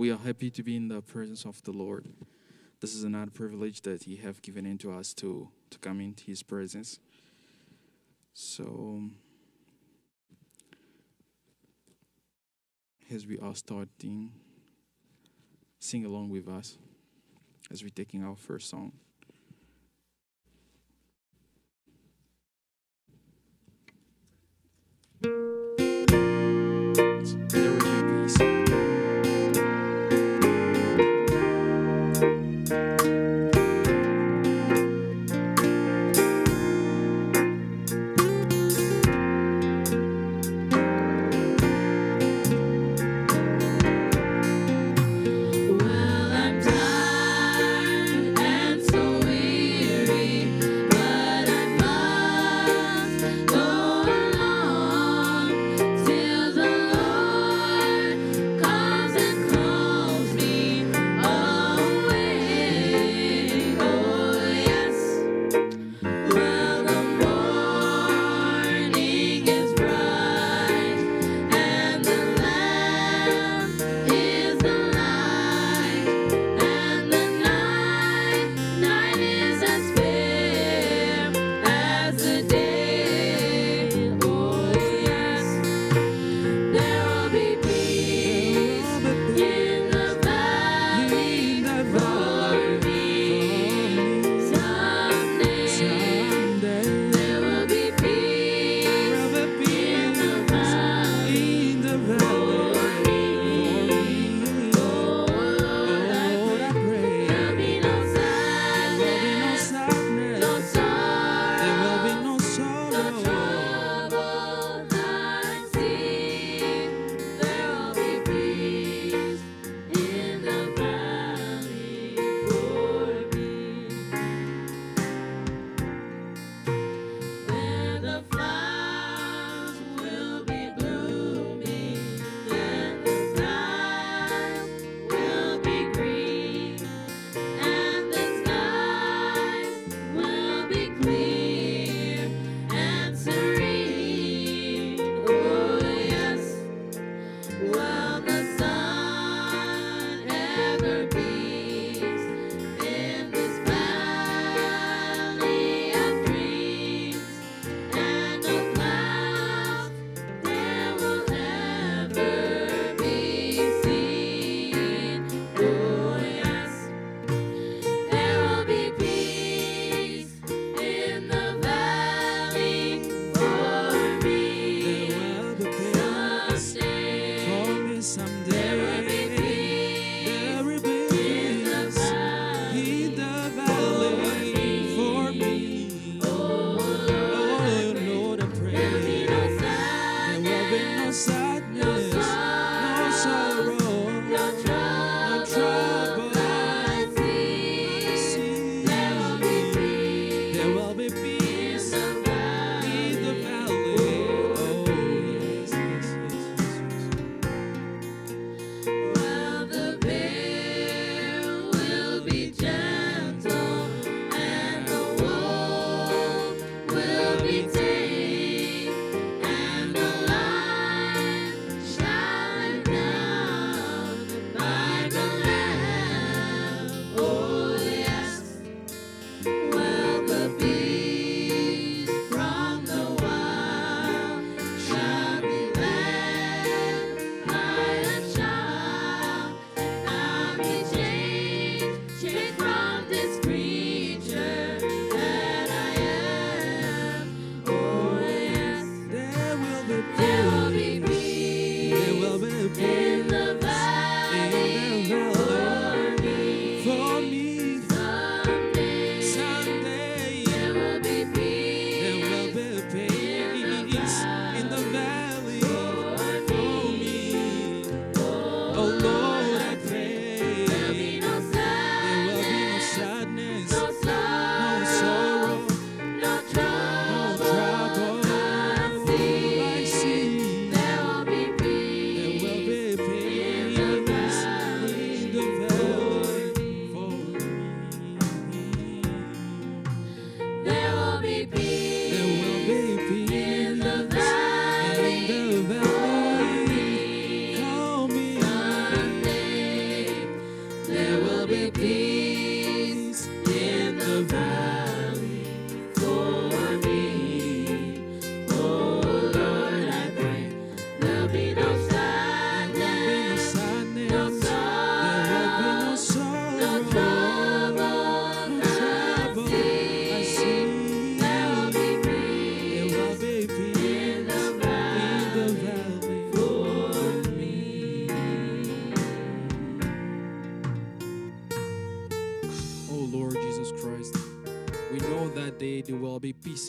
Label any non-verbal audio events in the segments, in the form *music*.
We are happy to be in the presence of the Lord. This is another privilege that He have given into us to to come into His presence. So, as we are starting, sing along with us as we're taking our first song.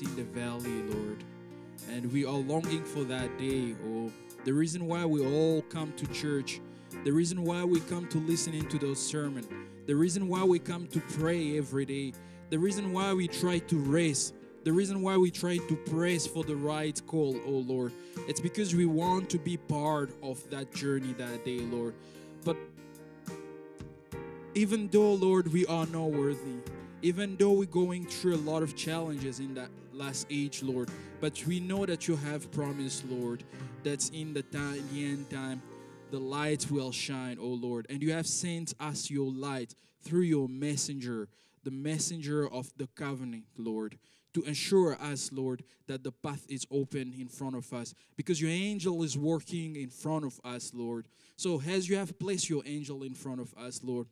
In the valley, Lord. And we are longing for that day. Oh, the reason why we all come to church, the reason why we come to listening to those sermons, the reason why we come to pray every day, the reason why we try to race, the reason why we try to press for the right call, oh Lord, it's because we want to be part of that journey that day, Lord. But even though, Lord, we are not worthy, even though we're going through a lot of challenges in that last age, Lord, but we know that you have promised, Lord, that in the, time, the end time, the light will shine, O Lord. And you have sent us your light through your messenger, the messenger of the covenant, Lord, to ensure us, Lord, that the path is open in front of us because your angel is working in front of us, Lord. So, as you have placed your angel in front of us, Lord,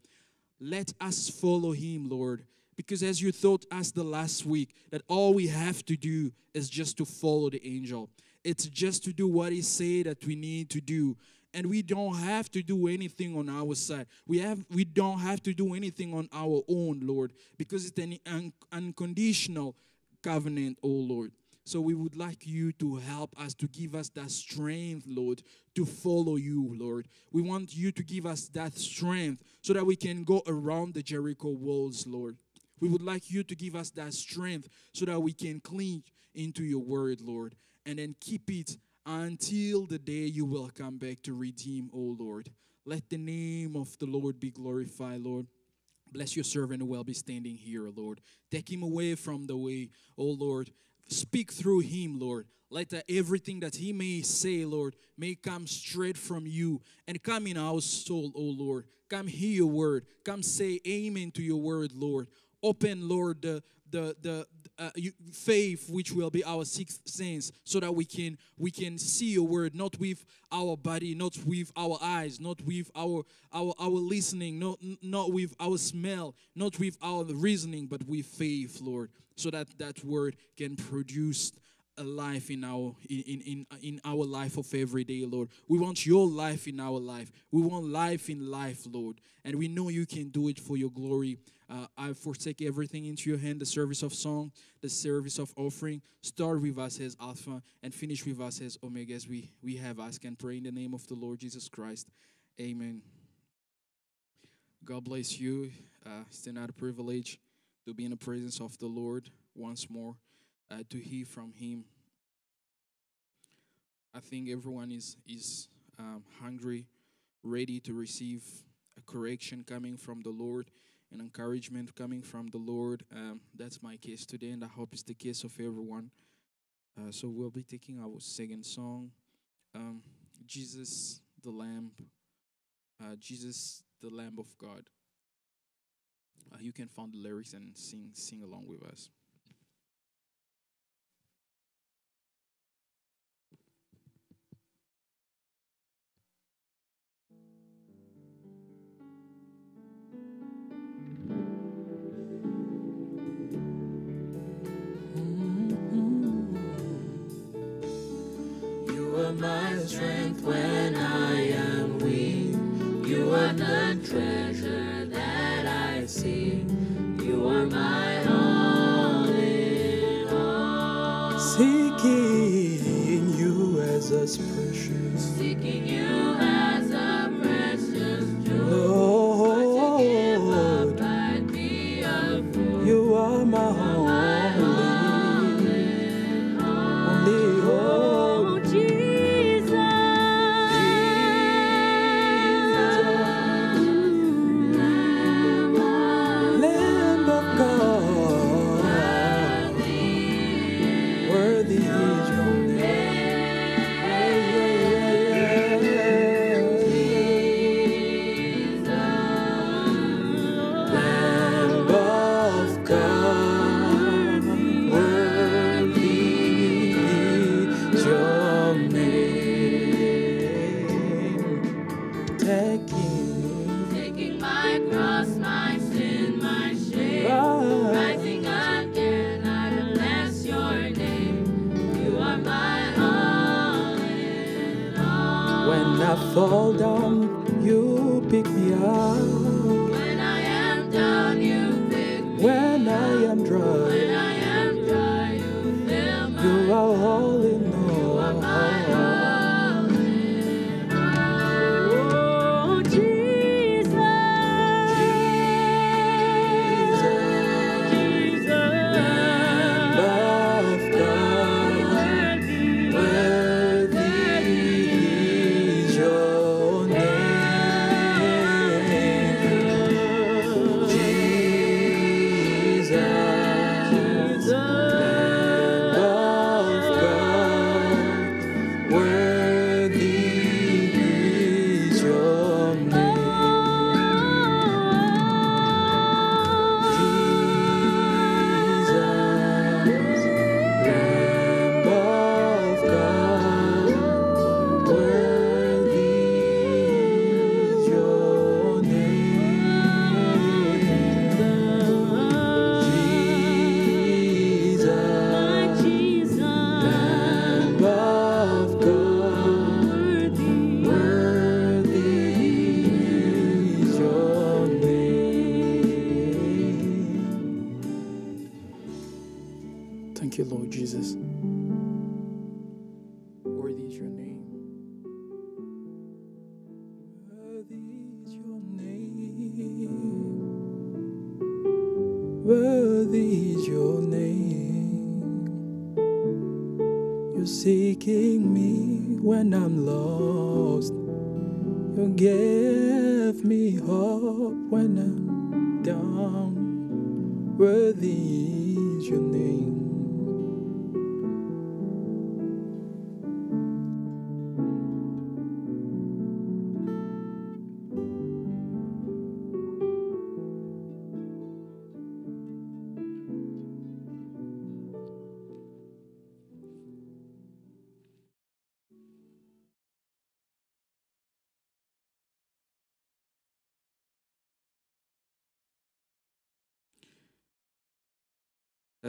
let us follow him, Lord. Because as you taught us the last week, that all we have to do is just to follow the angel. It's just to do what he said that we need to do. And we don't have to do anything on our side. We have we don't have to do anything on our own, Lord, because it's an un- unconditional covenant, oh Lord. So we would like you to help us to give us that strength, Lord, to follow you, Lord. We want you to give us that strength so that we can go around the Jericho walls, Lord. We would like you to give us that strength so that we can cling into your word, Lord, and then keep it until the day you will come back to redeem, O Lord. Let the name of the Lord be glorified, Lord. Bless your servant who will be standing here, Lord. Take him away from the way, O Lord. Speak through him, Lord. Let that everything that he may say, Lord, may come straight from you and come in our soul, O Lord. Come hear your word. Come say amen to your word, Lord. Open, Lord, the the the uh, faith which will be our sixth sense so that we can we can see your word not with our body not with our eyes not with our our our listening not not with our smell not with our reasoning but with faith lord so that that word can produce a life in our in, in in our life of every day lord we want your life in our life we want life in life lord and we know you can do it for your glory uh, I forsake everything into your hand the service of song, the service of offering. Start with us as Alpha and finish with us as Omega as we, we have asked and pray in the name of the Lord Jesus Christ. Amen. God bless you. Uh, it's another privilege to be in the presence of the Lord once more, uh, to hear from Him. I think everyone is, is um, hungry, ready to receive a correction coming from the Lord and encouragement coming from the Lord. Um, that's my case today, and I hope it's the case of everyone. Uh, so we'll be taking our second song, um, Jesus the Lamb, uh, Jesus the Lamb of God. Uh, you can find the lyrics and sing sing along with us. Are my strength when I am weak. You are the treasure that I seek. You are my all in all. Seeking you as a precious. Seeking you you, Lord Jesus.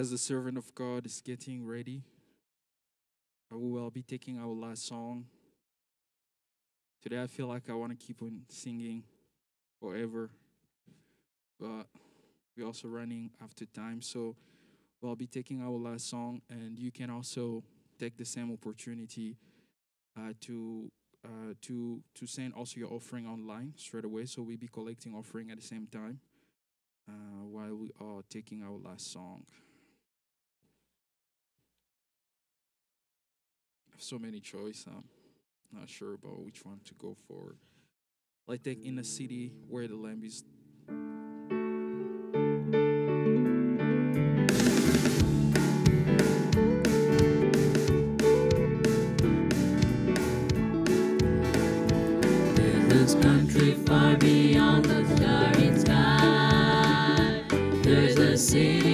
as the servant of God is getting ready, I will be taking our last song. Today, I feel like I want to keep on singing forever, but we're also running after time. So, we'll be taking our last song, and you can also take the same opportunity uh, to uh, to to send also your offering online straight away. So we'll be collecting offering at the same time uh, while we are taking our last song. so many choice. I'm not sure about which one to go for. Like in a city where the lamb is. There's a city.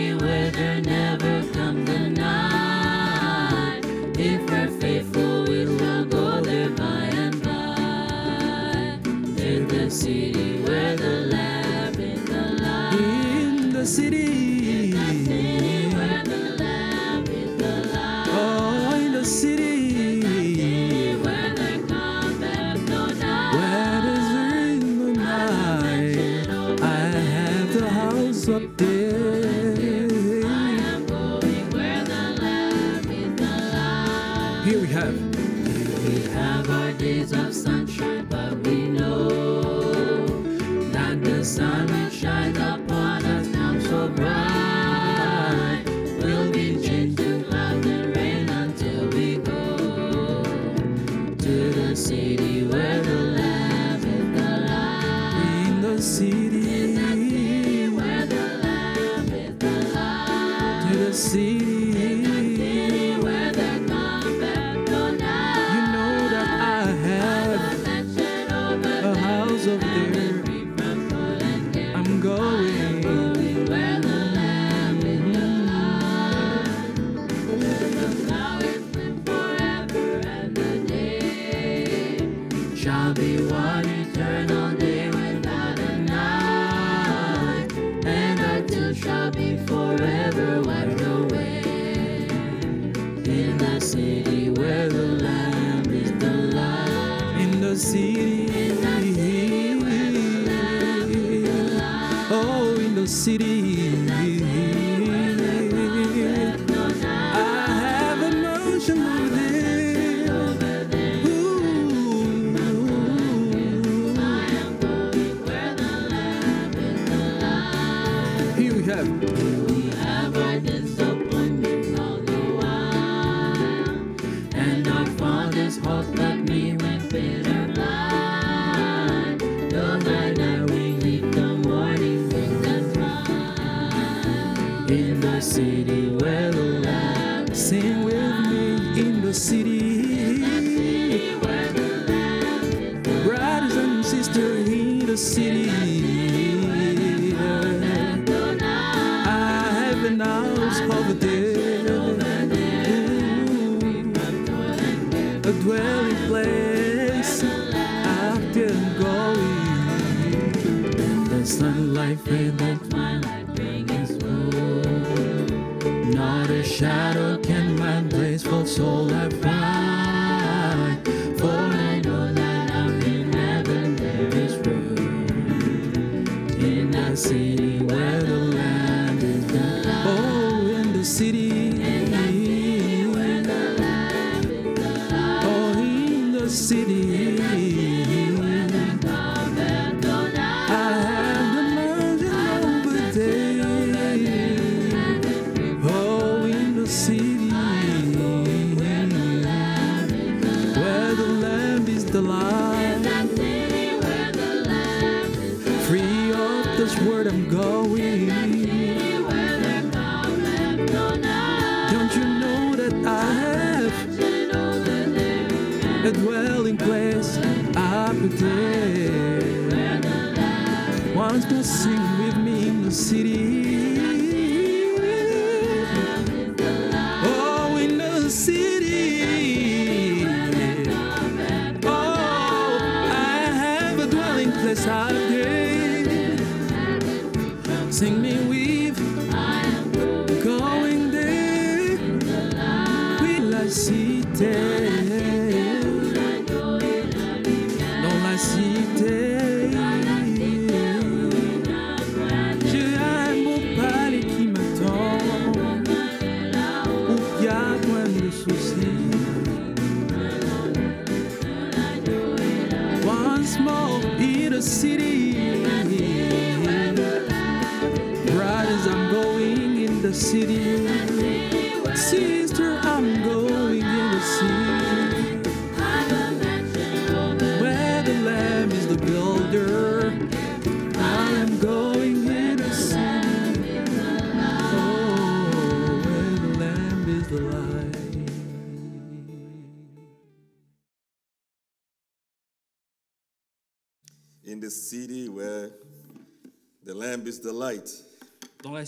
City.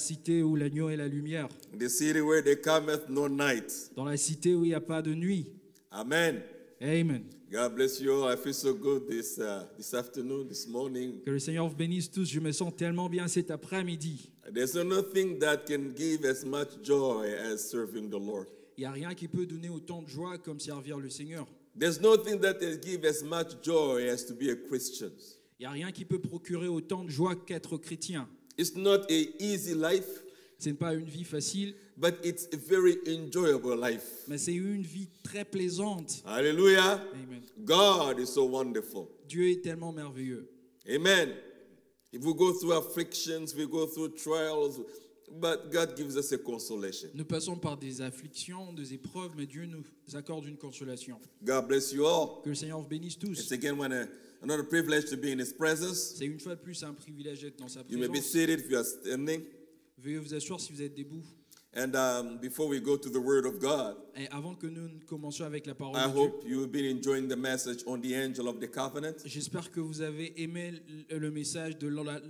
Cité où l'agneau est la lumière. the city where there cometh no night. Dans la cité où il n'y a pas de nuit. Amen. Amen. God bless you all. I feel so good this uh, this afternoon, this morning. Que le Seigneur vous bénisse tous. Je me sens tellement bien cet après-midi. There's nothing that can give as much joy as serving the Lord. Il n'y a rien qui peut donner autant de joie comme servir le Seigneur. There's nothing that can give as much joy as to be a Christian. Il n'y a rien qui peut procurer autant de joie qu'être chrétien. It's not a easy life, Ce n'est pas une vie facile, but it's a very enjoyable life. mais c'est une vie très plaisante. Amen. God is so wonderful. Dieu est tellement merveilleux. Amen. If we go through afflictions, we go through trials, but God gives us a consolation. Nous passons par des afflictions, des épreuves, mais Dieu nous accorde une consolation. God bless you all. Que le Seigneur vous bénisse It's tous. again one, a, another privilege to be in His presence. C'est une fois de plus un privilège d'être dans sa You may be présence. seated if you are standing. Veuillez vous asseoir si vous êtes debout. And um, before we go to the Word of God, Et avant que nous ne commencions avec la parole I de Dieu, hope you've been enjoying the message on the angel of the covenant. j'espère que vous avez aimé le le message de l'an-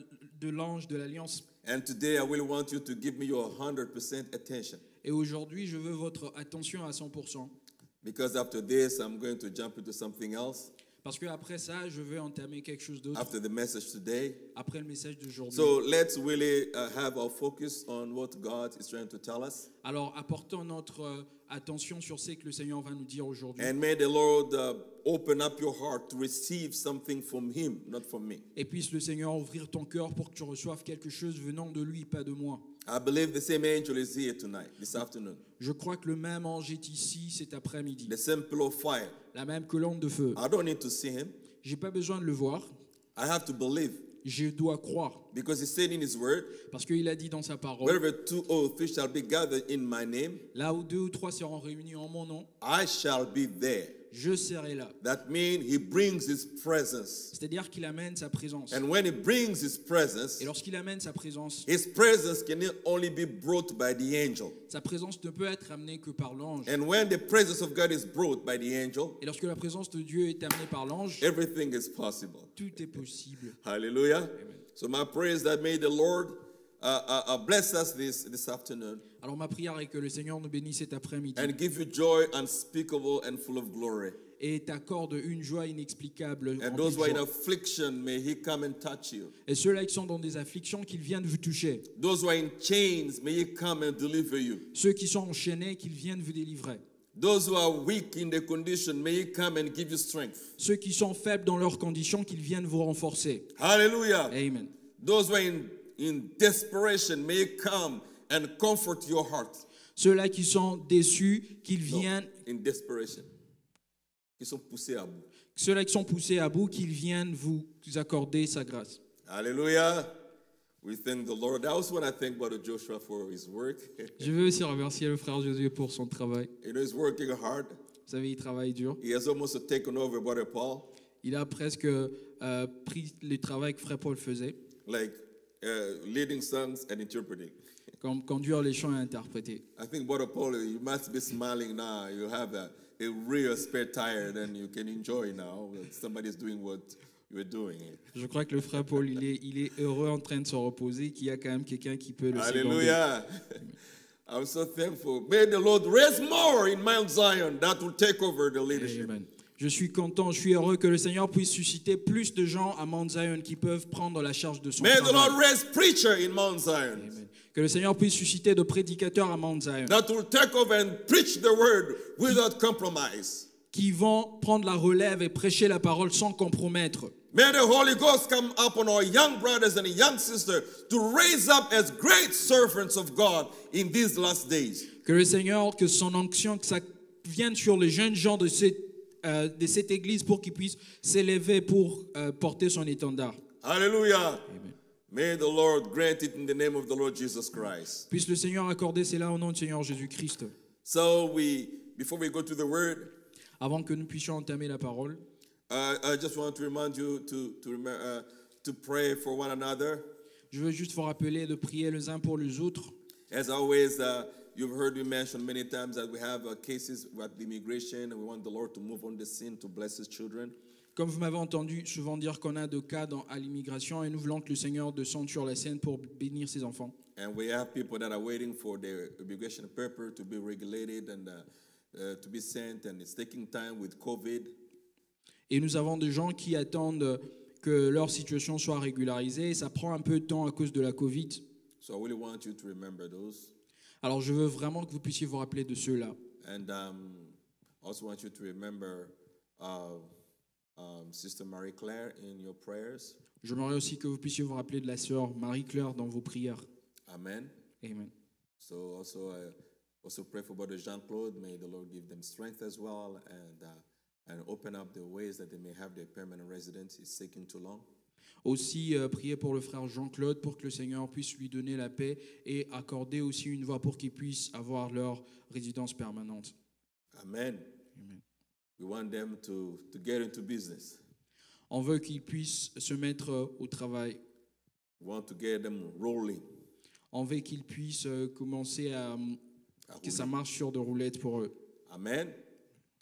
de l'ange de l'Alliance. And today I really want you to give me your 100% attention Et aujourd'hui, je veux votre attention à 100%. because after this, I'm going to jump into something else Parce que après ça, je veux entamer quelque chose d'autre. after the message today. Après le message d'aujourd'hui. So let's really uh, have our focus on what God is trying to tell us. Alors, apportons notre euh, attention sur ce que le Seigneur va nous dire aujourd'hui. And may the Lord uh, open up your heart to receive something from Him, not from me. Et puisse le Seigneur ouvrir ton cœur pour que tu reçoives quelque chose venant de lui, pas de moi. I believe the same angel is here tonight, this afternoon. Je crois que le même ange est ici cet après-midi. The same pillar of fire. La même colonne de feu. I don't need to see him. J'ai pas besoin de le voir. I have to believe Je dois croire. Because he said in his word, Parce qu'il a dit dans sa parole, wherever two or three shall be gathered in my name, là où deux ou trois seront réunis en mon nom, I shall be there. Je serai là. That means he brings his presence. C'est-à-dire qu'il amène sa présence. And when he brings his presence, Et lorsqu'il amène sa présence, his presence can only be brought by the angel. sa présence ne peut être amenée que par l'ange. And when the presence of God is brought by the angel, Et lorsque la présence de Dieu est amenée par l'ange, everything is possible. tout est possible. Hallelujah. So my prayer is that may the Lord uh, uh, uh, bless us this, this afternoon Alors ma prière est que le Seigneur nous bénisse cet après-midi and give you joy unspeakable and full of glory. et t'accorde une joie inexplicable. And those who are in affliction, may He come and touch you. Et ceux-là qui sont dans des afflictions, qu'ils viennent vous toucher. Those who are in chains, may He come and deliver you. Ceux qui sont enchaînés, qu'ils viennent vous délivrer. Those who are weak in their condition, may He come and give you strength. Ceux qui sont faibles dans leurs conditions, qu'ils viennent vous renforcer. Hallelujah. Amen. Those who are in, in desperation, may He come and comfort your heart. Ceux-là qui sont déçus, qu'ils No, viennent. in desperation. Qui sont poussés à bout. Ceux-là qui sont poussés à bout, qu'ils viennent vous accorder sa grâce. Hallelujah. We thank the Lord. I also want to thank Brother Joshua for his work. *laughs* Je veux aussi remercier le frère Josué pour son travail. you know, he's working hard. Vous savez, il travaille dur. He has almost taken over Brother Paul, Il a presque euh, pris le travail que frère Paul faisait, like uh, leading songs and interpreting. conduire les chants et interpréter. I think Brother Paul, you must be smiling now. You have a, a real spare tire, and you can enjoy now that somebody's doing what you're doing. Je crois que le frère Paul, il est, il est heureux en train de se reposer, qu'il y a quand même quelqu'un qui peut le. Hallelujah. I'm so thankful. May the Lord raise more in Mount Zion that will take over the leadership. Amen. Je suis content, je suis heureux que le Seigneur puisse susciter plus de gens à Mount Zion qui peuvent prendre la charge de son May the Lord travail. raise preacher in Mount Zion Amen. Que le Seigneur puisse susciter de prédicateurs à Mount Zion that will take over and preach the word without compromise. qui vont prendre la relève et prêcher la parole sans compromettre. May the Holy Ghost come upon our young brothers and young sisters to raise up as great servants of God in these last days. Que le Seigneur, que son onction, que ça vienne sur les jeunes gens de cette, euh, de cette église pour qu'ils puissent s'élever pour euh, porter son étendard. Hallelujah. May the Lord grant it in the name of the Lord Jesus Christ. Puisse le Seigneur accorder cela au nom du Seigneur Jésus-Christ. So we before we go to the word, Avant que nous puissions entamer la parole, uh, I just want to remind you to to remember uh, to pray for one another. je veux juste vous rappeler de prier les uns pour les autres. As always, uh, you've heard me mention many times that we have uh, cases with the immigration, and we want the Lord to move on the scene to bless His children. Comme vous m'avez entendu souvent dire qu'on a de cas dans- à l'immigration et nous voulons que le Seigneur descende sur la scène pour bénir ses enfants. And we have people that are waiting for their immigration paper to be regulated and uh, uh, to be sent, and it's taking time with COVID. Et nous avons des gens qui attendent que leur situation soit régularisée ça prend un peu de temps à cause de la Covid. So I really want you to remember those. Alors je veux vraiment que vous puissiez vous rappeler de ceux-là. And um, also want you to remember uh, um, Sister Marie Claire in your prayers. J'aimerais aussi que vous puissiez vous rappeler de la sœur Marie-Claire dans vos prières. Amen. Amen. So also, uh, also pray for Brother Jean-Claude. May the Lord give them strength as well, and uh, and open up the ways that they may have their permanent residence. It's taking too long. Aussi, euh, prier pour le frère Jean-Claude pour que le Seigneur puisse lui donner la paix et accorder aussi une voie pour qu'il puisse avoir leur résidence permanente. Amen. Amen. We want them to to get into business. On veut qu'ils puissent se mettre euh, au travail. We want to get them rolling. On veut qu'ils puissent euh, commencer à à que ça marche sur de roulettes pour eux. Amen.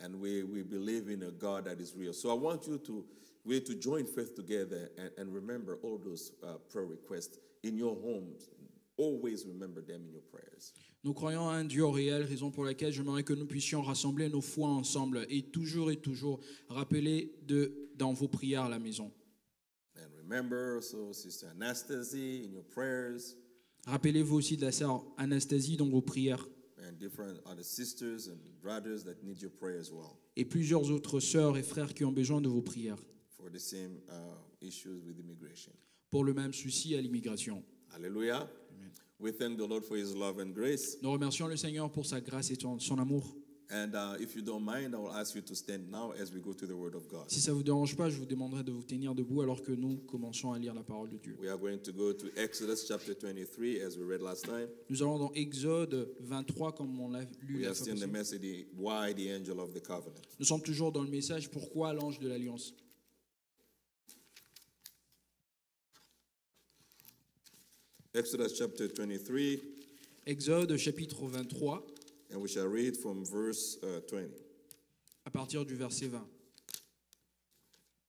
And we, we believe in a God that is real. So I want you to we to join faith together and, and remember all those uh, prayer requests in your homes. Always remember them in your prayers. Nous croyons à un Dieu réel, raison pour laquelle j'aimerais que nous puissions rassembler nos foi ensemble et toujours et toujours rappeler de, dans vos prières à la maison. And remember also Sister Anastasia in your prayers Rappelez-vous aussi de la sœur Anastasie dans vos prières and different other sisters and brothers that need your prayer as well et plusieurs autres sœurs et frères qui ont besoin de vos prières for the same uh, issues with immigration. pour le même souci à l'immigration. Hallelujah. We thank the Lord for his love and grace. Nous remercions le Seigneur pour sa grâce et son, son amour. And uh, if you don't mind, I will ask you to stand now as we go to the Word of God. Si ça vous dérange pas, je vous demanderai de vous tenir debout alors que nous commençons à lire la parole de Dieu. We are going to go to Exodus chapter 23 as we read last time. Nous allons dans Exode 23 comme on l'a lu We la are fois still in the passée. message, the- why the angel of the covenant. Nous sommes toujours dans le message pourquoi l'ange de l'alliance. Exodus chapter 23, Exode chapitre 23 and we shall read from verse uh, 20. à partir du verset 20.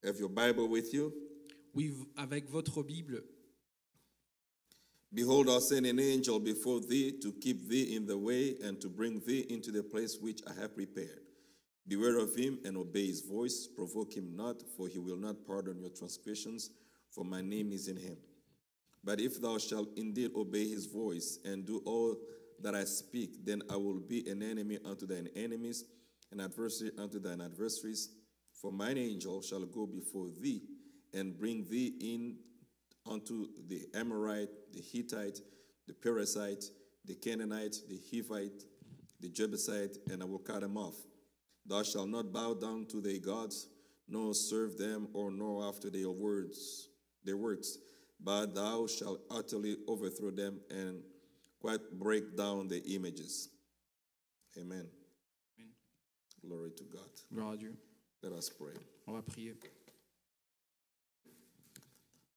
Have your Bible with you? Oui, avec votre Bible, Behold, I'll send an angel before thee to keep thee in the way and to bring thee into the place which I have prepared. Beware of him and obey his voice. Provoke him not, for he will not pardon your transgressions, for my name is in him. But if thou shalt indeed obey his voice and do all that I speak, then I will be an enemy unto thine enemies, an adversary unto thine adversaries. For mine angel shall go before thee and bring thee in unto the Amorite, the Hittite, the Perizzite, the Canaanite, the Hivite, the Jebusite, and I will cut them off. Thou shalt not bow down to their gods, nor serve them, or know after their words, their works, but thou shalt utterly overthrow them and quite break down the images. Amen. Amen. Glory to God. gloire à Dieu. Let us pray. On va prier.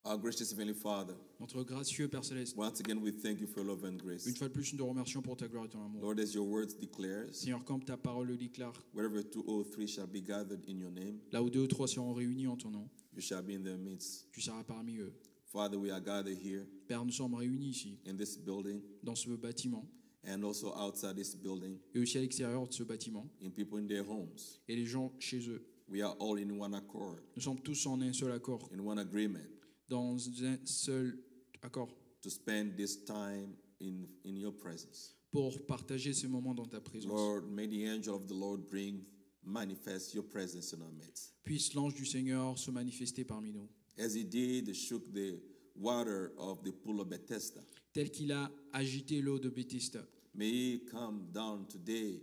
Our gracious Heavenly Father, Notre gracieux Père Céleste, once again we thank you for your love and grace. une fois de plus, nous te remercions pour ta gloire et ton amour. Lord, as your words declares, Seigneur, comme ta parole le déclare, wherever two or three shall be gathered in your name, là où deux ou trois seront réunis en ton nom, you shall be in their midst. tu seras parmi eux. Father, we are gathered here Père, nous sommes réunis ici, in this building dans ce bâtiment, and also outside this building, et aussi à l'extérieur de ce bâtiment, in people in their homes. et les gens chez eux. We are all in one accord, Nous sommes tous en un seul accord, in one agreement dans un seul accord, to spend this time in, in your presence. pour partager ces moments dans ta présence. Lord, may the angel of the Lord bring, manifest your presence in our midst. Puisse l'ange du Seigneur se manifester parmi nous, As he did, shook the water of the pool of Bethesda. tel qu'il a agité l'eau de Bethesda. May he come down today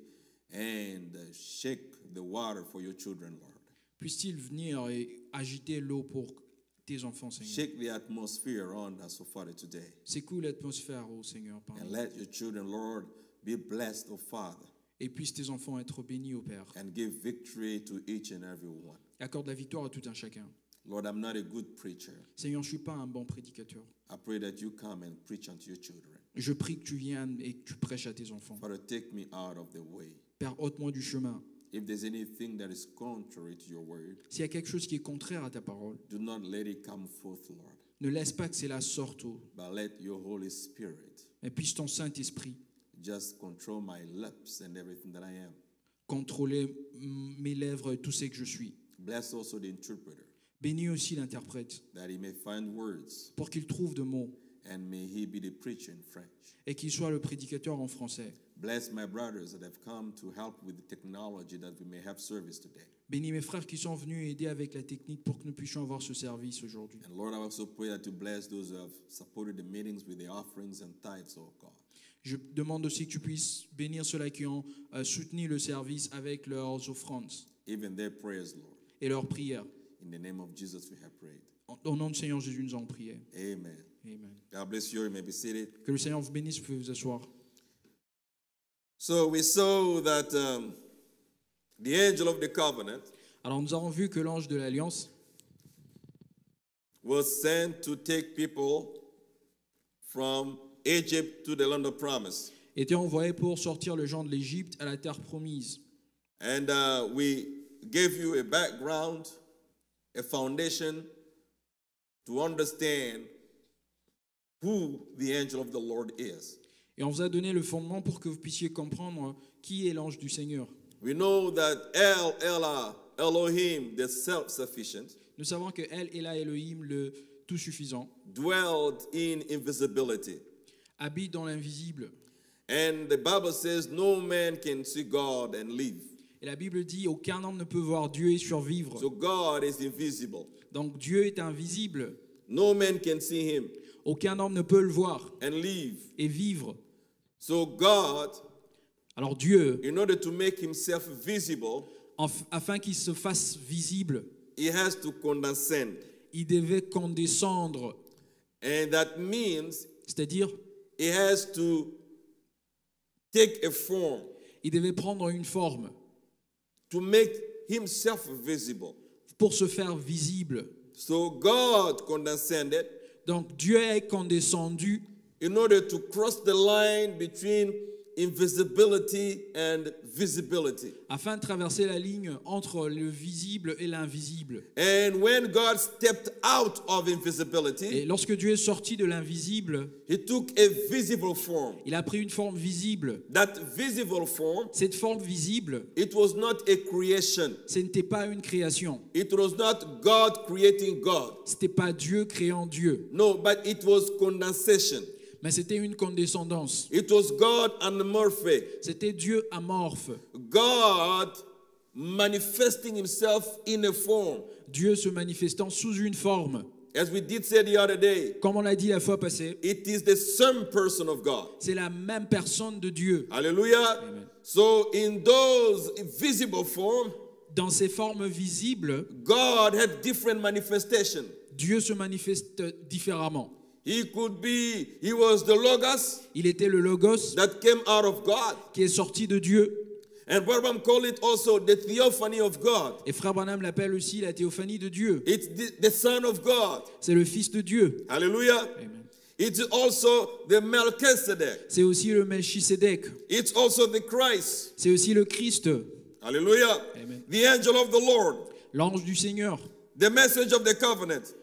and shake the water for your children, Lord. Puisse-t-il venir et agiter l'eau pour tes enfants, Seigneur. Shake the atmosphere around us, oh Father, today. Secoue l'atmosphère, ô Seigneur, parmi And let your children, Lord, be blessed, oh Father, Et puisse tes enfants être bénis, ô Père. and give victory to each and every one. Accorde la victoire à tout un chacun. Lord, I'm not a good preacher. Seigneur, je ne suis pas un bon prédicateur. I pray that you come and preach unto your children. Je prie que tu viennes et que tu prêches à tes enfants. Father, take me out of the way. Père, ôte-moi du chemin. If there's anything that is contrary to your word, S'il y a quelque chose qui est contraire à ta parole, do not let it come forth, Lord, ne laisse pas que cela sorte, but let your Holy Spirit mais puisse ton Saint-Esprit just control my lips and everything that I am. contrôler mes lèvres et tout ce que je suis. Bless also the interpreter, Bénis aussi l'interprète pour qu'il trouve de mots and may he be the preacher in French. et qu'il soit le prédicateur en français. Bless my brothers that have come to help with the technology that we may have service today. Bénis mes frères qui sont venus aider avec la technique pour que nous puissions avoir ce service aujourd'hui. And Lord, I also pray that you bless those who have supported the meetings with the offerings and tithes, oh God. Je demande aussi que tu puisses bénir ceux-là qui ont euh, soutenu le service avec leurs offrandes Even their prayers, Lord. et leurs prières. In the name of Jesus, we have prayed. Au nom du Seigneur Jésus, nous avons prié. Amen. Amen. God bless you. You may be seated. Que le Seigneur vous bénisse, vous pouvez vous asseoir. So we saw that um, the angel of the covenant Alors nous avons vu que l'ange de l'Alliance was sent to take people from Egypt to the land of promise. était envoyé pour sortir les gens de l'Égypte à la terre promise. And uh, we gave you a background, a foundation to understand who the angel of the Lord is. Et on vous a donné le fondement pour que vous puissiez comprendre qui est l'ange du Seigneur. We know that El, Elah, Elohim, the self sufficient, Nous savons que El là Elohim, le tout suffisant, dwelled in invisibility. habite dans l'invisible. And the Bible says no man can see God and live. Et la Bible dit aucun homme ne peut voir Dieu et survivre. So God is invisible. Donc Dieu est invisible. No man can see him Aucun homme ne peut le voir and live. et vivre. So God Alors Dieu, in order to make himself visible, afin qu'il se fasse visible, he has to condescend. il devait condescendre, And that means c'est-à-dire he has to take a form il devait prendre une forme to make himself visible. pour se faire visible. So God condescended Donc Dieu est condescendu in order to cross the line between invisibility and visibility. afin de traverser la ligne entre le visible et l'invisible. And when God stepped out of invisibility, Et lorsque Dieu est sorti de l'invisible, he took a visible form. il a pris une forme visible. That visible form, Cette forme visible, it was not a creation. ce n'était pas une création. It was not God creating God. Ce n'était pas Dieu créant Dieu, No, but it was condensation. Mais c'était une condescendance. It was God anamorphic. C'était Dieu amorphe. God manifesting himself in a form. Dieu se manifestant sous une forme. As we did say the other day, Comme on l'a dit la fois passée, it is the same person of God. c'est la même personne de Dieu. Hallelujah. So in those visible form, Dans ces formes visibles, God had different manifestation. Dieu se manifeste différemment. He could be, he was the Logos Il était le Logos that came out of God. qui est sorti de Dieu. And Barbam call it also the theophany of God. Et Frère Branham l'appelle aussi la théophanie de Dieu. It's the, the Son of God. C'est le Fils de Dieu. Hallelujah. It's also the Melchizedek. C'est aussi le Melchisédek. It's also the Christ. C'est aussi le Christ, Hallelujah. Amen. The angel of the Lord. l'ange du Seigneur, The message of the covenant.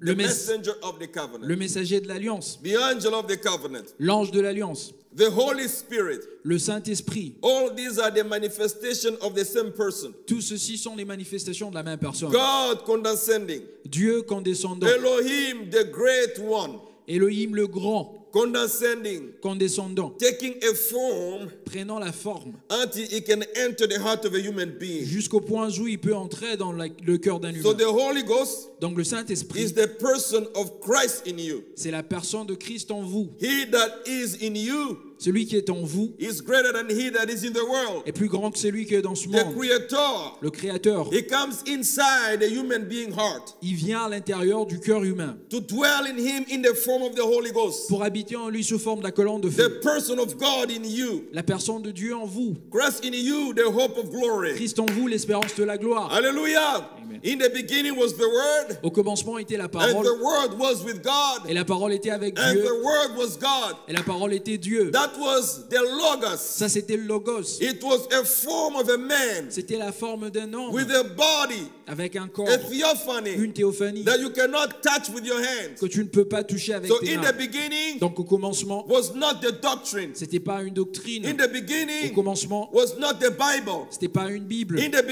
Le, messenger of the covenant. le messager de l'alliance, The angel of the covenant. l'ange de l'alliance, The Holy Spirit. le Saint-Esprit. All these are the manifestation of the same person. Tout ceci sont les manifestations de la même personne. God condescending. Dieu condescendant, Elohim, the great one, Elohim le grand, condescending, condescendant, taking a form prenant la forme until he can enter the heart of a human being. jusqu'au point où il peut entrer dans la- le cœur d'un So humain. the Holy Ghost Donc le is Saint-Esprit, the person of Christ in you. c'est la personne de Christ en vous. He that is in you Celui qui est en vous is greater than he that is in the world. est plus grand que celui qui est dans ce The monde. Creator. Le Créateur, He comes inside human being heart il vient à l'intérieur du cœur humain to dwell in him in the form of the Holy Ghost. pour habiter en lui sous forme d'un colonne de The feu. person of God in you. La personne de Dieu en vous. Christ in you, the hope of glory. Christ en vous, l'espérance de la gloire. Hallelujah. In the beginning was the Word, Au commencement était la and parole, the Word was with God, et la parole était avec and Dieu, the Word was God. et la parole était Dieu. That was the Logos. Ça, c'était le Logos. It was a form of a man C'était la forme d'un homme with a body, avec un corps, a theophany une théophanie that you cannot touch with your hands. que tu ne peux pas toucher avec So tes in mains. the beginning Donc au commencement, was not the doctrine. c'était pas une In doctrine. the Au commencement, was not the Bible. c'était pas une Bible. In the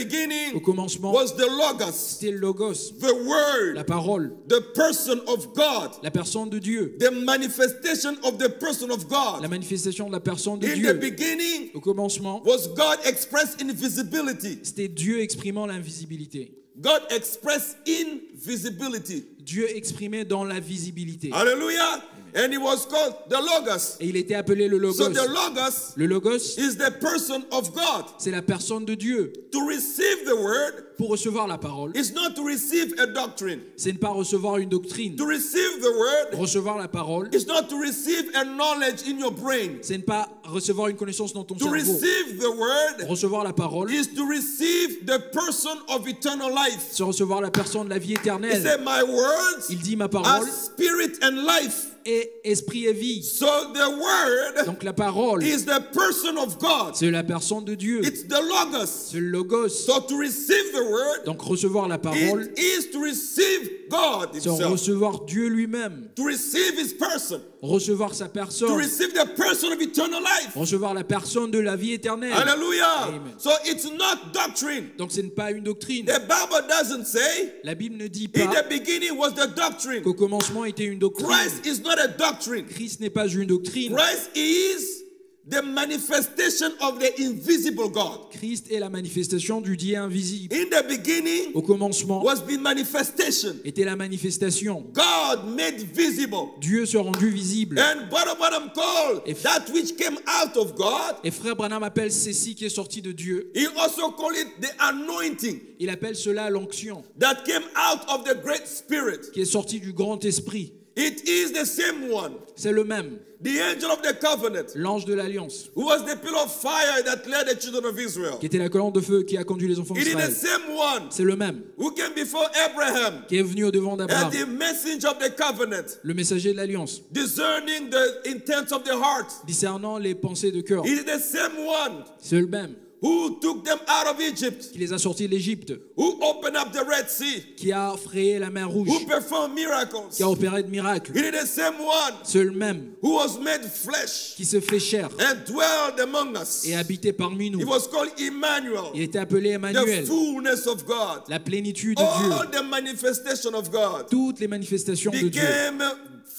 Au commencement, was the Logos, c'était le Logos, the Word, la parole, the person of God, la personne de Dieu, the manifestation of the person of la God. manifestation de la personne de In the Dieu. beginning Au commencement, was God expressed in visibility. c'était Dieu exprimant l'invisibilité. God expressed in visibility. Dieu exprimé dans la visibilité. Hallelujah. And he was called the Logos. Et il était appelé le So Logos. the Logos Le Logos, is the person of God. c'est la personne de Dieu. To receive the word Pour recevoir la parole, is not to receive a doctrine. c'est ne pas recevoir une doctrine. To receive the word Recevoir la parole, is not to receive a knowledge in your brain. c'est ne pas recevoir une connaissance dans ton To cerveau. receive the word Recevoir la parole, is to receive the person of eternal life. c'est recevoir la personne de la vie He éternelle. said, My words Il dit ma are parole spirit and life. Est esprit et vie. So the word Donc la parole, is the person of God. c'est la personne de Dieu. It's the Logos. C'est le Logos. So to receive the word, Donc recevoir la parole, it is to receive God c'est recevoir Dieu lui-même. To receive His person. Recevoir sa To personne. receive the person of eternal life. Recevoir la personne de la vie éternelle. Amen. So it's not doctrine. Donc ce n'est pas une doctrine. The Bible doesn't say La Bible ne dit in pas the beginning was the doctrine. qu'au commencement était une doctrine. Christ is not a doctrine. Christ n'est pas une doctrine. Christ is the manifestation of the invisible God. Christ est la manifestation du Dieu invisible. In the beginning Au commencement was the manifestation. était la manifestation. God made visible. Dieu se rendu visible. And Brother Branham called If- that which came out of God, Et frère Branham appelle ceci qui est sorti de Dieu. he also called it the anointing Il appelle cela l'onction, that came out of the great spirit. qui est sorti du grand esprit. It is the same one, C'est le même, the angel of the covenant, l'ange de l'alliance, who was the pillar of fire that led the children of Israel. qui était la colonne de feu qui a conduit les enfants It is the d'Israël. same one C'est le même, who came before Abraham qui est venu au devant d'Abraham, the messenger of the covenant, le messager de l'alliance, discerning the intents of the heart. discernant les pensées de cœur. It is the same one. C'est le même, who took them out of Egypt, qui les a sortis de l'Égypte, who opened up the Red Sea, qui a frayé la mer rouge, who performed miracles? qui a opéré de miracles? It is the same one C'est le même, who was made flesh qui se fait chair and dwelled among us. et habité parmi He nous. was called Emmanuel, Il était appelé the Emmanuel, fullness of God. la plénitude de Dieu. All the manifestation of God Toutes les manifestations de Dieu became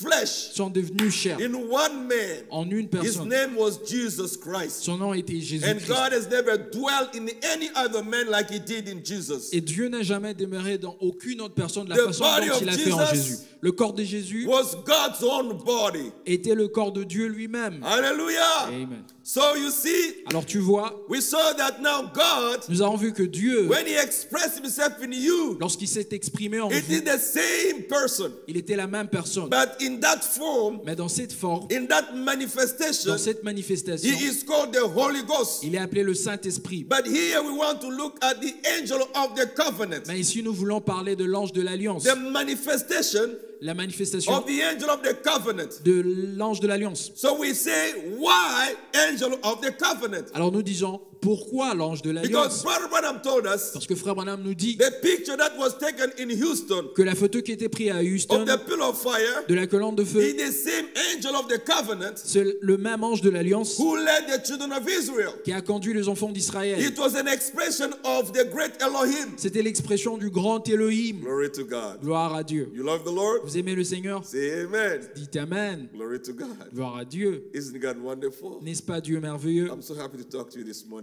flesh sont devenues chair in one man. en une His personne. name was Jesus Christ. Son nom était And Jésus-Christ. God has never dwelt in any other man like he did in Jesus. Et Dieu n'a jamais demeuré dans aucune autre personne de la The façon dont il a fait en Jésus. Le corps de Jésus Was God's own body. était le corps de Dieu lui-même. Hallelujah. Amen. So you see, Alors tu vois, we saw that now God, nous avons vu que Dieu, when he expressed himself in you, lorsqu'il s'est exprimé en it vous, is the same person. il était la même personne. But in that form, Mais dans cette forme, in that manifestation, dans cette he manifestation, is called the Holy Ghost. il est appelé le Saint-Esprit. But here we want to look at the angel of the covenant, Mais ici, nous voulons parler de l'ange de l'Alliance, the manifestation la manifestation of the angel of the covenant. de l'ange de l'Alliance. So we say, why angel of the covenant? Alors nous disons, pourquoi l'ange de Because l'Alliance Brother Branham told us Parce que Frère Branham nous dit the picture that was taken in Houston que la photo qui était prise à Houston de la colonne de feu, the same angel of the covenant c'est le même ange de l'Alliance who led the children of Israel. qui a conduit les enfants d'Israël. It was an expression of the great Elohim. C'était l'expression du grand Elohim. Glory to God. Gloire à Dieu. You love the Lord? Vous aimez le Seigneur? Dites Amen. Glory to God. Gloire à Dieu. N'est-ce pas Dieu merveilleux?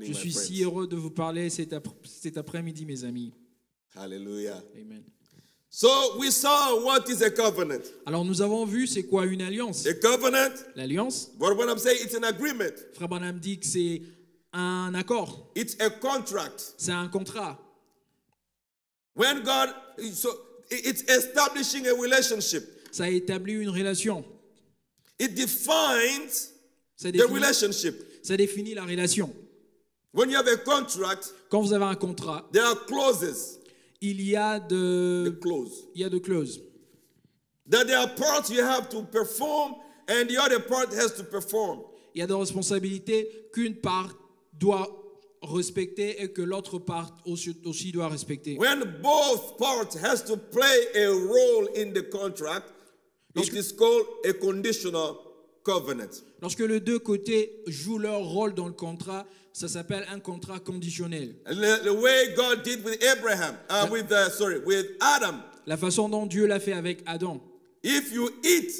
Je suis si heureux de vous parler cet, ap- cet après-midi, mes amis. Hallelujah. Amen. So we saw what is a covenant. Alors nous avons vu c'est quoi une alliance. A covenant, L'alliance, but when I'm saying it's an agreement, Frère Branham dit que c'est un accord, it's a contract. c'est un contrat. When God, so it's establishing a relationship. Ça établit une relation. It defines Ça the définit, relationship. ça définit la relation. When you have a contract, Quand vous avez un contrat, there are clauses. il y a de, clause. il y a de clauses. That there are parts you have to perform and the other part has to perform. Il y a des responsabilités qu'une part doit respecter et que l'autre part aussi, aussi doit respecter. When both parts has to play a role in the contract, it is called a conditional covenant. Lorsque les deux côtés jouent leur rôle dans le contrat, ça s'appelle un contrat conditionnel. And the, the way God did with Abraham, uh, with uh, sorry, with Adam. La façon dont Dieu l'a fait avec Adam. If you eat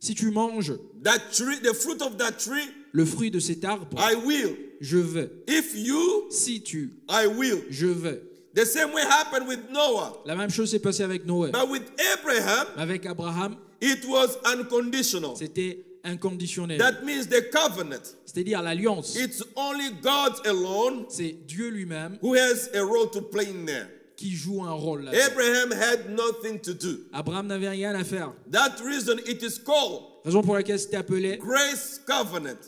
Si tu manges that tree, the fruit of that tree, le fruit de cet arbre, I will. je veux. If you, Si tu, I will. je veux. The same way happened with Noah. La même chose s'est passée avec Noé. But with Abraham, Avec Abraham, it was unconditional. c'était inconditionnel. That means the covenant. C'est-à-dire l'alliance. It's only God alone C'est Dieu lui-même who has a role to play in there. qui joue un rôle là. Abraham had nothing to do. Abraham n'avait rien à faire. That reason it is called Raison pour laquelle c'était appelé grace covenant.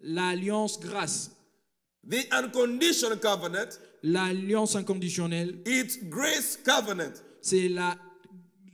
l'alliance grâce. The unconditional covenant, L'alliance inconditionnelle, it's grace covenant. c'est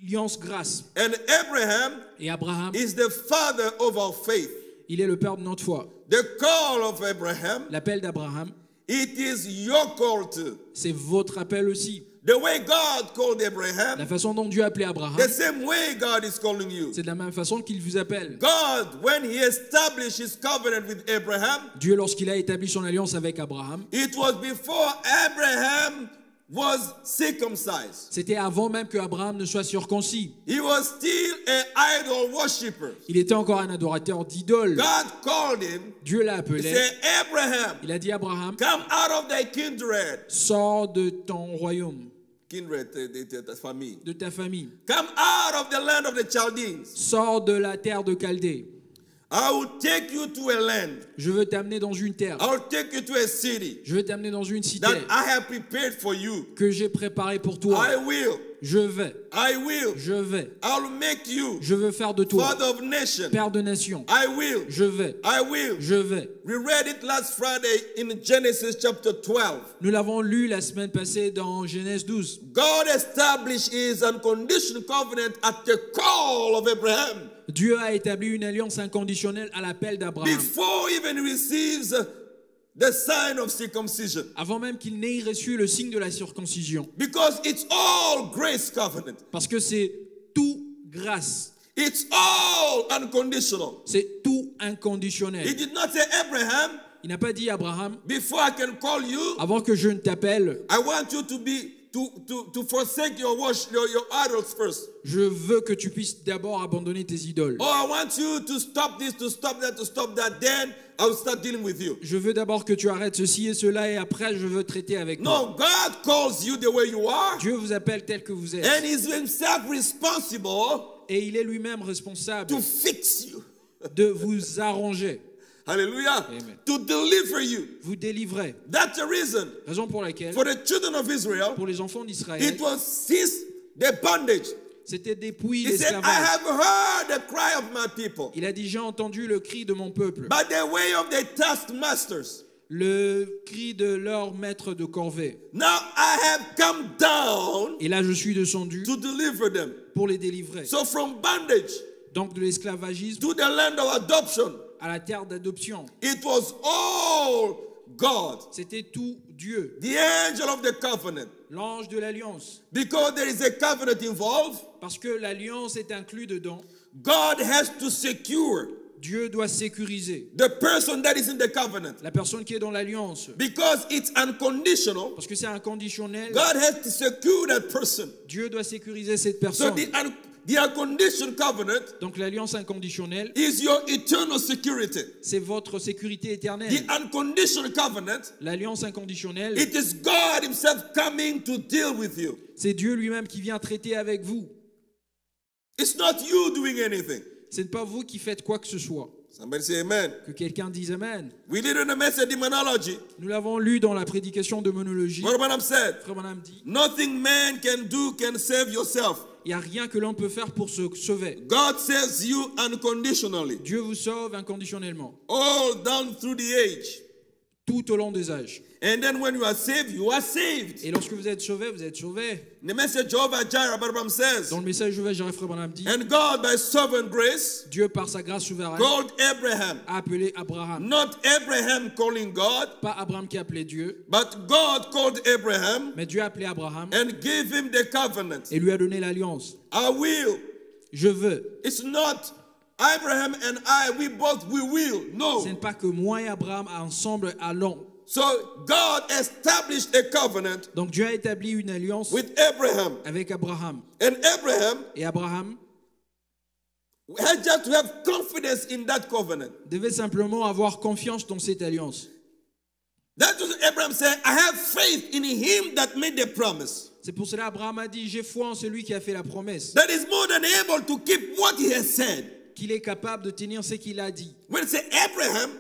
l'alliance grâce. And Abraham Et Abraham, is the father of our faith. il est le père de notre foi. The call of Abraham, L'appel d'Abraham, it is your call too. c'est votre appel aussi. The way God called La Abraham, façon dont Dieu a appelé Abraham, the same way God is calling you. c'est de la même façon qu'il vous appelle. God, when He established His covenant with Abraham, Dieu, lorsqu'il a établi son alliance avec Abraham, it was before Abraham. C'était avant même que Abraham ne soit circoncis. He was still an idol worshiper. Il était encore un adorateur d'idoles. God called him, Dieu l'a appelé. said, Abraham, Il a dit à Abraham, come out of thy kindred. sors de ton royaume, de ta famille, Come out of the land of the Chaldeans. sors de la terre de Chaldée. I will take you to a land. Je veux t'amener dans une terre. I will take you to a city Je veux t'amener dans une cité that I have prepared for you. que j'ai préparée pour toi. I will. Je vais, I will. je vais. I will make you Je veux faire de toi father of nations. père de nation. I will. Je vais, I will. je vais. We read it last Friday in Genesis chapter 12. Nous l'avons lu la semaine passée dans Genèse 12. God established his unconditional covenant at the call of Abraham Dieu a établi une alliance inconditionnelle à l'appel d'Abraham. before even he receives the sign of circumcision. Avant même qu'il n'ait reçu le signe de la circoncision. Because it's all grace covenant. Parce que c'est tout grâce. It's all unconditional. C'est tout He inconditionnel. did not say, Abraham, Il n'a pas dit Abraham, before I can call you, avant que je ne t'appelle, I want you to be to, to, to forsake your worship, your, your idols first. je veux que tu puisses d'abord abandonner tes idoles. Oh, I want you to stop this, to stop that, to stop that. Then I'll start dealing with you. Je veux d'abord que tu arrêtes ceci et cela et après je veux traiter avec toi. No, God calls you the way you are, Dieu vous appelle tel que vous êtes. and He's Himself responsible Et il est lui-même responsable to fix you. de vous arranger, Hallelujah. Amen. To deliver you. vous délivrer. That's the reason Raison pour laquelle, for the children of Israel, pour les enfants d'Israël, it was since the bondage. c'était depuis He said, I l'esclavage. have heard the cry of my people, Il a dit, j'ai entendu le cri de mon peuple, but the way of the taskmasters. le cri de leur maître de corvée. Now I have come down Et là, je suis descendu to deliver them. pour les délivrer. So from bondage Donc de l'esclavagisme to the land of adoption, à la terre d'adoption. it was all God, C'était tout Dieu, the angel of the covenant. l'ange de l'alliance. Because there is a covenant involved, Parce que l'alliance est inclus dedans. God has to secure Dieu doit sécuriser the person that is in the covenant. la personne qui est dans l'alliance. Because it's unconditional, Parce que c'est inconditionnel. God has to secure that person. Dieu doit sécuriser cette So personne. the, un- the unconditional covenant Donc l'alliance inconditionnelle, is your eternal security. c'est votre sécurité The éternelle. unconditional covenant, L'alliance inconditionnelle, it is God Himself coming to deal with you. c'est Dieu lui-même qui vient traiter avec vous. It's not you doing anything. Ce n'est pas vous qui faites quoi que ce soit. Somebody say amen. Que quelqu'un dise Amen. We did in the message demonology. Nous l'avons lu dans la prédication de monologie. What Branham said, Frère Branham dit, nothing man can do can save yourself. Il n'y a rien que l'on peut faire pour se sauver. God saves you unconditionally. Dieu vous sauve inconditionnellement, All down through the age. Tout au long des âges. And then when you are saved, you are saved. Et lorsque vous êtes sauvé, vous êtes sauvé. The message Jehovah Jireh, Branham says, Dans le message Jehovah Jireh, Frère Branham dit, and God by sovereign grace Dieu par sa grâce souveraine called Abraham. a appelé Abraham. Not Abraham calling God, Pas Abraham qui a appelé Dieu, but God called Abraham mais Dieu a appelé Abraham and gave him the covenant. et lui a donné l'alliance. I will. Je veux. It's not Abraham and I, we both, we will. No. Ce n'est pas que moi et Abraham ensemble allons. So God established a covenant Donc Dieu a établi une alliance with Abraham. avec Abraham. And Abraham Et Abraham had just to have confidence in that covenant. devait simplement avoir confiance dans cette alliance. That's what Abraham said. I have faith in him that made the promise. C'est pour cela Abraham a dit, j'ai foi en celui qui a fait la promesse, That is more than able to keep what he has said. Qu'il est capable de tenir ce qu'il a dit. When it said Abraham,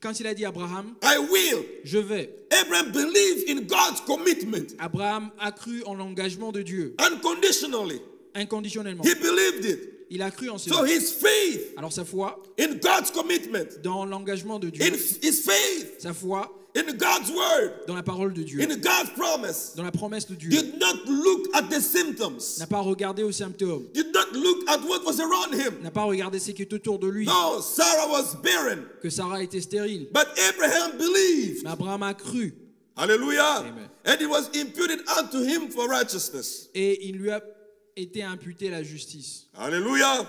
Quand il a dit Abraham, I will. je vais. Abraham believed in God's commitment Abraham a cru en l'engagement de Dieu, unconditionally. inconditionnellement. He believed it. Il a cru en So cela. his faith Alors sa foi in God's commitment, dans l'engagement de Dieu, in his faith sa foi in God's word, dans la parole de Dieu, in God's promise, dans la promesse de Dieu, did not look at the symptoms, n'a pas regardé aux symptômes, did not look at what was around him. n'a pas regardé ce qui est autour de lui, No, Sarah was barren, que Sarah était stérile. but Abraham believed. Mais Abraham a cru Hallelujah. Amen. And it was imputed unto him for righteousness. et il lui a été imputé la justice. Hallelujah.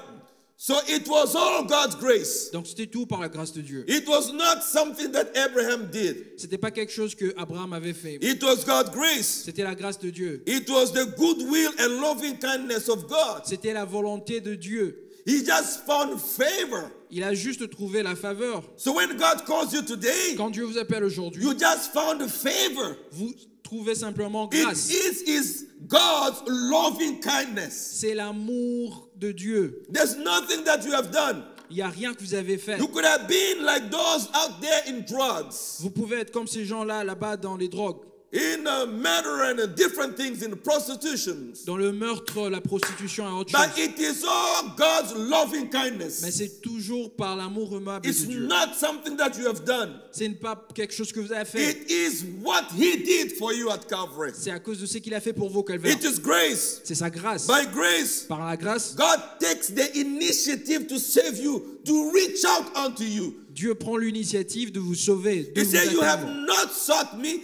So it was all God's grace. Donc c'était tout par la grâce de Dieu. It was not something that Abraham did. C'était pas quelque chose que Abraham avait fait. It was God's grace. C'était la grâce de Dieu. It was the goodwill and loving kindness of God. C'était la volonté de Dieu. He just found favor. Il a juste trouvé la faveur. So when God calls you today, Quand Dieu vous appelle aujourd'hui, you just found favor. vous trouvez simplement grâce. is is God's loving kindness. C'est l'amour de Dieu. There's nothing that you have done. Il n'y a rien que vous avez fait. You could have been like those out there in drugs, Vous pouvez être comme ces gens-là, là-bas, dans les drogues, in uh, murder and uh, different things, in prostitutions. dans le meurtre, la prostitution et autre But chose. it is all God's loving Mais kindness. c'est toujours par l'amour aimable It's de Dieu. not something that you have done. C'est pas quelque chose que vous avez fait. It is what He did for you at Calvary. C'est à cause de ce qu'il a fait pour vous au calvaire. It is grace. C'est sa grâce. By grace, Par la grâce, God takes the initiative to save you, to reach out unto you. Dieu prend l'initiative de vous sauver. de He vous said, You have not sought me,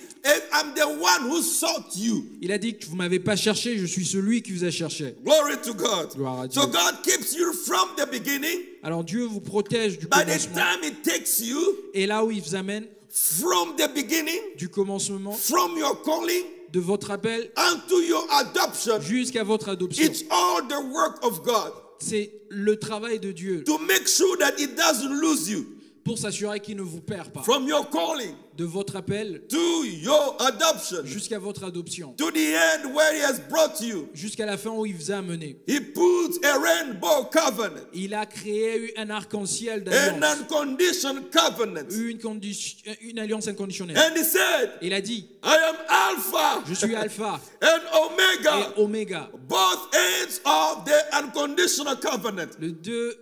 I'm the one who sought you. Il a dit que vous m'avez pas cherché, je suis celui qui vous a cherché. Glory to God. Gloire à So Dieu. God keeps you from the beginning. Alors Dieu vous protège du By the commencement. time He takes you Et là où il vous amène, from the beginning, du commencement from your calling de votre appel unto your adoption, jusqu'à votre adoption. it's all the work of God C'est le travail de Dieu to make sure that He doesn't lose you pour s'assurer qu'il ne vous perd pas. from your calling De votre appel to your adoption, jusqu'à votre adoption. to the end where He has brought you. Jusqu'à la fin où il vous a amené. He puts a rainbow covenant, Il a créé un arc-en-ciel an d'alliance. covenant. Une, alliance inconditionnelle. And He said, Il a dit, I am Alpha je suis Alpha *laughs* and Omega, et Oméga. both ends of the unconditional covenant. Le deux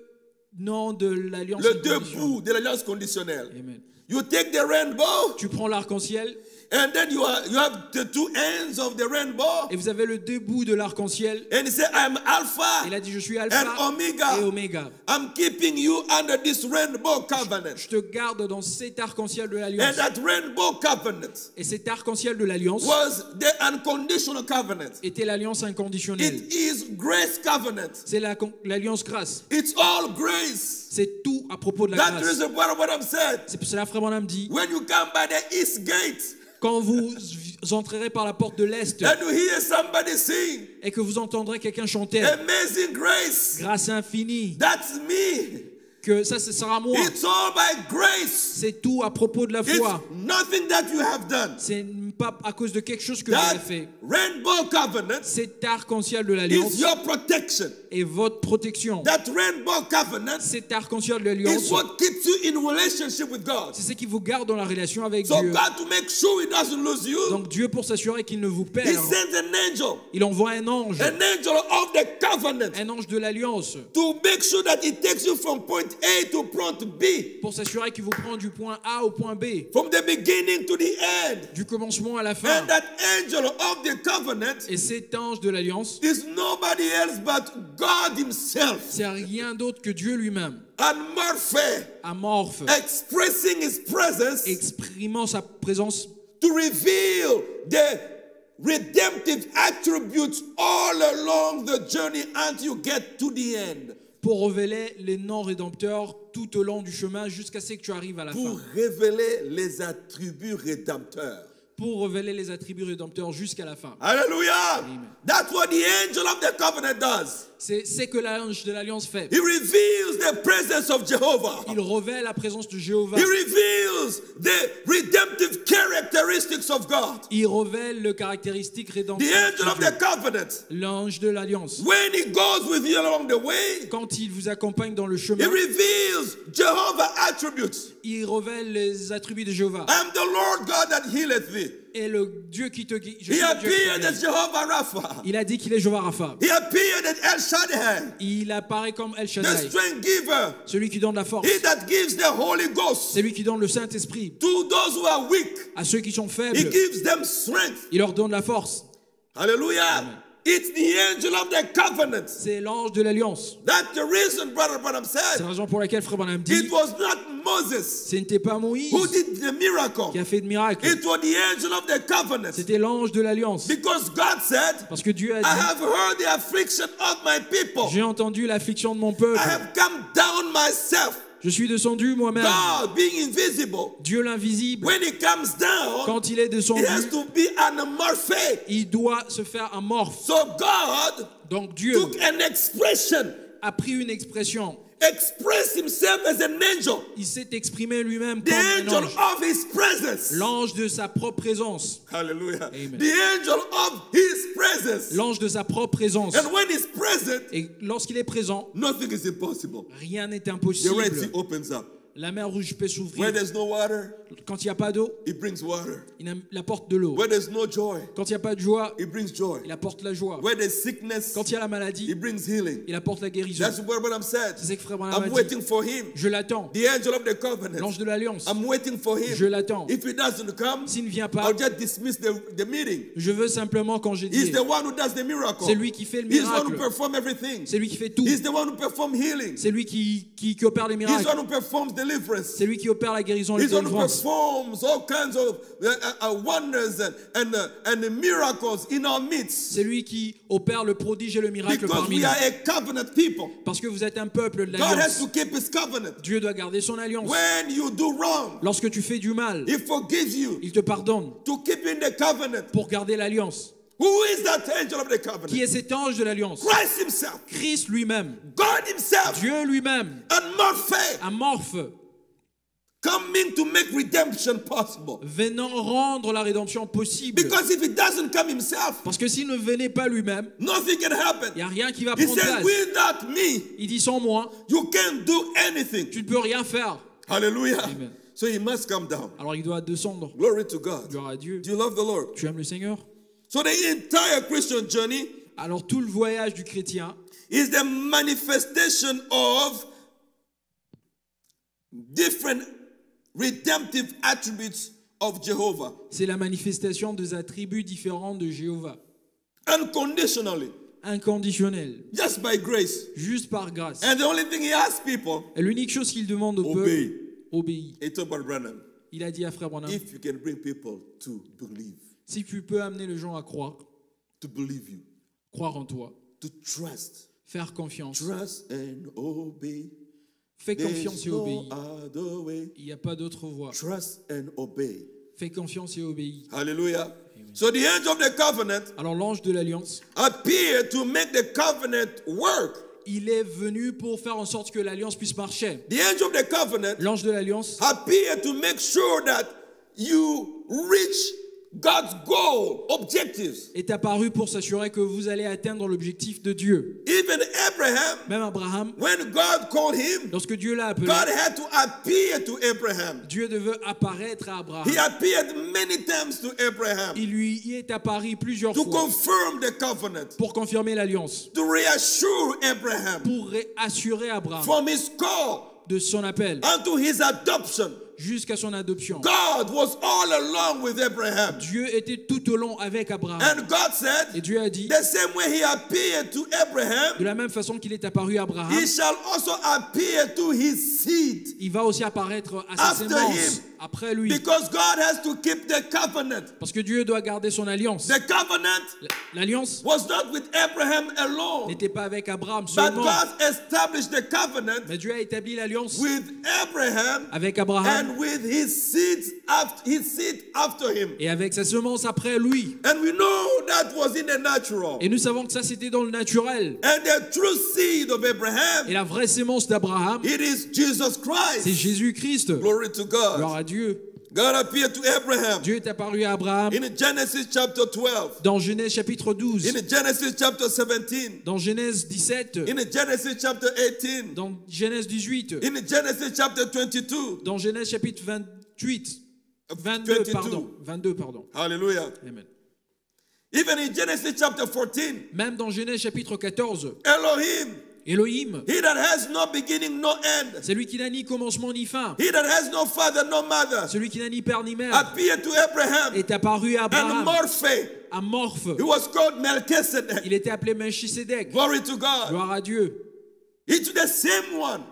noms de l'alliance Le deux bouts de l'alliance conditionnelle. Amen. You take the rainbow, Tu prends l'arc-en-ciel and then you, are, you have the two ends of the rainbow. et vous avez le deux bouts de l'arc-en-ciel. And he said, I'm Alpha Il a dit, je suis and Alpha Omega. et Oméga. I'm keeping you under this rainbow covenant. Je te garde dans cet arc-en-ciel de And l'alliance. that rainbow covenant Et cet arc-en-ciel de l'alliance was the unconditional covenant. était l'alliance inconditionnelle. It is grace covenant. C'est la l'alliance grâce. It's all grace. C'est tout à propos de la That grâce. is the part of what I'm saying. C'est pour cela frère Branham dit, When you come by the east gate quand vous *laughs* entrerez par la porte de l'Est et que vous entendrez quelqu'un chanter Amazing grace, grâce infinie, that's me. Que ça ce sera moi. It's all by grace. C'est tout à propos de la foi. nothing that you have done. C'est pas à cause de quelque chose que vous avez fait. rainbow covenant Cet arc-en-ciel de l'alliance est votre protection. That rainbow covenant Cet arc-en-ciel de is l'alliance, what keeps you in relationship with God. c'est ce qui vous garde dans la relation avec So Dieu. God to make sure He doesn't lose you, Donc Dieu, pour s'assurer qu'il ne vous He perd, sends an angel, il envoie un ange, an angel of the covenant, un ange de l'alliance, to make sure that He takes you from point A to point B, pour s'assurer qu'il vous prend du point A au point B, from the beginning to the end. du commencement à la fin. And that angel of the covenant Et cet ange de l'alliance, is nobody else but God Himself. c'est rien d'autre que Dieu lui-même, amorphe, expressing His presence exprimant sa présence to reveal the redemptive attributes all along the journey until you get to the end. Pour révéler les non-rédempteurs tout au long du chemin jusqu'à ce que tu arrives à la Pour fin. révéler les attributs rédempteurs. Pour révéler les attributs rédempteurs jusqu'à la fin. Hallelujah. That's what the angel of the covenant does. C'est c'est que l'ange de l'alliance fait. He reveals the presence of Jehovah. Il révèle la présence de Jéhovah. He reveals the redemptive characteristics of God. Il révèle le caractéristique The rédempteur. angel de of the covenant. L'ange de l'alliance. When he goes with you along the way, Quand il vous accompagne dans le he chemin, reveals Jehovah attributes. il révèle les attributs de Jéhovah. I am the Lord God that healeth thee. Et le Dieu qui te guide. He appeared as. Jehovah Rapha. Il a dit qu'il est Jéhovah Rapha. He appeared as El Shaddai, Il apparaît comme El the Shaddai, strength giver. celui qui donne la force. He that gives the Holy Ghost C'est lui qui donne le Saint-Esprit. to those who are weak. À ceux qui sont He faibles, gives them strength. il leur donne la force. Hallelujah. It's the angel of the covenant. C'est l'ange de l'alliance. That's the reason, Brother Branham C'est la raison pour laquelle Frère Branham dit it was not Moses ce n'était pas Moïse who did the miracle. qui a fait de miracle. It was the angel of the covenant. C'était l'ange de l'alliance. Because God said, Parce que Dieu a I dit have heard the affliction of my people. J'ai entendu l'affliction de mon peuple. Je suis descendu moi-même. God being invisible. Dieu l'invisible, When he comes down, quand il est descendu, it has to be anamorphic. il doit se faire amorphe. So God Donc Dieu took an expression, a pris une expression. Expressed himself as an angel, Il s'est exprimé lui-même the comme un angel ange. of his presence. L'ange de sa propre présence. Hallelujah. Amen. The angel of his presence. L'ange de sa propre présence. And when he's present, Et lorsqu'il est présent, nothing is impossible. rien n'est The Red impossible. Sea opens up. La mer rouge peut Where s'ouvrir. there's no water, Quand il n'y a pas d'eau, it brings water. il apporte de l'eau. Where there's no joy, Quand il n'y a pas de joie, it brings joy. il apporte la joie. Where there's sickness, Quand il y a la maladie, it brings healing. il apporte la guérison. C'est ce que Frère Branham a dit. waiting for him. Je l'attends. The angel of the covenant. L'ange de l'alliance. I'm waiting for Je him. l'attends. If he doesn't come, S'il ne vient pas, I'll just dismiss the, the meeting. je veux simplement miracle. c'est lui qui fait le He's the one who miracle. C'est lui qui fait tout. He's the one who performs healing. C'est lui qui, qui, qui opère les miracles. Deliverance. C'est lui qui opère la guérison et la délivrance. C'est lui qui opère le prodige et le miracle Because parmi nous. Parce que vous êtes un peuple de God has l'alliance. to keep his covenant. Dieu doit garder son alliance. When you do wrong, Lorsque tu fais du mal, he forgives you il te pardonne to keep in the covenant. pour garder l'alliance. Who is that angel of the Qui covenant? est cet ange de l'alliance? Christ himself, Christ lui-même. God himself, Dieu lui-même. unmorphed, Amorphe, coming to make redemption possible. venant rendre la rédemption possible. Because if he doesn't come himself, Parce que s'il ne venait pas lui-même, nothing can il happen. n'y a rien qui va He prendre place. without me, Il dit sans moi, you can't do anything. tu ne peux rien faire. Hallelujah. Amen. So he must come down. Alors il doit descendre. Glory to God. Gloire à Dieu. Do you love the Lord? Tu aimes le Seigneur? So the entire Christian journey Alors tout le voyage du chrétien, is the manifestation of different redemptive attributes of Jehovah c'est la manifestation des attributs différents de Jéhovah. unconditionally, Inconditionnel, just by grace. juste par grâce. And the only thing he asks people, Et l'unique chose qu'il demande au peuple, obey. Branham, Il a dit à Frère Branham, if you can bring people to believe, si tu peux amener les gens à croire, to believe you, croire en toi, to trust, faire confiance, trust and obey. fais confiance et obéis. Il n'y a pas d'autre voie. Trust and obey. Fais confiance et obéis. Hallelujah. So the angel of the covenant Alors l'ange de l'alliance, appeared to make the covenant work. il est venu pour faire en sorte que l'alliance puisse marcher. The angel of the covenant L'ange de l'alliance appeared to make sure that you reach God's goal, objectives. est apparu pour s'assurer que vous allez atteindre l'objectif de Dieu. Even Abraham, Même Abraham, when God called him, lorsque Dieu l'a appelé, God had to appear to Abraham. Dieu devait apparaître à Abraham. He appeared many times to Abraham Il lui y est apparu plusieurs to fois confirm the covenant, pour confirmer l'alliance, to reassure Abraham pour ré- assurer Abraham from his call de son appel unto his adoption. Jusqu'à son adoption. God was all along with Abraham. Dieu était tout au long avec Abraham. And God Et said, Dieu a dit, the same way he appeared to de Abraham, la même façon qu'il est apparu à Abraham, he shall also appear to his seed. il va aussi apparaître à sa After sémence him. Après lui. Because God has to keep the covenant. Parce que Dieu doit garder son alliance. The covenant L'alliance was not with Abraham alone, n'était pas avec Abraham but seulement, God established the covenant mais Dieu a établi l'alliance with Abraham avec Abraham and with his seeds after his seed after him. et avec sa semence après lui. And we know that was in the natural. Et nous savons que ça c'était dans le naturel. And the true seed of Abraham, Et la vraie sémence d'Abraham, it is Jesus c'est Christ. Jésus-Christ. Glory to Gloire God. à Dieu. God appeared to Abraham Dieu est apparu à Abraham in Genesis chapter 12, dans Genèse chapitre 12, in Genesis chapter 17, dans Genèse 17, in Genesis chapter 18, dans Genèse 18, in Genesis chapter 22. dans Genèse chapitre 28, 22, 22. pardon, 22, pardon. Hallelujah. Amen. Even in Genesis chapter 14, Même dans Genèse chapitre 14, Elohim Elohim, He that has no beginning, no end. c'est lui qui n'a ni commencement ni fin. He that has no father, no mother. Celui qui n'a ni père ni mère Appeared to Abraham est apparu à and Abraham, Morphe. amorphe. He was called Melchizedek. Il était appelé Melchisedec. Glory to God. Gloire à Dieu. It's the same one,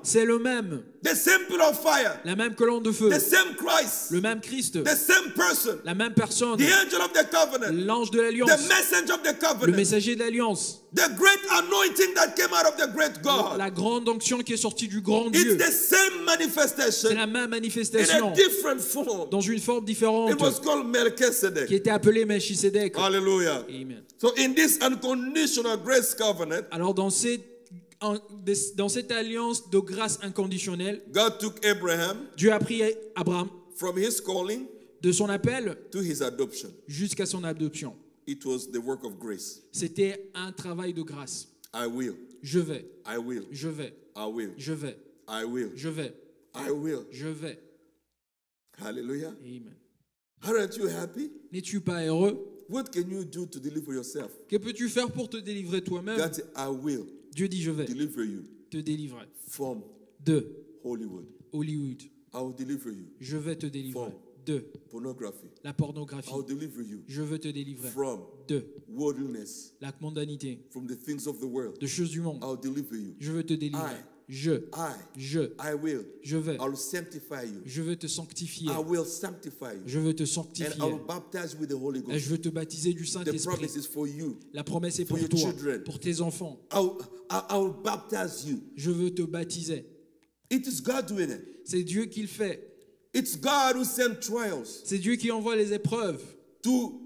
C'est le même, the same pillar of fire, la même colonne de feu, the same Christ, le même Christ, the same person, la même personne, the angel of the covenant, l'ange de the l'alliance, messenger of the le covenant, messager de l'alliance, the great anointing that came out of the great God. la grande onction qui est sortie du grand It's Dieu. the same C'est manifestation la même in manifestation a different form. dans une forme It différente was called qui Melchizedek. était appelée Melchisedec. Hallelujah. Amen. So in this unconditional grace covenant, Alors dans cette, en- dans cette alliance de grâce inconditionnelle, God took Abraham Dieu a pris Abraham from his calling de son appel to his adoption. jusqu'à son adoption. It was the work of grace. C'était un travail de grâce. I will, Je vais, I will, je vais, I will, je vais, I will, je vais, I will. je vais. Hallelujah. Amen. Aren't you happy? N'es-tu pas heureux? What can you do to deliver yourself? Que peux-tu faire pour te délivrer toi-même? Said, I will Dieu dit je vais deliver you te délivrer from de Hollywood. Hollywood. I will deliver you Je vais te délivrer de la pornographie. I will deliver you Je veux te délivrer from de worldliness, la mondanité, from the things of the world. de choses du monde. I will deliver you. Je veux te délivrer. I. Je, I, je, I will. je. I will sanctify you. Je veux te sanctifier. I will sanctify you. Je veux te And sanctifier. I will baptize with the Holy Et Ghost. je veux te baptiser du The Saint-Esprit. promise is for you. La promesse est for pour your toi, children. pour tes enfants. I will, I, I will baptize you. Je veux te baptiser. It is God doing it. C'est Dieu qui le fait. It's God who sent trials C'est Dieu qui envoie les épreuves to,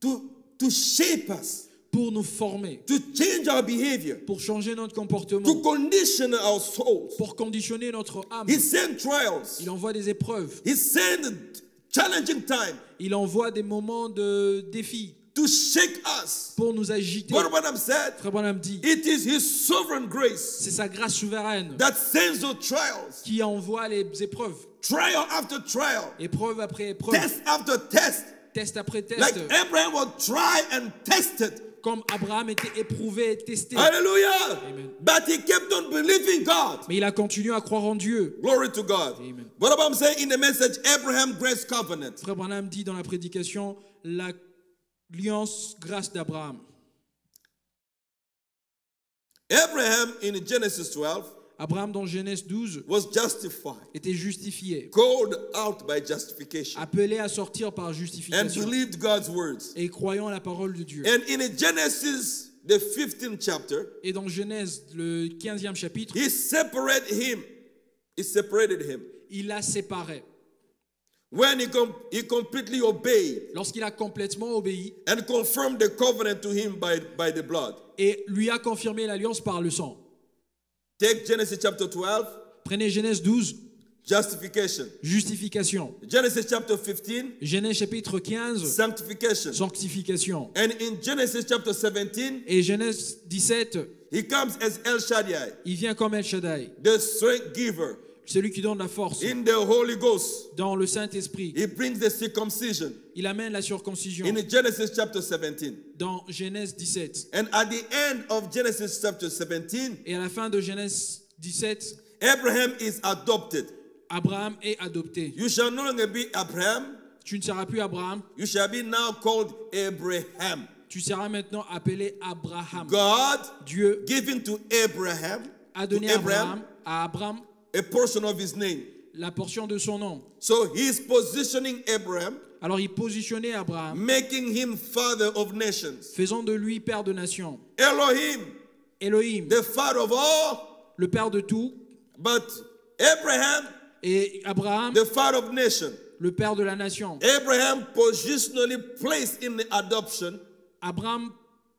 to, to shape us, pour nous former, to change our behavior, pour changer notre to comportement, condition our souls. pour conditionner notre âme. He sent trials. Il envoie des épreuves. He sent challenging time Il envoie des moments de défi to shake us. pour nous agiter. Branham said, Frère Branham dit, it is His sovereign grace c'est sa grâce souveraine that sends those trials, qui envoie les épreuves. trial after trial, Épreuve après épreuve, test after test. test après test. Like Abraham was tried and tested. Comme Abraham était éprouvé et testé. Hallelujah. Amen. But he kept on believing God. Mais il a continué à croire en Dieu. Glory to God. Amen. What about saying in the message, Abraham Grace Covenant? Frère Branham dit dans la prédication l'alliance grâce d'Abraham. Abraham in Genesis 12 Abraham dans Genèse 12 was justified, était justifié, called out by justification, appelé à sortir par and justification believed God's words. et croyant à la parole de Dieu. And in Genesis, the 15th chapter, Et dans Genèse, le 15e chapitre, he separated him. He separated him. il l'a séparé. When he, com- he completely obeyed Lorsqu'il a complètement obéi and confirmed the covenant to him by, by the blood. et lui a confirmé l'alliance par le sang. Take Genesis chapter 12, Prenez Genèse 12, justification. justification. Genesis chapter 15, Genèse chapitre 15, sanctification. sanctification. And in Genesis chapter 17, Et Genèse 17, he comes as El Shaddai, il vient comme El Shaddai, the strength giver, celui qui donne la force. in the Holy Ghost. Dans le Saint-Esprit, He brings the circumcision il amène la circoncision. in Genesis chapter 17. Dans Genèse 17. And at the end of Genesis chapter 17, Et à la fin de Genèse 17, Abraham is adopted. Abraham est adopté. You shall no longer be Abraham, Tu ne seras plus Abraham, you shall be now called Abraham. tu seras maintenant appelé Abraham. God Dieu giving to Abraham, a to donné à Abraham, Abraham, à Abraham a portion of his name. la portion de son nom. So he's positioning Abraham, Alors il positionnait Abraham, making him father of nations. faisant de lui père de nations. Elohim, Elohim, the father of all, le père de tout, but Abraham, et Abraham, the father of nation. le père de la nation. Abraham positionally placed in the adoption Abraham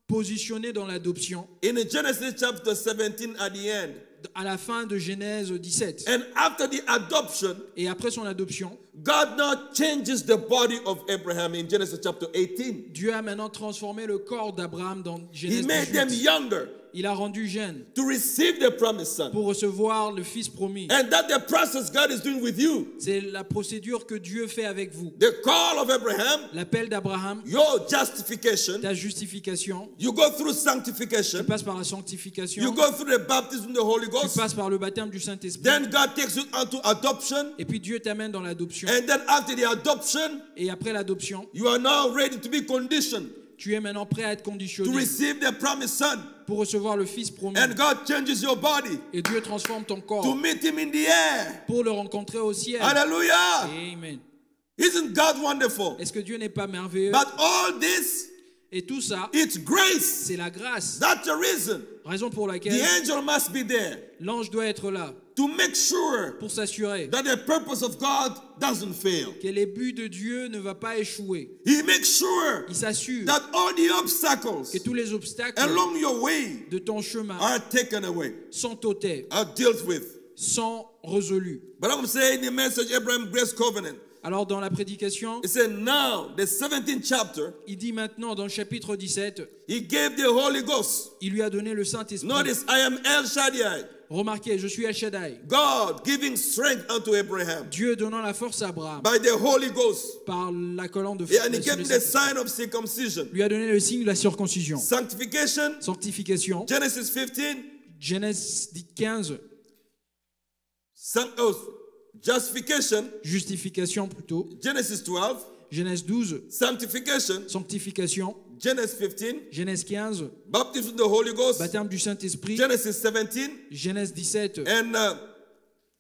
positionné dans l'adoption in Genesis chapter 17 at the end. À la fin de Genèse 17. And after the adoption, Et après son adoption, God now changes the body of Abraham in Genesis chapter 18. Dieu a maintenant transformé le corps d'Abraham dans He Genèse made them 18. younger. Il a rendu jeune to receive the promised son. pour recevoir le Fils promis. And that the process God is doing with you. C'est la procédure que Dieu fait avec vous. The call of Abraham, L'appel d'Abraham, your justification, ta justification, you go through tu sanctification, passes par la sanctification, you go through the baptism of the Holy tu Ghost. passes par le baptême du Saint-Esprit, Then God takes you onto adoption. et puis Dieu t'amène dans l'adoption. And then after the adoption, Et après l'adoption, you are now ready to be conditioned tu es maintenant prêt à être to conditionné receive the promised son. Pour recevoir le Fils promis. And God changes your body Et Dieu transforme ton to corps meet him in the air. pour le rencontrer au ciel. Hallelujah. Amen. Isn't God wonderful? Est-ce que Dieu n'est pas merveilleux? But all this, Et tout ça, it's grace. c'est la grâce. That's the reason Raison pour the laquelle angel must be there l'ange doit être là to make sure pour s'assurer that the purpose of God doesn't fail. que les buts de Dieu ne va pas échouer. He makes sure Il s'assure that all the obstacles que tous les obstacles along your way de ton chemin are taken away, sont ôtés, are dealt with. sont résolus. But I'm saying the message Abraham Grace Covenant. Alors dans la prédication, It said now, the 17th chapter, il dit maintenant dans le chapitre 17, he gave the Holy Ghost. il lui a donné le Saint-Esprit. Notice, I am El Shaddai, Remarquez, je suis El Shaddai. God giving strength unto Abraham. Dieu donnant la force à Abraham. By the Holy Ghost. par la colonne de Yeah, and he gave the sign of circumcision. lui a donné le signe de la circoncision. Sanctification, Sanctification, Genesis 15, Genèse 15, san- oh, justification, justification plutôt, Genesis 12, Genèse 12, sanctification, sanctification, Genesis 15, Genèse 15, baptism of the Holy Ghost, baptême du Saint-Esprit, Genesis 17, Genèse 17 and uh,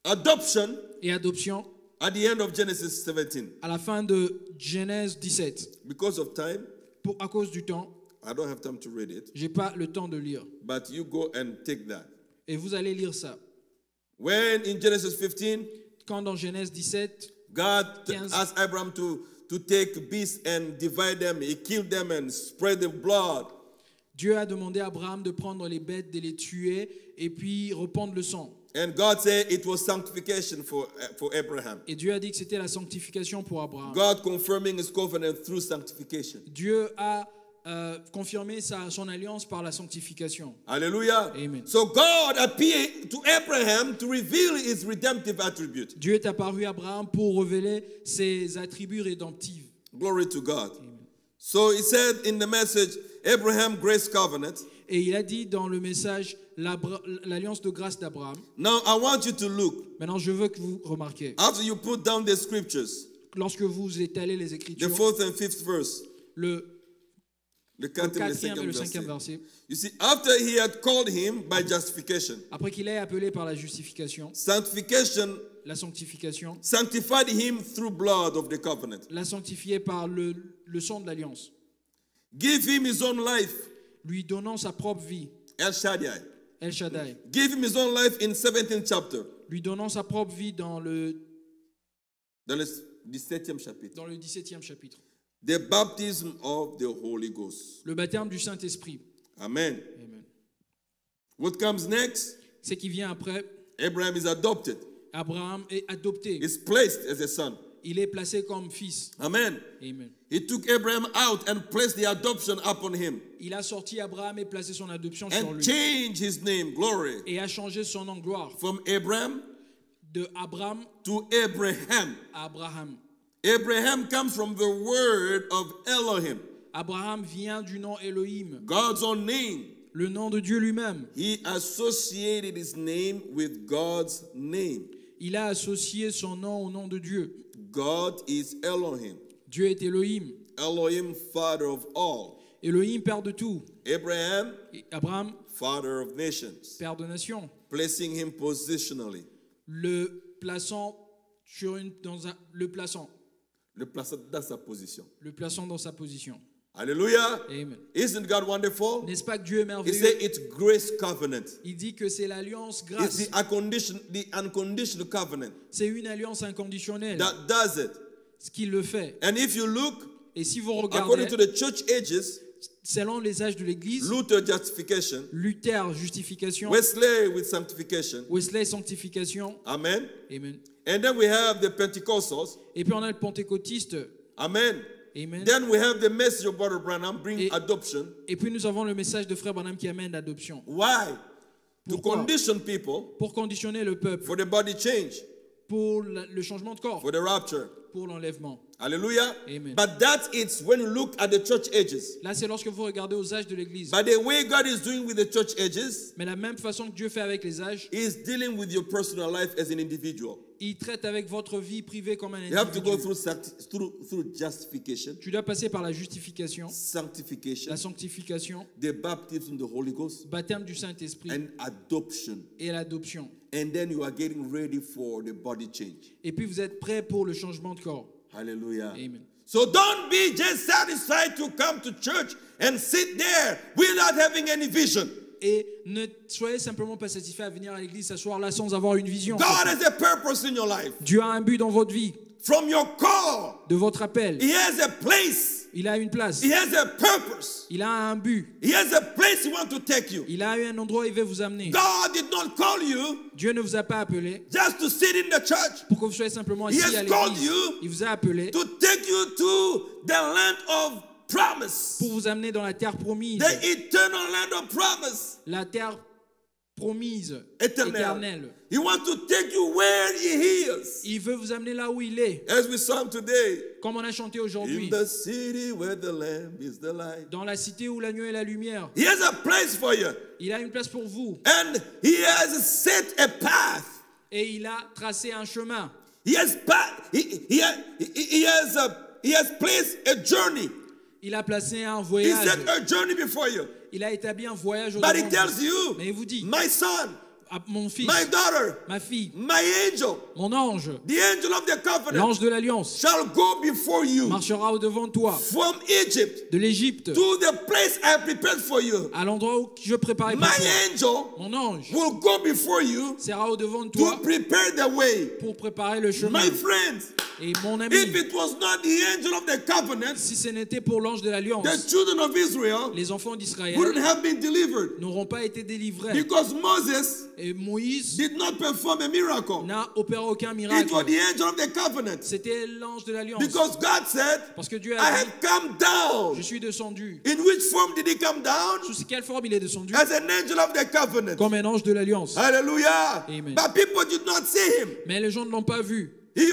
adoption et adoption at the end of Genesis 17. à la fin de Genèse 17. Because of time, Pour, à cause du temps, I don't have time to read it, j'ai pas le temps de lire. but you go and take that. Et vous allez lire ça. When in Genesis 15, Quand dans Genèse 17, God t- 15. asked Abraham to, to take beasts and divide them, he killed them and spread the blood. Dieu a demandé à Abraham de prendre les bêtes, de les tuer et puis rependre le sang. And God said it was sanctification for, uh, for Abraham. Et Dieu a dit que c'était la sanctification pour Abraham. God confirming his covenant through sanctification. Dieu a euh, confirmé sa, son alliance par la sanctification. Hallelujah. Amen. So God appeared to Abraham to reveal his redemptive attribute. Dieu est apparu à Abraham pour révéler ses attributs rédemptifs. Glory to God. So he said in the message, Abraham grace covenant. Et il a dit dans le message l'alliance de grâce d'Abraham. Now I want you to look. Maintenant, je veux que vous remarquiez. After you put down the scriptures, Lorsque vous étalez les the Écritures, fourth and fifth verse, le, the le quatrième et le cinquième verset, You see, after he had called him by justification, après qu'il ait appelé par la justification, sanctification la sanctification, sanctified him through blood of the covenant. l'a sanctifié par le, le sang de l'alliance, Give him his own life, lui donnant sa propre vie, El Shaddai. El Shaddai, Give him his own life in 17th chapter, lui donnant sa propre vie dans le, dans le 17e chapitre. dans le 17e chapitre. The baptism of the Holy Ghost. Le baptême du Saint-Esprit. Amen. Amen. What comes next? C'est qui vient après, Abraham is adopted. Abraham est adopté. Is placed as a son. Il est placé comme fils. Amen. Amen. He took Abraham out and placed the adoption upon him Il a sorti Abraham et placé son adoption sur and lui. changed his name, glory, Et a changé son nom gloire from Abraham de Abraham to Abraham. Abraham. Abraham comes from the word of Elohim, Abraham vient du nom Elohim, God's own name. le nom de Dieu lui-même. He associated his name with God's name. Il a associé son nom au nom de Dieu. God is Elohim. Dieu est Elohim. Elohim, Father of all. Elohim, Père de tout. Abraham, Abraham, Father of nations. Père de nation. Placing him positionally. Le plaçant sur une, dans un, le plaçant, Le plaçant dans sa position. le plaçant dans sa position. Hallelujah. Amen. Isn't God wonderful? N'est-ce pas que Dieu est He merveilleux? said it's grace covenant. Il dit que c'est l'alliance It's grâce. the unconditional, the unconditional covenant C'est une alliance inconditionnelle. that does it. Ce qu'il le fait. And if you look, Et si vous according regardez, to the church ages, selon les âges de l'Église, Luther justification, Luther, justification, Wesley with sanctification. Wesley, sanctification. Amen. Amen. And then we have the Pentecostals. Et puis on a le pentecôtiste. Amen. Amen. Then we have the message of Brother Branham bring Et- adoption. Et puis nous avons le message de Frère Branham qui amène l'adoption. Why? To Pourquoi? condition people Pour conditionner le peuple, for the body change, pour le changement de corps, for the rapture. pour l'enlèvement. Hallelujah. Amen. But that is when you look at the church ages. Là, c'est lorsque vous regardez aux âges de l'Église. But the way God is doing with the church ages Mais la même façon que Dieu fait avec les âges, is dealing with your personal life as an individual. il traite avec votre vie privée comme un You have to go individu. through sancti- through, through justification, Tu dois passer par la justification, sanctification, la sanctification, the baptism in the Holy Ghost, baptême du Saint-Esprit and adoption. et l'adoption. And then you are getting ready for the body change. Et puis vous êtes prêt pour le changement de corps. Hallelujah. Amen. So don't be just satisfied to come to church and sit there without having any vision. Et ne soyez simplement pas satisfait à venir à l'église s'asseoir là sans avoir une vision. God has a purpose in your life. Dieu a un but dans votre vie, From your call, de votre appel. He has a place. Il a une place, He has a purpose. il a un but, He has a place He wants to take you. il a un endroit où il veut vous amener. God did not call you Dieu ne vous a pas appelé just to sit in the church, pour que vous soyez simplement He assis has à l'église. you Il vous a appelé to take you to the land of promise, pour vous amener dans la terre promise, the eternal land of promise, la terre promise, eternal. éternelle. He wants to take you where He is. Il veut vous amener là où il est, As we sang today, comme on a chanté in aujourd'hui, the city where the Lamb is the light. dans la cité où l'agneau est la lumière. He has a place for you, Il a une place pour vous and He has set a path. et il a tracé un chemin. He has he, he, he, he a, he has placed a journey. Il a placé un He voyage. set a journey before you. Il a établi un voyage au But he tells you, Mais il vous dit, my son, Ah, mon fils, my daughter, ma fille, my angel, mon ange, the angel of the covenant l'ange de l'alliance, shall go before you marchera au devant de toi, from Egypt de l'Égypte, to the place I prepared for you. à l'endroit où je préparais pour My toi. angel Mon ange will go before you sera au devant de to toi prepare the way. pour préparer le chemin. My friends, Et mon ami, if it was not the angel of the covenant, si ce n'était pour l'ange de l'alliance, the children of Israel les enfants d'Israël wouldn't have been delivered n'auront pas été délivrés. because Moses Et Moïse did not perform a miracle. n'a opéré aucun It was miracle. the angel of the covenant C'était l'ange de l'alliance. because God said, Parce que Dieu I a dit, have come down. je suis descendu. In which form did he come down? Sous quelle forme il est descendu? As an angel of the covenant. Comme un ange de l'alliance. Hallelujah. Amen. But people did not see him. Mais les gens ne l'ont pas vu. He,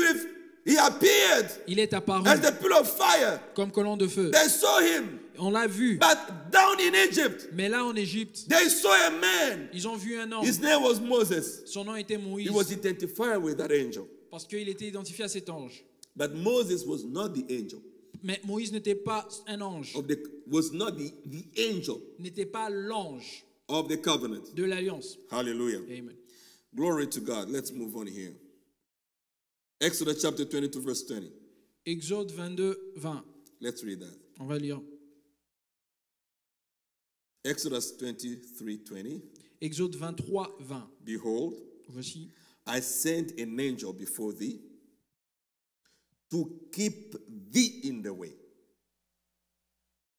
he appeared Il est apparu as the pillar of fire. comme colonne de feu. They saw him. On l'a vu. But down in Egypt, Mais là en Égypte, they saw a man. ils ont vu un ange. His name was Moses. Son nom était Moïse. He was identified with that angel. Parce qu'il était identifié à cet ange. But Moses was not the angel Mais Moïse n'était pas un ange. of the was not the, the angel N'était pas l'ange of the covenant. de l'alliance. Hallelujah. Amen. Glory to God. Let's move on here. Exodus chapter 22, verse 20. Exode 22, 20. Let's read that. On va lire. Exodus 23, 20. Exode 23, 20. Behold, Voici. I sent an angel before thee to keep thee in the way.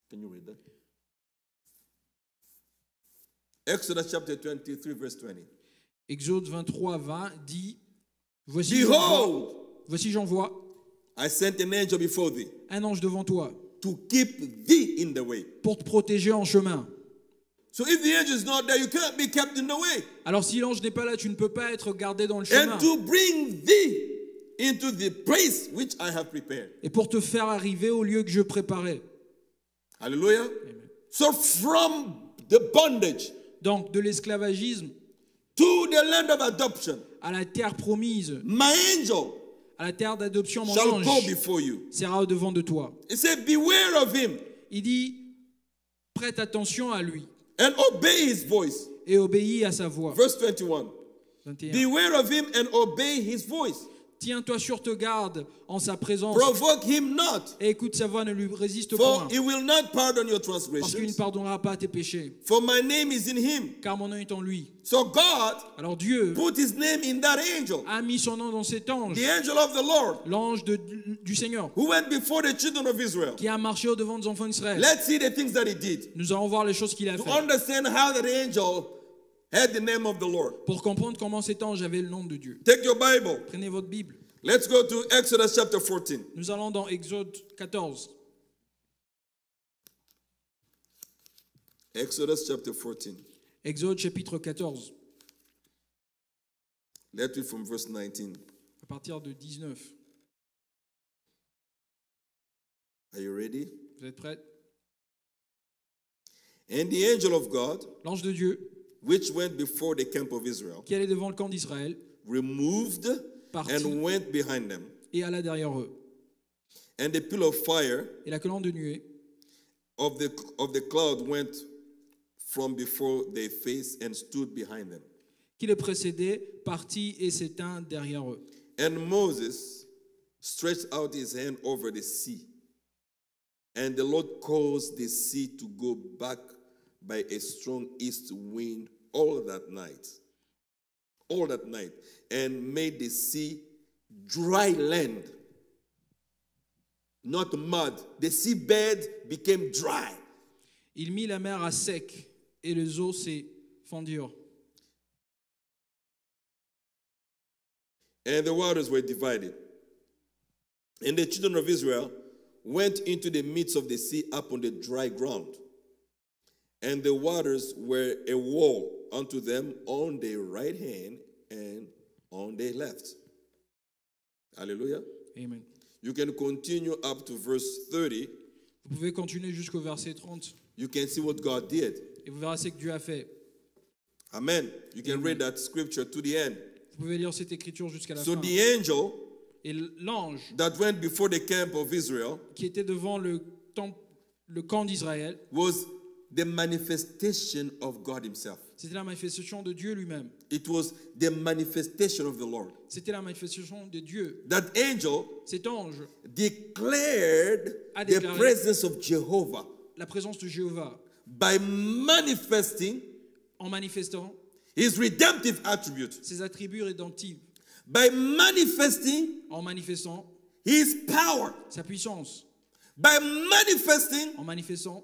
Can you read that? Exodus chapter 23, verse 20. Exode 23, 20 dit Voici, j'envoie, Behold, voici j'envoie I sent an angel before thee un ange devant toi to keep thee in the way. pour te protéger en chemin. So if the angel is not there, you can't be kept in the way. Alors si l'ange n'est pas là, tu ne peux pas être gardé dans le chemin. And to bring thee into the place which I have prepared. Et pour te faire arriver au lieu que je préparais. Hallelujah. So from the bondage Donc de l'esclavagisme to the land of adoption, à la terre promise, my angel à la terre d'adoption, mon shall go ange before you. sera au devant de toi. He said, Beware of him Il dit Prête attention à lui and obey his voice. et obéis à sa voix. Verse 21. 21. Beware of him and obey his voice. Tiens-toi sur te garde en sa présence Provoke him not, et écoute sa voix, ne lui résiste for point, he will not pardon your parce qu'il ne transgressions. pardonnera pas tes péchés, For my name is in him. car mon nom est en lui. So God Alors Dieu put his name in that angel, a mis son nom dans cet ange, the angel of the Lord, l'ange de- du Seigneur, who went before the children of Israel. qui a marché au devant des enfants d'Israël. Let's see the things that he did. Nous allons voir les choses qu'il a To fait understand how that angel The name of the Lord. Pour comprendre comment cet ange avait le nom de Dieu. Take your Bible. Prenez votre Bible. Let's go to Exodus chapter 14. Nous allons dans Exode 14. Exodus chapter 14. Exode chapitre 14. Let's read from verse 19. À partir de 19. Are you ready? Vous êtes prêts? And the angel of God, l'ange de Dieu, which went before the camp of Israel, qui allait devant le camp d'Israël, removed Parti. and went behind them. et alla derrière eux. And the pillar of fire Et la colonne de nuée of the, of the cloud went from before their face and stood behind them. qui les précédait partit et s'éteint derrière eux. And Moses stretched out his hand over the sea. And the Lord caused the sea to go back by a strong east wind all that night. All that night. And made the sea dry land. Not mud. The seabed became dry. Il mit la mer à sec et les eaux s'y fendirent. and the waters were divided. And the children of Israel went into the midst of the sea upon the dry ground. And the waters were a wall unto them on their right hand and on their left. Hallelujah. Amen. You can continue up to verse 30. Vous pouvez continuer jusqu'au verset 30 You can see what God did. et vous verrez ce que Dieu a fait. Amen. You can read that scripture to the end. Vous pouvez lire cette écriture jusqu'à la So fin. the angel Et l'ange that went before the camp of Israel qui était devant le, temple, le camp d'Israël, was the manifestation of God Himself. c'était la manifestation de Dieu lui-même. It was the manifestation of the Lord. C'était la manifestation de Dieu. That angel Cet ange, declared A the presence of Jehovah la présence de Jéhovah, by manifesting en manifestant His redemptive attribute, ses attributs rédemptifs, by manifesting en manifestant His power, sa puissance, by manifesting en manifestant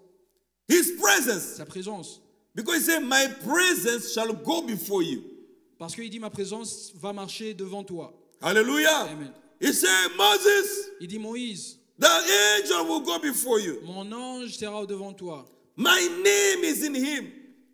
His presence. sa présence. Because He said, My presence shall go before you. Parce qu'il dit ma présence va marcher devant toi. Hallelujah. Amen. He said, Moses, Il dit Moïse, the angel will go before you. mon ange sera devant toi. My name is in him.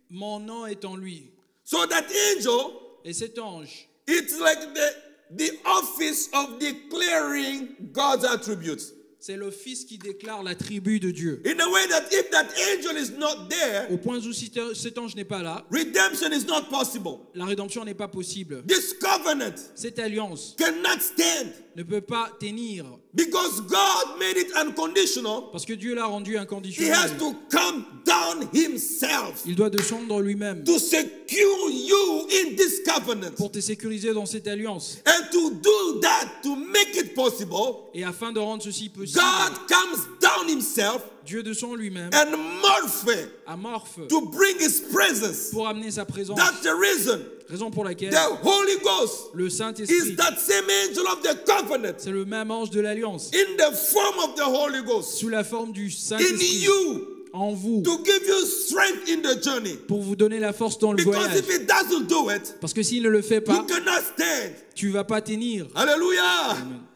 Mon nom est en lui. So that angel, Et cet ange, it's like the, the office of declaring God's attributes. C'est le Fils qui déclare l'attribut de Dieu. In a way that if that angel is not there, Au point où cet ange n'est pas là, redemption is not possible. la rédemption n'est pas possible. This covenant Cette alliance cannot stand ne peut pas tenir because God made it unconditional. parce que Dieu l'a rendu He has inconditionnel. to come down himself Il doit descendre lui-même to secure you in this covenant. pour te sécuriser dans cette alliance. And to do that, to make it possible, Et afin de rendre ceci possible, God comes down himself Dieu descend lui-même, and morphe amorphe, to bring his presence. pour amener sa présence. That's the reason Raison pour laquelle the Holy Ghost le is Saint-Esprit, that same angel of the covenant c'est le même ange de l'alliance, in the form of the Holy Ghost sous la forme du in Saint-Esprit, you en vous, to give you strength in the journey. pour vous donner la force dans le Because voyage. if it doesn't do it, Parce que s'il ne le fait you pas, cannot stand. tu vas pas tenir. Hallelujah. The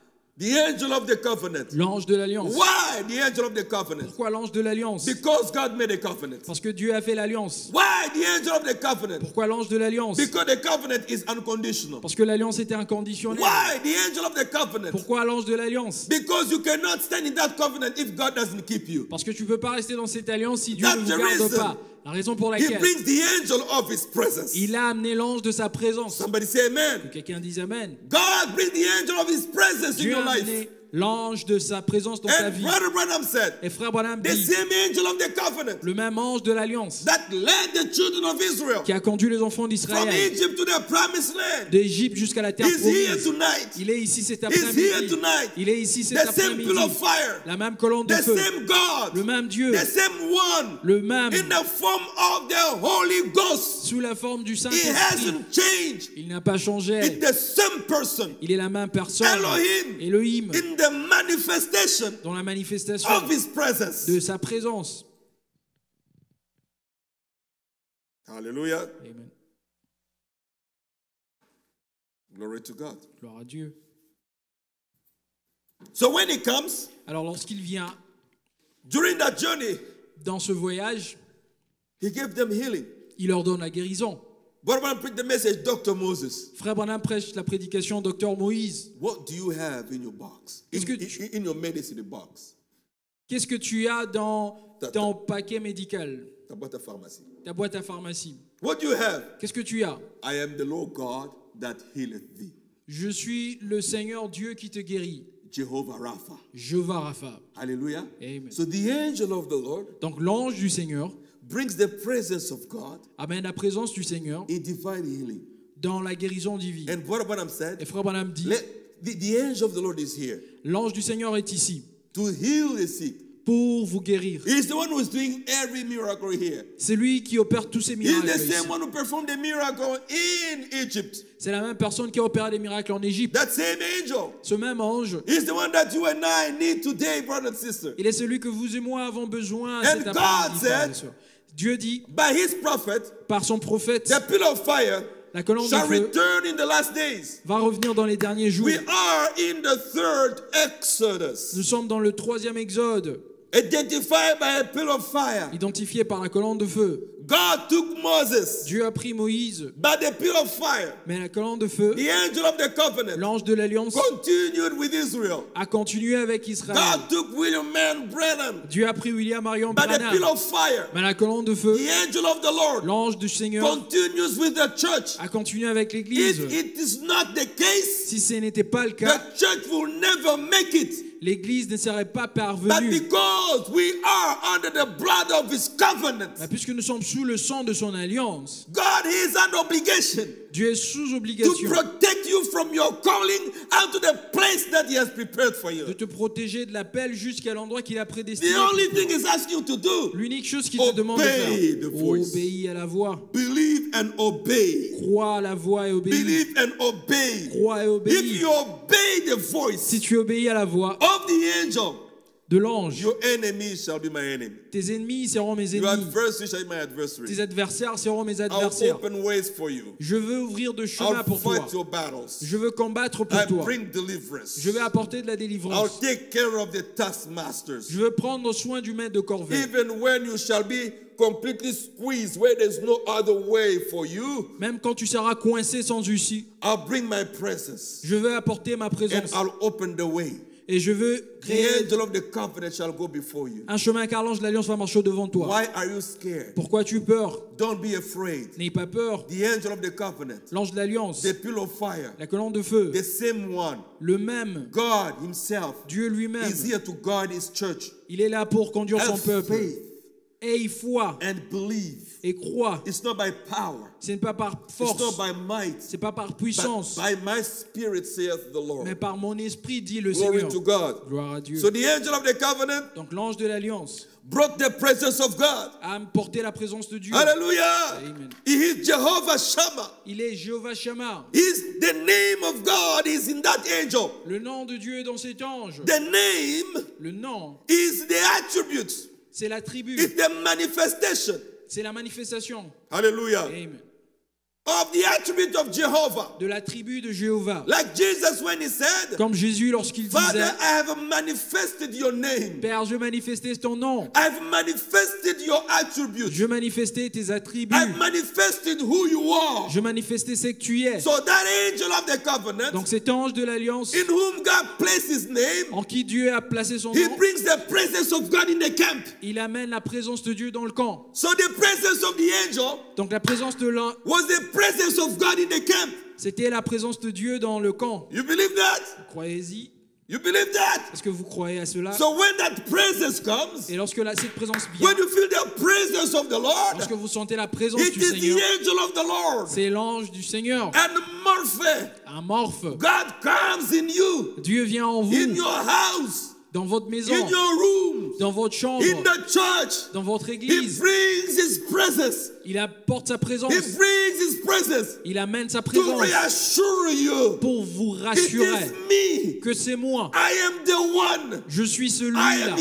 L'ange de l'alliance. Why the angel of the covenant? Pourquoi l'ange de l'alliance? Because God made a covenant. Parce que Dieu a fait l'alliance. Why the angel of the covenant? Pourquoi l'ange de l'alliance? Because the covenant is unconditional. Parce que l'alliance était inconditionnelle. Why the angel of the covenant? Pourquoi l'ange de l'alliance? Because you cannot stand in that covenant if God doesn't keep you. Parce que tu ne peux pas rester dans cette alliance si Dieu ne vous the garde pas. La raison pour He laquelle brings the angel of his presence. il a amené l'ange de sa présence. Somebody say amen. Quelqu'un dise Amen. God brings the angel of his presence in Dieu your a life. L'ange de sa présence dans sa And vie. Brother Branham said, Et frère Branham the dit le même ange de l'alliance qui a conduit les enfants d'Israël d'Égypte jusqu'à la terre promise. Il est ici cet après-midi. Il est ici cet après-midi. La même colonne de feu. same God. Le même Dieu. The same one. Le même In the form of the Holy Ghost. sous la forme du Saint-Esprit. Il n'a pas changé. It's the same person. Il est la même personne. Elohim. Elohim. The manifestation Dans la manifestation of his presence. de sa présence. Hallelujah. Amen. Glory to God. Gloire à Dieu. So when he comes, Alors lorsqu'il vient during that journey, dans ce voyage, He gave them healing. Il leur donne la guérison. The message, Dr. Moses, Frère Branham prêche la prédication Docteur Moïse. what do you have in your box? In, Est-ce que in- tu- in your medicine box? Qu'est-ce que tu as dans ton paquet médical, How about the pharmacy? ta boîte à pharmacie What do you have? Qu'est-ce que tu as? I am the Lord God that healeth thee. Je suis le Seigneur Dieu qui te guérit. Jehovah Rapha. Jehovah Rapha. Hallelujah. Amen. So the angel of the Lord Donc l'ange du Seigneur brings the presence of God amène la présence du Seigneur in divine healing. dans la guérison divine. And what Branham Et said, Frère Branham dit, let, the, the angel of the Lord is here l'ange du Seigneur est ici to heal the sick. pour vous guérir. He's the one who is doing every miracle here. C'est lui qui opère tous ces He's miracles. the ici. same one who performed the miracle in Egypt. C'est la même personne qui a opéré des miracles en Égypte. That same angel. Ce même ange, He's the one that you and I need today, brother and sister. il est celui que vous et moi avons besoin And cet God après-midi, Dieu dit By his prophet, par son prophète, the pillar of fire la colonne de shall feu return in the last days. va revenir dans les derniers jours. We are in the third Exodus, Nous sommes dans le troisième exode, identified by a pillar of fire. identifié par la colonne de feu. God took Moses Dieu a pris Moïse, by the pillar of fire. mais la colonne de feu, The angel of the covenant l'ange de l'alliance, continued with Israel. a continué avec Israël. God took William Branham Dieu a pris William Marion by the pillar Branham, of fire. mais la colonne de feu, The angel of the Lord l'ange du Seigneur, continues with the church. a continué avec If l'Église. it is not the case, Si ce n'était pas le cas, the church will never make it. l'Église ne serait pas parvenue. Bah, Puisque nous sommes sous le sang de son alliance, God is under obligation Dieu est sous obligation de te protéger de l'appel jusqu'à l'endroit qu'il a prédestiné. L'unique chose qu'il te demande de faire, obéis à la voix. believe and obey. Crois à la voix et obéis. Believe and obey. Crois et If obéis. you obey the Si tu obéis à la voix of the angel, de l'ange, your enemies shall be my enemy. tes ennemis seront mes Your ennemis. adversaries shall be my adversaries. Tes adversaires seront mes adversaires. open ways for you. Je veux ouvrir de chemin pour toi. fight your battles. Je veux combattre pour I toi. bring deliverance. Je vais apporter de la I'll délivrance. take care of the taskmasters. Je veux prendre soin du maître de corvée. Even when you shall be completely squeezed where there's no other way for you, Même quand tu seras coincé sans issue, I'll bring my presence je veux apporter ma présence. Et je veux créer angel of the covenant shall go before you. un chemin car l'ange de l'alliance va marcher devant toi. Why are you scared? Pourquoi tu peur Don't be afraid. N'aie pas peur. The angel of the covenant, L'ange de l'alliance, the pillar of fire, la colonne de feu, the same one, le même, God Himself, Dieu lui-même, is here to guard His church. il est là pour conduire son peuple. Faith Aie foi and believe. et crois. It's not by power, Ce n'est pas par it's force, not by might, c'est pas par but puissance, by my spirit, saith the mais Lord. par mon esprit, dit le Glory Seigneur. to God. Gloire à Dieu. So the angel of the covenant Donc l'ange de l'alliance brought the presence of God. a porté la présence de Dieu. Hallelujah. Amen. He is Jehovah Shammah. Il est Jéhovah Shammah. The name of God is in that angel. Le nom de Dieu est dans cet ange. The name Le nom, is the attribute. C'est la tribu, It's the manifestation. c'est la manifestation. Hallelujah. Amen. Of the attribute of Jehovah. De la tribu de Jéhovah. Like Jesus when he said, Comme Jésus lorsqu'il Father, disait, I have manifested your name. Père, je manifestais ton nom. I've manifested your attribute. Je manifestais tes attributs. I've manifested who you are. Je manifestais ce que tu es. So that angel of the covenant, Donc cet ange de l'alliance in whom God placed his name, en qui Dieu a placé son he nom, brings the presence of God in the camp. il amène la présence de Dieu dans le camp. So the presence of the angel Donc la présence de was the presence of God in the camp. c'était la présence de Dieu dans le camp. You believe that? Croyez-y? You believe that? Est-ce que vous croyez à cela? So when that presence comes, Et lorsque la- cette présence vient, when you feel the presence of the Lord, lorsque vous sentez la présence it du is Seigneur, the angel of the Lord. c'est l'ange du Seigneur, And Morphe. God comes in you, Dieu vient en in vous, your house, dans votre maison, in your room, dans votre chambre, in the church. dans votre He église. brings his presence Il apporte sa présence. He brings his presence Il amène sa to présence reassure you. pour vous It rassurer is me. que c'est moi. I am the one. Je suis celui-là.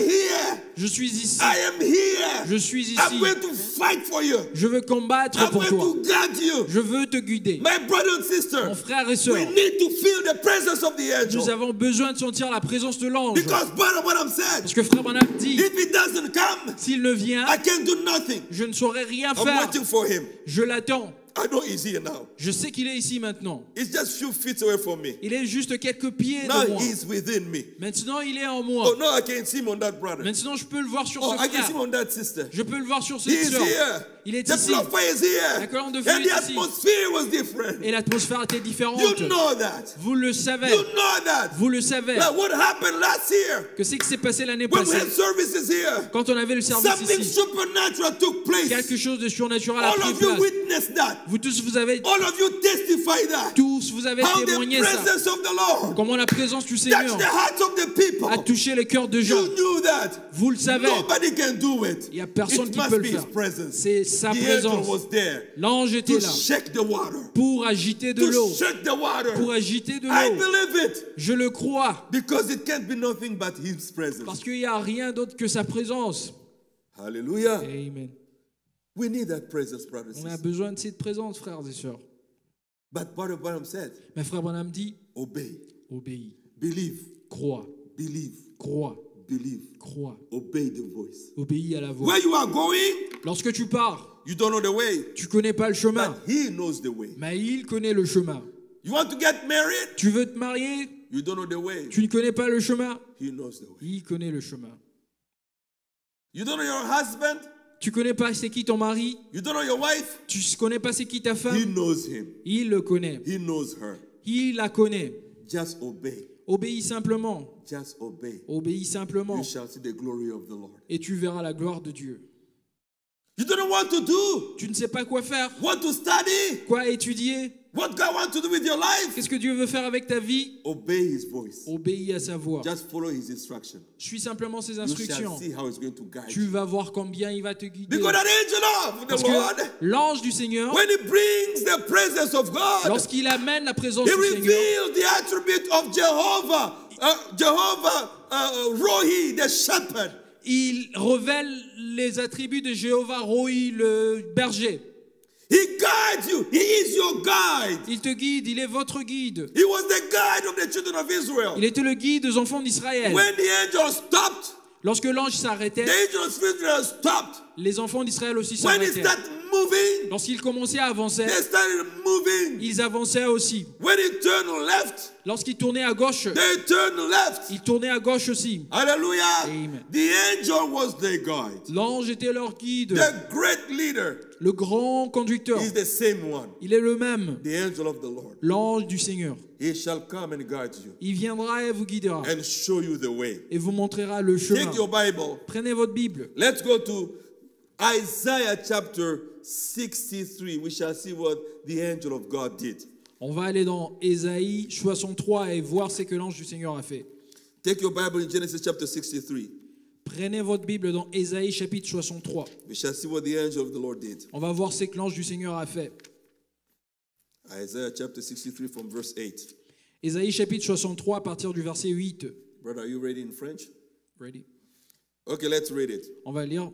Je suis ici. I am here. Je suis ici. I'm going to fight for you. Je veux combattre I'm pour toi. to guard you. Je veux te guider. My brother and sister, Mon frère et we sœur, need to feel the presence of the angel. nous avons besoin de sentir la présence de l'ange. Parce que frère Branham dit, s'il ne vient, I can do nothing. je ne saurais rien faire. Waiting for him. Je l'attends. I know he's here now. Je sais qu'il est ici maintenant. He's just few feet away from me. Il est juste quelques pieds Now de moi. he's within me. Maintenant, il est en Oh, moi. now I can see him on that brother. Maintenant, je peux le voir sur Oh, ce I can see him frère. on that sister. Je peux le voir sur He is here. Il est The ici. La colonne de feu And est the ici. atmosphere was different. Et l'atmosphère était You différente. know that. Vous le savez. You know that. Vous le savez. Like what happened last year? Que c'est qui s'est passé l'année passée quand on avait le service Something ici supernatural took place. Quelque chose de surnaturel a All pris of you place. witnessed that. Vous tous, vous avez All of you testify that. tous, vous avez How the témoigné ça. presence of the Lord Comment la présence du Seigneur the hearts of the people. a touché les cœurs de You gens. knew that. Vous le savez. Nobody can do it. Il y a personne it qui must peut be le His faire. presence. C'est sa présence. L'ange était là pour agiter de l'eau. Pour agiter de l'eau. Je le crois. because it can't be nothing but His presence. Parce qu'il n'y a rien d'autre que sa présence. Hallelujah. Amen. We need that presence, brothers On a besoin de cette présence, frères et sœurs. But Brother Branham said, Mais frère Branham dit, obey, obéis, believe, crois, believe, crois, believe, crois, obey the voice. obéis à la voix. Where you are going, Lorsque tu pars, you don't know the way, tu connais pas le chemin, but He knows the way. mais il connaît le chemin. You want to get married, Tu veux te marier, you don't know the way, tu ne connais pas le chemin, He knows the way. il connaît le chemin. You don't know your husband, Tu connais pas c'est qui ton mari, you don't know your wife, tu connais pas c'est qui ta He femme, knows him, il le connaît, He knows her. il la connaît. Just obey, Obéis simplement, just obey. obéis simplement, You shall see the glory of the Lord. et tu verras la gloire de Dieu. You don't know what to do, Tu ne sais pas quoi faire, what to study, quoi étudier, what God wants to do with your life. qu'est-ce que Dieu veut faire avec ta vie, Obey His voice. obéis à sa voix. Just follow His instruction. Suis simplement ses You instructions. shall see how He's going to guide Tu vas voir combien il va te guider. Because angel of Parce the Lord, que l'ange du Seigneur, when he brings the presence of God, lorsqu'il amène la présence he du Seigneur, the attribute of Jehovah, Jehovah uh, Rohi, the shepherd. il révèle les attributs de Jéhovah Roi, le berger. He guides you. He is your guide. Il te guide, il est votre guide. He was the guide of the children of Israel. Il était le guide des enfants d'Israël. When the angel stopped, Lorsque l'ange s'arrêtait, the angel of Israel stopped. les enfants d'Israël aussi s'arrêtaient. Lorsqu'ils commençaient à avancer, they started moving. ils avançaient aussi. When he turned left, Lorsqu'ils tournaient à gauche, they turned left. ils tournaient à gauche aussi. Hallelujah. Amen. The angel was their guide. L'ange était leur guide. The great leader Le grand conducteur, is the same one, il est le même. the angel of the Lord. L'ange du Seigneur. He shall come and guide you Il viendra et vous guidera and show you the way. et vous montrera le chemin. Take your Bible. Prenez votre Bible. Let's go to Isaiah chapter 63. We shall see what the angel of God did. On va aller dans Ésaïe 63 et voir ce que l'ange du Seigneur a fait. Take your Bible in Genesis chapter 63. Prenez votre Bible dans Ésaïe chapitre 63. We shall see what the angel of the Lord did. On va voir ce que l'ange du Seigneur a fait. Isaiah chapter 63 from verse 8. Ésaïe chapitre 63 à partir du verset 8. Brother, are you ready in French? Ready? Okay, let's read it. On va lire.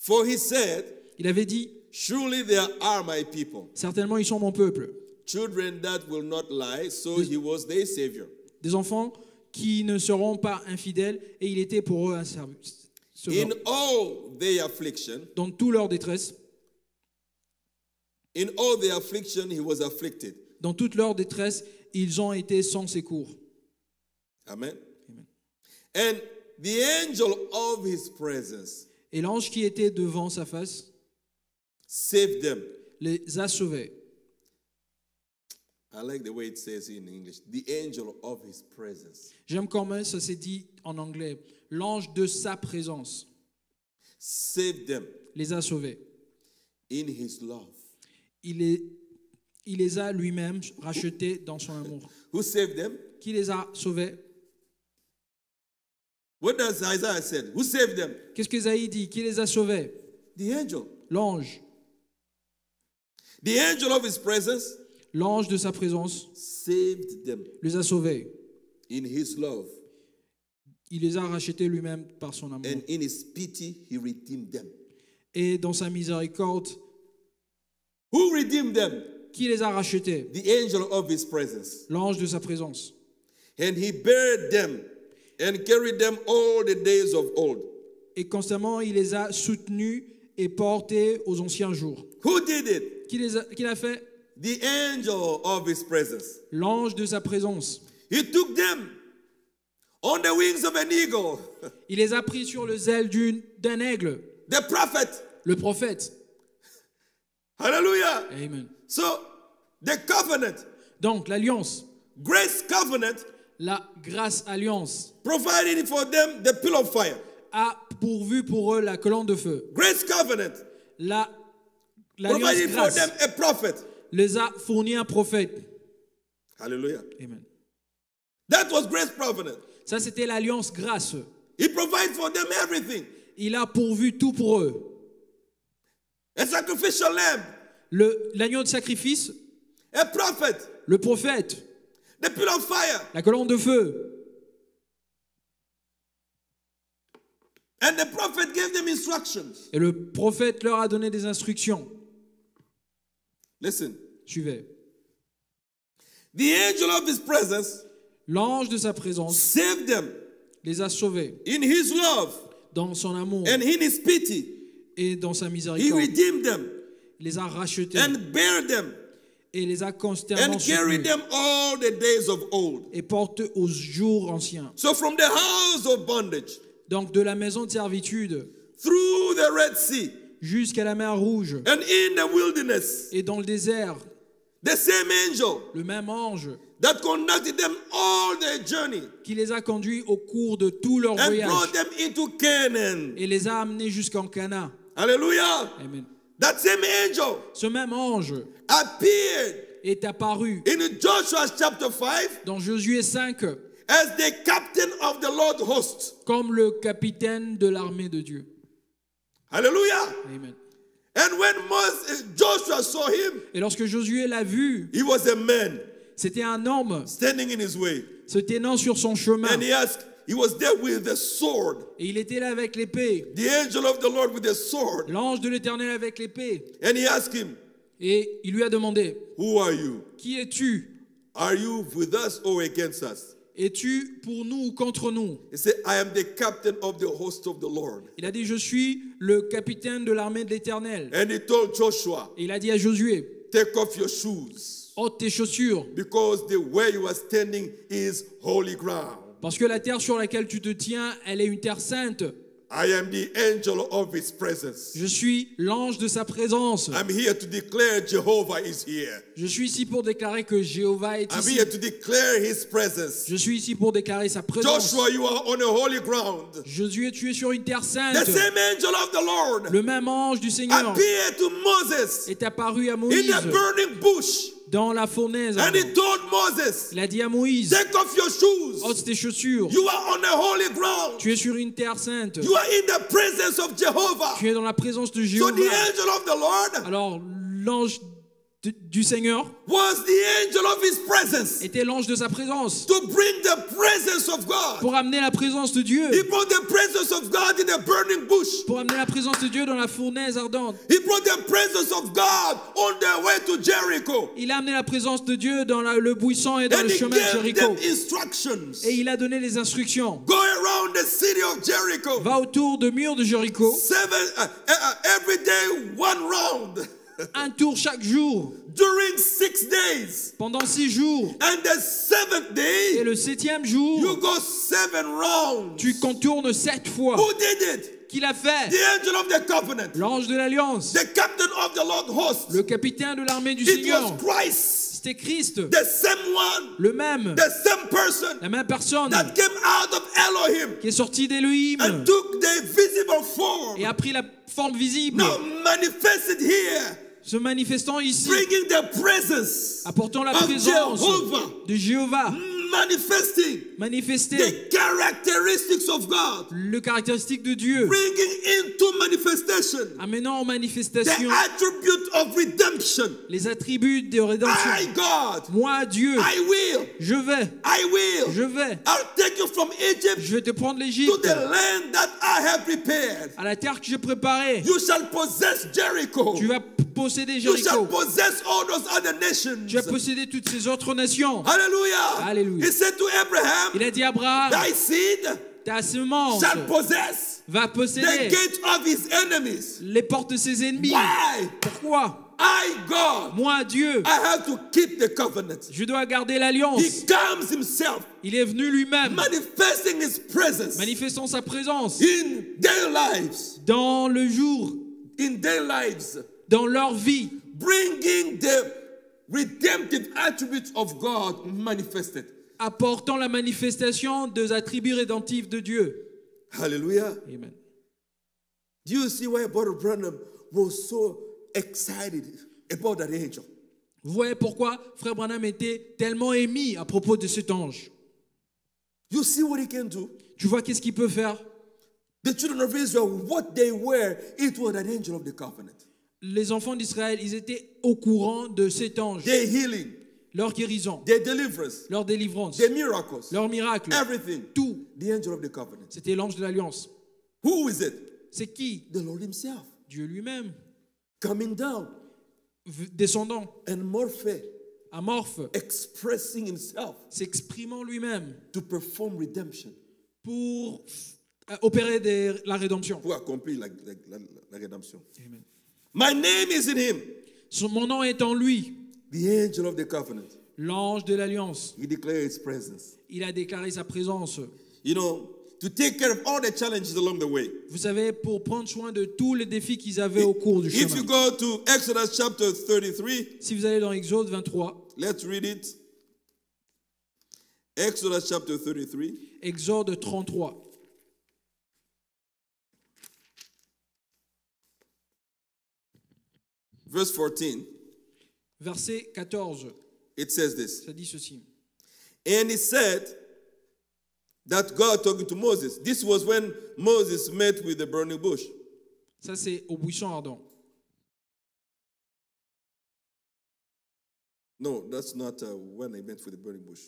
For he said, Il avait dit, Surely there are my people, certainement ils sont mon peuple, children that will not lie, so he was their savior. des enfants qui ne seront pas infidèles et il était pour eux un service. In all their affliction, Dans toute leur détresse, in all their affliction, he was afflicted. dans toute leur détresse, ils ont été sans secours. Amen. And the angel of his presence Et l'ange qui était devant sa face saved them. les a sauvés. I like the way it says in English. The angel of his presence J'aime comment ça s'est dit en anglais. L'ange de sa présence saved them les a sauvés. in his love. Il les, il les a lui-même rachetés dans son amour. Who saved them? Qui les a sauvés? What does Isaiah said? Who saved them? Qu'est-ce que Isaïe dit? Qui les a sauvés? The angel. L'ange, The angel of his presence l'ange de sa présence, saved them les a sauvés. in his love, Il les a rachetés lui-même par son amour. and in his pity, he redeemed them. Et dans sa miséricorde, Who redeemed them? qui les a rachetés? The angel of his presence. L'ange de sa présence. And he buried them and carried them all the days of old. Et constamment, il les a soutenus et portés aux anciens jours. Who did it? Qui les a, qui l'a fait? The angel of his presence. L'ange de sa présence. He took them on the wings of an eagle. *laughs* Il les a pris sur le zèle d'une- d'un aigle, The prophet. le prophète. Hallelujah. Amen. So, the covenant, Donc, l'alliance, grace covenant, la grâce alliance, provided for them the pillar of fire. a pourvu pour eux la colonne de feu. Grace covenant, La, provided for grâce them a prophet. les a fourni un prophète. Hallelujah. Amen. That was grace covenant. Ça, c'était l'alliance grâce. He provided for them everything. Il a pourvu tout pour eux. A sacrificial lamb, Le, l'agneau de sacrifice, a prophet, le prophète, the pillar of fire, la colonne de feu. and the prophet gave them instructions. Et le prophète leur a donné des instructions. Listen, Suivez. the angel of his presence L'ange de sa présence saved them les a sauvés in his love dans son amour and in his pity. et dans sa He miséricorde. redeemed them les a rachetés and bare them et les a constamment and carried soutenus them all the days of old. et portés aux jours anciens. So from the house of bondage Donc de la maison de servitude through the Red Sea jusqu'à la mer Rouge and in the wilderness, et dans le désert, the same angel le même ange that conducted them all their journey qui les a conduits au cours de tout leur and voyage brought them into Canaan. et les a amenés jusqu'en Cana. Hallelujah. Amen. That same angel Ce même ange appeared est apparu in Joshua chapter 5 dans Josué 5 as the captain of the Lord host. comme le capitaine de l'armée de Dieu. Hallelujah. Amen. And when Moses, Joshua saw him, Et lorsque Josué l'a vu, he was a man c'était un homme standing in his way. se tenant sur son chemin. And he asked, he was there with the sword. Et il était là avec l'épée. The angel of the Lord with the sword. L'ange de l'Éternel avec l'épée. And he asked him, Et il lui a demandé, Who are you? Qui es-tu? Are you with us or against us? Es-tu pour nous ou contre nous? He said, I am the captain of the host of the Lord. Il a dit, je suis le capitaine de l'armée de l'Éternel. And he told Joshua, Et il a dit à Josué, Take off your shoes ôte tes chaussures, because the where you are standing is holy ground. Parce que la terre sur laquelle tu te tiens, elle est une terre sainte. I am the angel of his presence. Je suis l'ange de sa présence. I'm here to declare Jehovah is here. Je suis ici pour déclarer que Jéhovah est I'm ici. here to declare his presence. Je suis ici pour déclarer sa présence. Joshua, you are on a holy ground. Josué, tu es sur une terre The sainte. same angel of the Lord Le même ange du Seigneur appeared to Moses est apparu à in Moïse the burning bush. Dans la fournaise. And he told Moses, Il a dit à Moïse, Take off your shoes. ôte tes chaussures. You are on a holy ground. Tu es sur une terre sainte. You are in the presence of Jehovah. Tu es dans la présence de So Jéhovah. the angel of the Lord Alors, l'ange de- du Seigneur was the angel of his presence était l'ange de sa présence to bring the presence of God. pour amener la présence de Dieu. He brought the presence of God in the burning bush. Pour amener la présence de Dieu dans la fournaise ardente. He brought the presence of God on their way to Jericho. Il a amené la présence de Dieu dans la- le buisson et dans And le he chemin de Jéricho. Et il a donné les instructions. Go around the city of Jericho. Va autour de murs de Jéricho, Seven uh, uh, uh, every day, one round un tour chaque jour, during six days. pendant six jours. And the seventh Et le septième you jour, go seven rounds. tu contournes sept fois. Who did it? Qui l'a fait? The angel of the covenant, L'ange de l'Alliance, the captain of the Lord host. le capitaine de l'armée du It Seigneur. was Christ, C'était Christ, the same one, le même, the same person. La même personne. That came out of Elohim. Qui est sorti d'Élohim. And took the visible form, et a pris la forme visible, now manifested here, se manifestant ici, apportant la présence de Jéhovah manifesting Manifester the characteristics of God, le caractéristique de Dieu. bringing into manifestation Amenant en the manifestation attribute of redemption. les attributs de I, rédemption. God, Moi, Dieu, I will, je vais, I will. je vais. I'll take you from Egypt Je vais te prendre to l'Égypte, the land that I have prepared. à la terre que j'ai préparée. You shall possess Jericho. Tu vas posséder You shall Jéricho. possess all those other nations. Tu vas posséder toutes ces autres nations. Hallelujah. Hallelujah. He said to Abraham, Il a dit à Abraham, Thy seed ta semence shall possess va the posséder gate of his enemies. les portes de ses ennemis. Why? Pourquoi? I, God, Moi, Dieu, I have to keep the covenant. je dois garder He l'alliance. comes himself, Il est venu lui-même, manifesting his presence manifestant sa présence in their lives, dans le jour, in their lives, dans leur vie, bringing the redemptive attributes of God manifested. Apportant la manifestation des attributs rédemptifs de Dieu. Hallelujah. Amen. Do you see why Brother Branham was so excited about that angel? Vous voyez pourquoi Frère Branham était tellement émis à propos de cet ange. You see what he can do? Tu vois qu'est-ce qu'il peut faire? The children of Israel, what they were, it was that angel of the covenant. Les enfants d'Israël, ils étaient au courant de cet ange, Their healing, leur guérison, their deliverance, leur délivrance, their miracles, leur miracle, everything. tout. The angel of the covenant. C'était l'ange de l'alliance. Who is it? C'est qui? The Lord Himself. Dieu lui-même, coming down. Descendant, and morphe, amorphe, expressing Himself. S'exprimant lui-même. To perform redemption, pour euh, opérer des- la rédemption. pour accomplir la, la- la- la rédemption. Amen. My name is in Him, Son- mon nom est en lui, the angel of the covenant. l'ange de l'alliance. He declared His presence. Il a déclaré sa présence. You know, to take care of all the challenges along the way. Vous savez, pour prendre soin de tous les défis qu'ils avaient au cours du If you chemin. go to Exodus chapter 33, Si vous allez dans Exode 23, let's read it. Exodus chapter 33. Exode 33, Verse 14, verset 14, it says this. ça dit ceci. And he said that God talking to Moses. This was when Moses met with the burning bush. Ça, c'est au buisson ardent. No, that's not uh, when I met with the burning bush.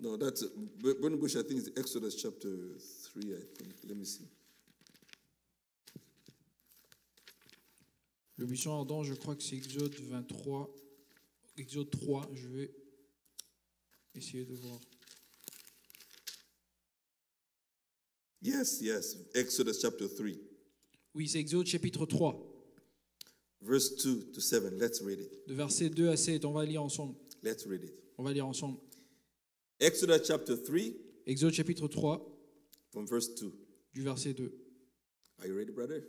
No, that's bur- burning bush. I think is Exodus chapter three. I think. Let me see. Le buisson ardent, je crois que c'est Exode 23. Exode 3, je vais essayer de voir. Yes, yes. Exodus chapter three, Oui, c'est Exode chapitre 3, verse two to seven. Let's read it. de verset 2 à 7. On va lire ensemble. Let's read it. On va lire ensemble. Exodus chapter 3 Exode chapitre 3, from verse 2. du verset 2. Are you ready, brother?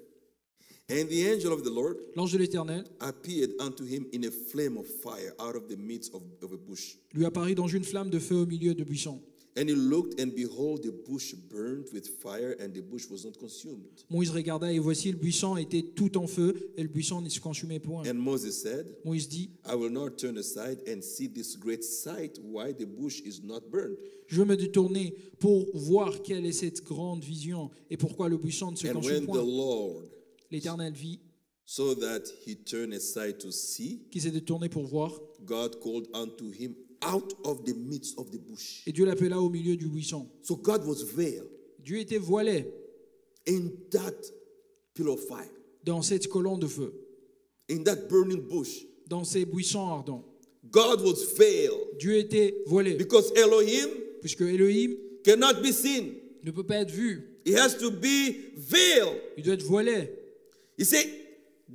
And the angel of the Lord L'ange de l'Éternel appeared unto him in a flame of fire out of the midst of, of a bush. lui apparut dans une flamme de feu au milieu de buissons. And he looked, and behold, the bush burned with fire, and the bush was not consumed. Moïse regarda et voici le buisson était tout en feu et le buisson ne se consumait point. And Moses said, Moïse dit, I will not turn aside and see this great sight, why the bush is not burned. je me détourner pour voir quelle est cette grande vision et pourquoi le buisson ne se And consume when the point. Lord L'Éternel vit saw that he turned aside to see, qui s'est détourné pour voir God called unto him out of the midst of the bush. et Dieu l'appela au milieu du buisson. So God was veiled Dieu était voilé in that pillar of fire, dans cette colonne de feu, in that burning bush. dans ces buissons ardents. God was veiled Dieu était voilé because Elohim puisque Elohim cannot be seen. ne peut pas être vu. He has to be veiled. Il doit être voilé. He said,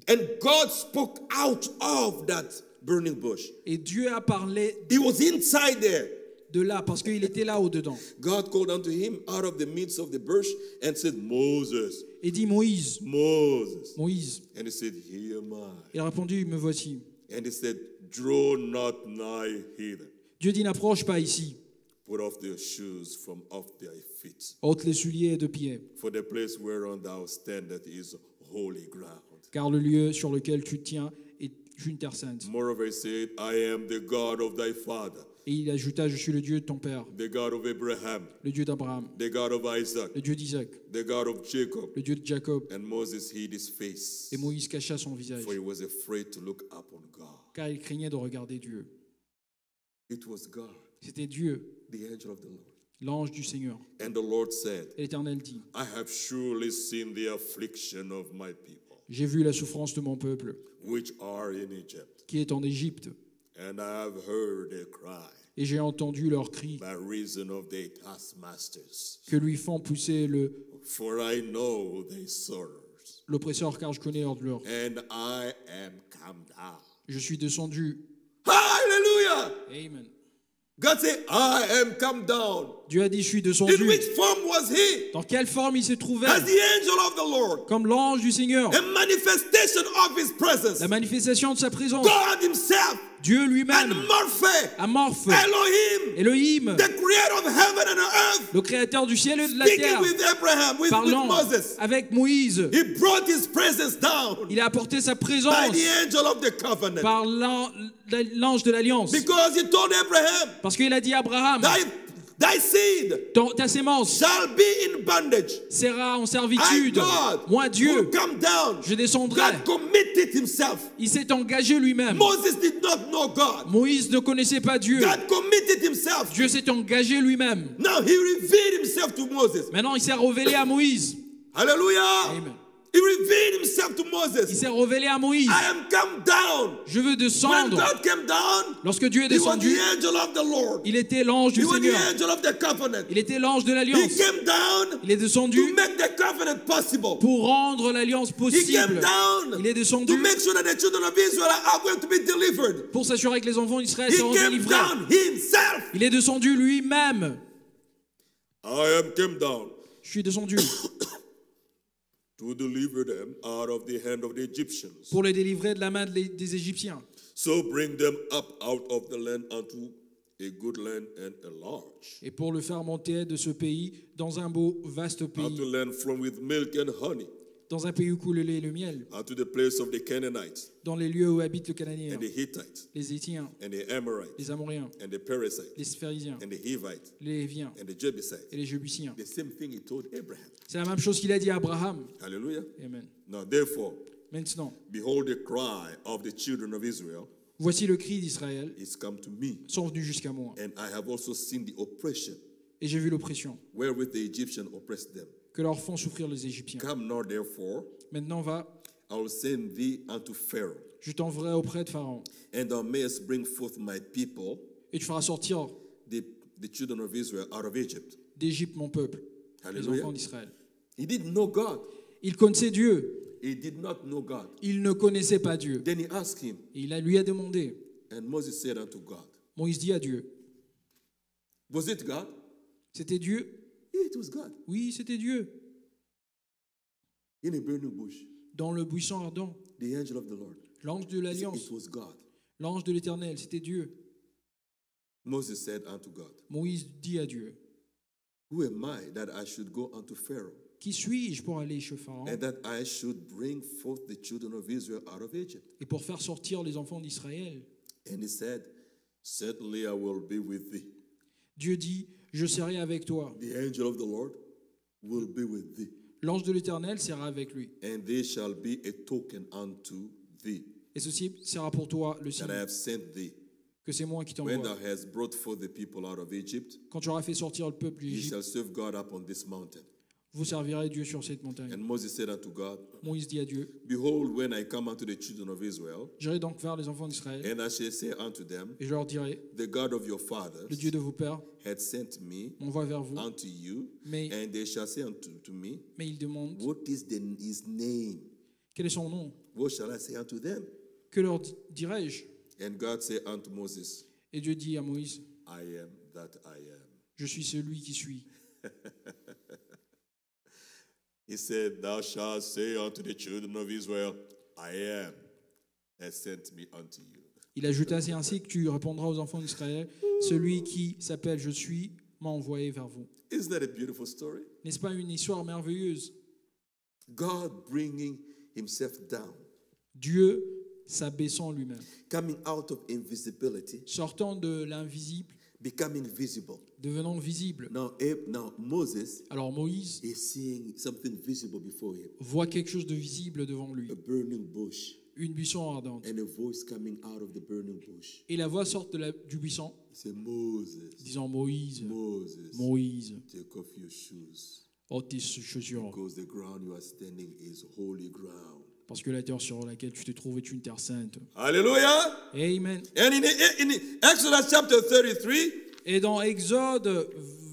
and God spoke out of that burning bush. Et Dieu a parlé He was inside there. de là parce qu'il était là au-dedans. God called unto him out of the midst of the bush and said, Moses, Et dit Moïse, Moses. Moïse. And he said, Here am I. Il a répondu, me voici. And he said, Draw not nigh hither. Dieu dit, n'approche pas ici. Put off their shoes from off their feet. ôte les souliers de pied, For the place whereon thou standest is holy ground. car le lieu sur lequel tu tiens est une terre sainte. Moreover, he said, I am the God of thy father, Et il ajouta, je suis le Dieu de ton père, the God of Abraham, le Dieu d'Abraham, the God of Isaac, le Dieu d'Isaac, the God of Jacob. le Dieu de Jacob. And Moses hid his face, Et Moïse cacha son visage, for he was afraid to look upon God. car il craignait de regarder Dieu. It was God, C'était Dieu, the angel of the Lord. l'ange du Seigneur. And the Lord said, Et l'Éternel dit, I have surely seen the affliction of my people, j'ai vu la souffrance de mon peuple, which are in Egypt, qui est en Égypte, and I have heard their cry et j'ai entendu leurs cris by reason of their taskmasters. que lui font pousser le For I know their sorrows, l'oppresseur, car je connais leur douleur. and I am come down. Je suis descendu. Hallelujah! Amen. God said, I am come down. Dieu a dit, je suis In descendu. which form was he? Dans quelle forme il se trouvait? As the angel of the Lord. Comme l'ange du Seigneur. A manifestation of his presence. La manifestation de sa présence. God himself Dieu lui-même, Morphe, amorphe, Elohim, Elohim, the creator of heaven and earth, le créateur du ciel et de la terre, with Abraham, with, with parlant Moses. avec Moïse. He brought his presence down Il a apporté sa by présence the angel of the covenant. par l'an- l'ange de l'alliance. Because he told Abraham, Parce qu'il a dit à Abraham, thy, thy seed Ton- ta sémence shall be in bondage. sera en I, servitude. God, Moi, Dieu, come down. je descendrai. God committed himself. Il s'est engagé lui-même. Moses did not know God. Moïse ne connaissait pas Dieu. God committed himself. Dieu s'est engagé lui-même. Now he revealed himself to Moses. Maintenant, il s'est révélé à Moïse. Hallelujah. Amen. He revealed himself to Il s'est révélé à Moïse. I am come down. Je veux When descendre. God came down, Lorsque Dieu est he was descendu, the angel of the Lord. il était l'ange He du was the Seigneur. angel of the covenant. Il était l'ange de He l'alliance. came down Il est descendu to make the covenant possible. pour rendre l'alliance He came possible. down Il est to descendu make sure that the children of Israel are going to be delivered. pour s'assurer que les enfants d'Israël seront délivrés. Il est descendu lui-même. I am came down Je suis descendu *coughs* to deliver them out of the hand of the Egyptians. pour les délivrer de la main des Égyptiens. So bring them up out of the land unto a good land and a large. Et pour le faire monter de ce pays dans un beau, vaste Unto pays, land with milk and honey, dans un pays où coule le lait et le miel, unto the place of the Canaanites dans les lieux où habitent le Cananéen, and the Hittites les Étiens, and the Amorites les Amoréens, and the Perizzites les Sphérésiens, and the Hivites les Léviens and the Jebusites. et les Jébusiens. The same thing he told Abraham. C'est la même chose qu'il a dit à Abraham. Hallelujah. Amen. Now therefore, Maintenant, behold the cry of the children of Israel voici le cri d'Israël is come to me, sont venus jusqu'à moi. and I have also seen the oppression Et j'ai vu l'oppression wherewith the Egyptians oppressed them. Que leur font souffrir les Égyptiens. Come now therefore, Maintenant va, I will send thee unto Pharaoh, je t'enverrai auprès de Pharaon. and thou mayest bring forth my people, Et tu feras sortir the, the children of Israel, out of Egypt. d'Égypte mon peuple, les enfants d'Israël. He didn't know God. Il connaissait Dieu. He did not know God. Il ne connaissait pas Dieu. Then he asked him, Et il a- lui a demandé. and Moses said unto God, Moïse dit à Dieu. Was it God? C'était Dieu it was God. Oui, c'était Dieu. In a burning bush, Dans le buisson ardent, the angel of the Lord. l'ange de l'alliance, It was God. l'ange de l'éternel, c'était Dieu. Moses said unto God, Moïse dit à Dieu. Who am I that I should go unto Pharaoh, Qui suis-je pour aller chez Pharaon and that I should bring forth the children of Israel out of Egypt? et pour faire sortir les enfants d'Israël And he said, Certainly I will be with thee. Dieu dit, je serai avec toi. The angel of the Lord will be with thee, L'ange de l'éternel sera avec lui. and they shall be a token unto thee Et ceci sera pour toi le signe that I have sent thee. que c'est moi qui When t'envoie. thou hast brought forth the people out of Egypt, Quand tu auras fait sortir le peuple d'Égypte, shall serve God this mountain. Vous servirez Dieu sur cette montagne. And Moses said unto God, Moïse dit à Dieu, Behold, when I come unto the children of Israel, j'irai donc vers les enfants d'Israël and I shall say unto them, et je leur dirai, The God of your fathers le Dieu de vos pères had sent me m'envoie vers vous, unto you, Mais- and they shall say unto to me, mais il demande, What is the, his name? quel est son nom? What shall I say unto them? Que leur di- dirai-je? And God said unto Moses, Et Dieu dit à Moïse, I am that I am. je suis celui qui suis. *laughs* He said, Thou shalt say unto the children of Israel, I am has sent me unto you. Il ajouta c'est ainsi que tu répondras aux enfants d'Israël, celui qui s'appelle Je suis m'a envoyé vers vous. Isn't that a beautiful story? N'est-ce pas une histoire merveilleuse? God bringing himself down, Dieu s'abaissant lui-même, coming out of invisibility, sortant de l'invisible, becoming visible. devenant visible. Now, now Moses Alors Moïse is seeing something visible before him, voit quelque chose de visible devant lui, a burning bush, une buisson ardente. and a voice coming out of the burning bush. Et la voix sort de la- du buisson, said, Moses, disant Moïse, Moses, Moïse, take off your shoes, ôte tes chaussures, because the ground you are standing is holy ground. Parce que la terre sur laquelle tu te trouves est une terre sainte. Hallelujah. Amen. And in, in Exodus chapter 33, Et dans Exode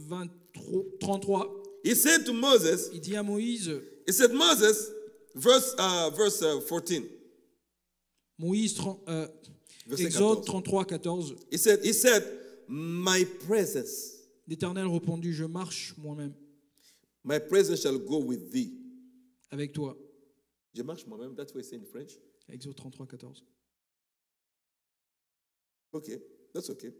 23, 33, he said to Moses, il dit à Moïse, he said, Moses, verse, uh, verse uh, 14, Moïse, 30, euh, Exode 14. 33, 14, he said, he said, my presence, l'Éternel répondit, je marche moi-même my presence shall go with thee. avec toi. Je marche moi-même, that's what he said in French. Exode 33, 14. Okay, that's okay.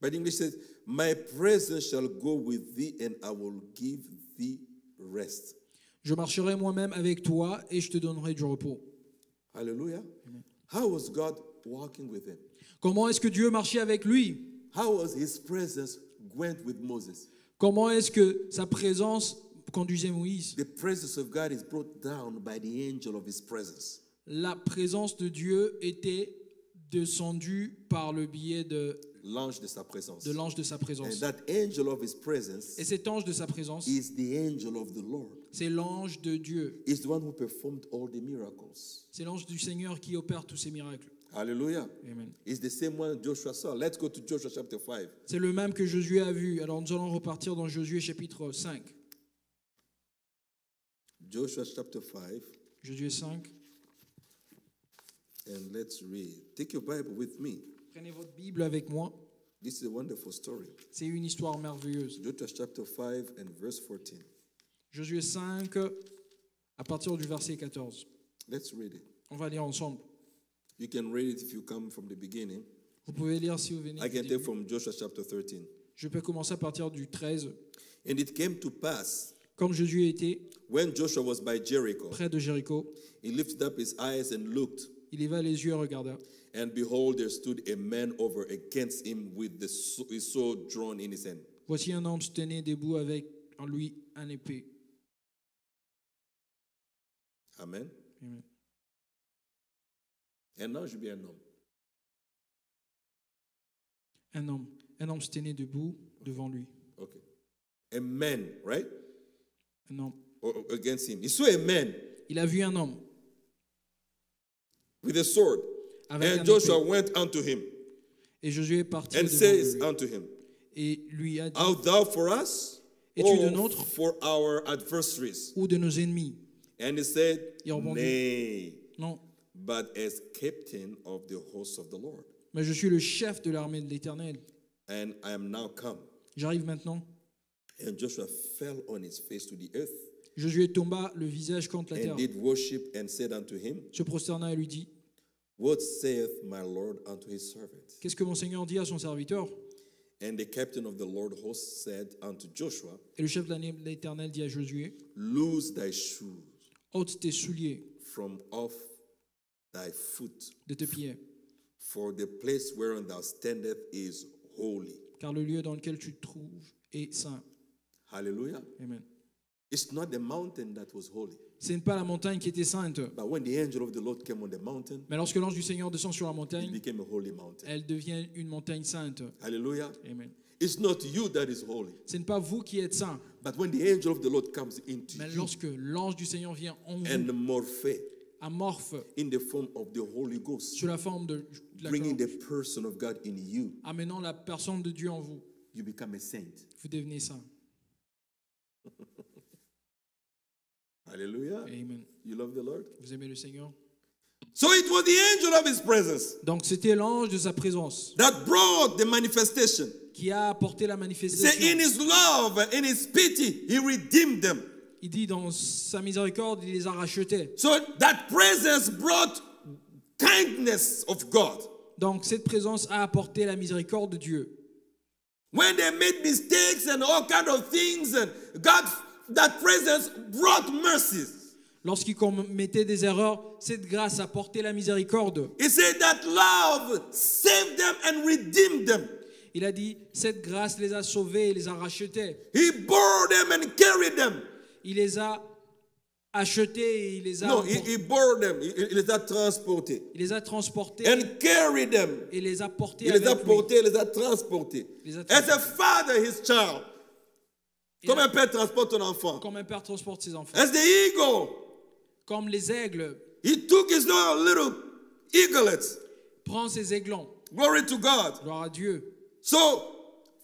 But English says, my presence shall go with thee and I will give thee rest. Je marcherai moi-même avec toi et je te donnerai du repos. Hallelujah. How was God walking with him? Comment est-ce que Dieu marchait avec lui? How was his presence went with Moses? Comment est-ce que sa présence conduisait Moïse The presence of God is brought down by the angel of his presence. La présence de Dieu était descendue par le biais de, L'ange de sa présence. de l'ange de sa And présence. that angel of his presence Et cet ange de sa présence, is the angel of the Lord. c'est l'ange de Dieu. Is the one who performed all the miracles. C'est l'ange du Seigneur qui opère tous ces miracles. Hallelujah. Amen. It's the same one Joshua saw. Let's go to Joshua chapter 5. C'est le même que Josué a vu. Alors nous allons repartir dans Josué chapitre 5. Joshua chapter 5, Josué 5. and let's read. Take your Bible with me. Prenez votre Bible avec moi. This is a wonderful story. C'est une histoire merveilleuse. Joshua chapter 5 and verse 14. Josué 5, à partir du verset 14. Let's read it. On va lire ensemble. You can read it if you come from the beginning. Vous pouvez lire si vous venez. I du can début. take from Joshua chapter 13. Je peux commencer à partir du 13. And it came to pass Comme Josué était when Joshua was by Jericho, près de Jéricho, he lifted up his eyes and looked, il leva les yeux et regarda. and behold, there stood a man over against him with the, his sword drawn in his hand. Voici un homme se tenait debout avec en lui un épée. Amen. Amen. And now should be an homme. Un homme. Un homme se tenait debout devant lui. Okay. A man, right? Un homme. Against him. He saw a man Il a vu un homme with a sword. avec And Joshua épée. went unto him Et Josué partit and devant says unto him, et lui a dit Art thou for us Es-tu de or nôtres? for our adversaries? ou de nos ennemis? And he said, Nay, Non, but as captain of the hosts of the Lord. mais je suis le chef de l'armée de l'Éternel. And I am now come. J'arrive maintenant. And Joshua fell on his face to the earth Josué tomba le visage contre la terre, and did worship and said unto him, se prosterna et lui dit What saith my Lord unto his servant? Qu'est-ce que mon Seigneur dit à son serviteur? And the captain of the Lord host said unto Joshua, Et le chef de l'Éternel dit à Josué Loose thy shoes ôte tes souliers from off thy foot, de tes pieds, for the place whereon thou standest is holy. car le lieu dans lequel tu te trouves est saint. Hallelujah. Amen. It's not the mountain that was holy, Ce n'est pas la montagne qui était sainte, but when the angel of the Lord came on the mountain, mais lorsque l'ange du Seigneur descend sur la it montagne, became a holy mountain. elle devient une montagne sainte. Hallelujah. Amen. It's not you that is holy, Ce n'est pas vous qui êtes saint, but when the angel of the Lord comes into mais you lorsque l'ange du Seigneur vient en and vous, morphe amorphe in the form of the Holy Ghost, sous la forme de de la bringing the person of God in you, amenant la personne de Dieu en vous, you become a saint. vous devenez saint. *laughs* Hallelujah. Amen. You love the Lord? Vous aimez le Seigneur? So it was the angel of his presence Donc c'était l'ange de sa présence that brought the manifestation. qui a apporté la Say, in manifestation. his love, in his pity, he redeemed them. Il dit dans sa miséricorde, il les a rachetés. So that presence brought kindness of God. Donc cette présence a apporté la miséricorde de Dieu. When they made mistakes and all kind of things, and God, that presence brought mercies. Lorsqu'ils commettaient des erreurs, cette grâce a porté la miséricorde. He said that love saved them and redeemed them. Il a dit, cette grâce les a sauvés et les a rachetés. He bore them and carried them. Il les a achetés et il les a, No, he, he bore them. He, he les a transportés. il les a transportés And carried them. et les a portés Il les a avec lui. portés, il les a transportés. Les a As a father, his child. Comme un père transporte son enfant. Comme un père transporte ses enfants. As the eagle, Comme les aigles, he took his little, little eaglets. prend ses aiglons. Glory to God. Gloire à Dieu. So,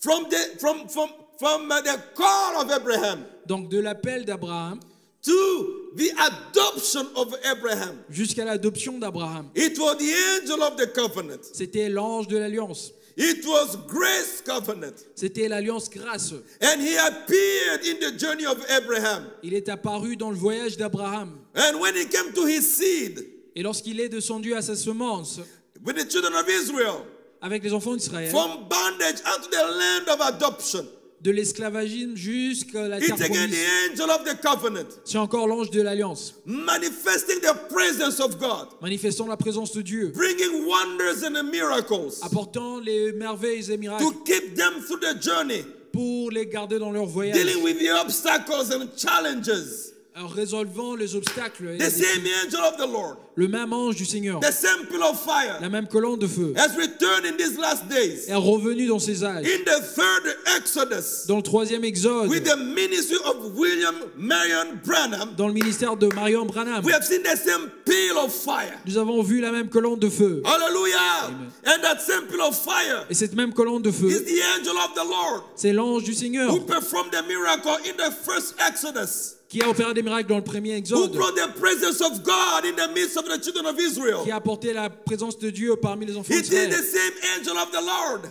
from the from from from the call of Abraham Donc de l'appel d'Abraham to the adoption of Abraham, jusqu'à l'adoption d'Abraham, it was the angel of the covenant. c'était l'ange de l'alliance. It was grace covenant, C'était l'alliance grâce. and he appeared in the journey of Abraham. Il est apparu dans le voyage d'Abraham. And when he came to his seed, Et lorsqu'il est descendu à sa semence with the children of Israel, avec les enfants d'Israël, from bondage unto the land of adoption, de l'esclavagisme jusqu'à la terre promise, c'est encore l'ange de l'alliance, manifesting the presence of God, manifestant la présence de Dieu, bringing wonders and miracles. apportant les merveilles et miracles. To keep them through the journey, pour les garder dans leur voyage, dealing with the obstacles and challenges. En résolvant les obstacles. et The les same défis. angel of the Lord, Le même ange du Seigneur, the same pillar of fire, la même colonne de feu, has returned in these last days. est revenu dans ses âges. In the third Exodus, Dans le troisième exode, with the ministry of William Marion Branham, dans le ministère de Marion Branham, we have seen the same pillar of fire. nous avons vu la même colonne de feu. Hallelujah. And that same pillar of fire Et cette même colonne de is feu, the angel of the Lord c'est l'ange du Seigneur who performed the miracle in the first Exodus, qui a opéré des miracles dans le premier who exode, brought the presence of God in the midst of the children of Israel? qui a apporté la présence de Dieu parmi les enfants d'Israël.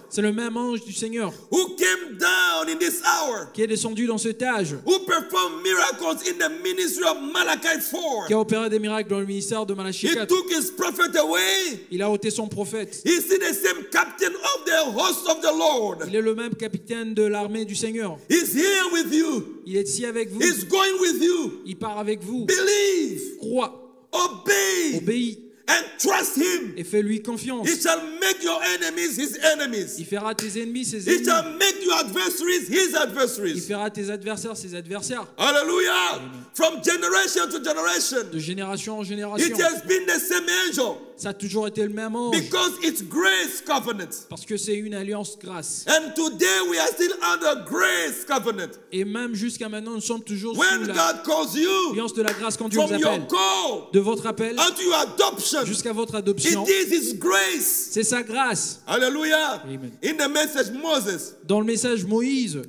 C'est le même ange du Seigneur who came down in this hour, qui est descendu dans cet âge, who performed miracles in the ministry of Malachi 4. qui a opéré des miracles dans le ministère de Malachie He 4. took his prophet away. Il a ôté son prophète. He's the same captain of the host of the Lord. Il est le même capitaine de l'armée du Seigneur. He's here with you. Il est ici avec vous. He's going with you. Il part avec vous. Believe, Crois, obey, obéis and trust him. et fais-lui confiance. He shall make your enemies his Il enemies. fera tes ennemis ses He ennemis. shall make your adversaries his Il adversaries. fera tes adversaires ses adversaires. Hallelujah. From generation to De generation. génération en It génération. has been the same angel Ça a toujours été le même ange. because it's grace covenant. Parce que c'est une alliance grâce. And today we are still under grace covenant. Et même jusqu'à maintenant, nous sommes toujours When sous la God calls you alliance de la grâce quand Dieu vous appelle. call De votre appel unto your adoption, jusqu'à votre it adoption. is His grace. C'est sa grâce. Hallelujah. Amen. In the message Moses, Dans le message Moïse,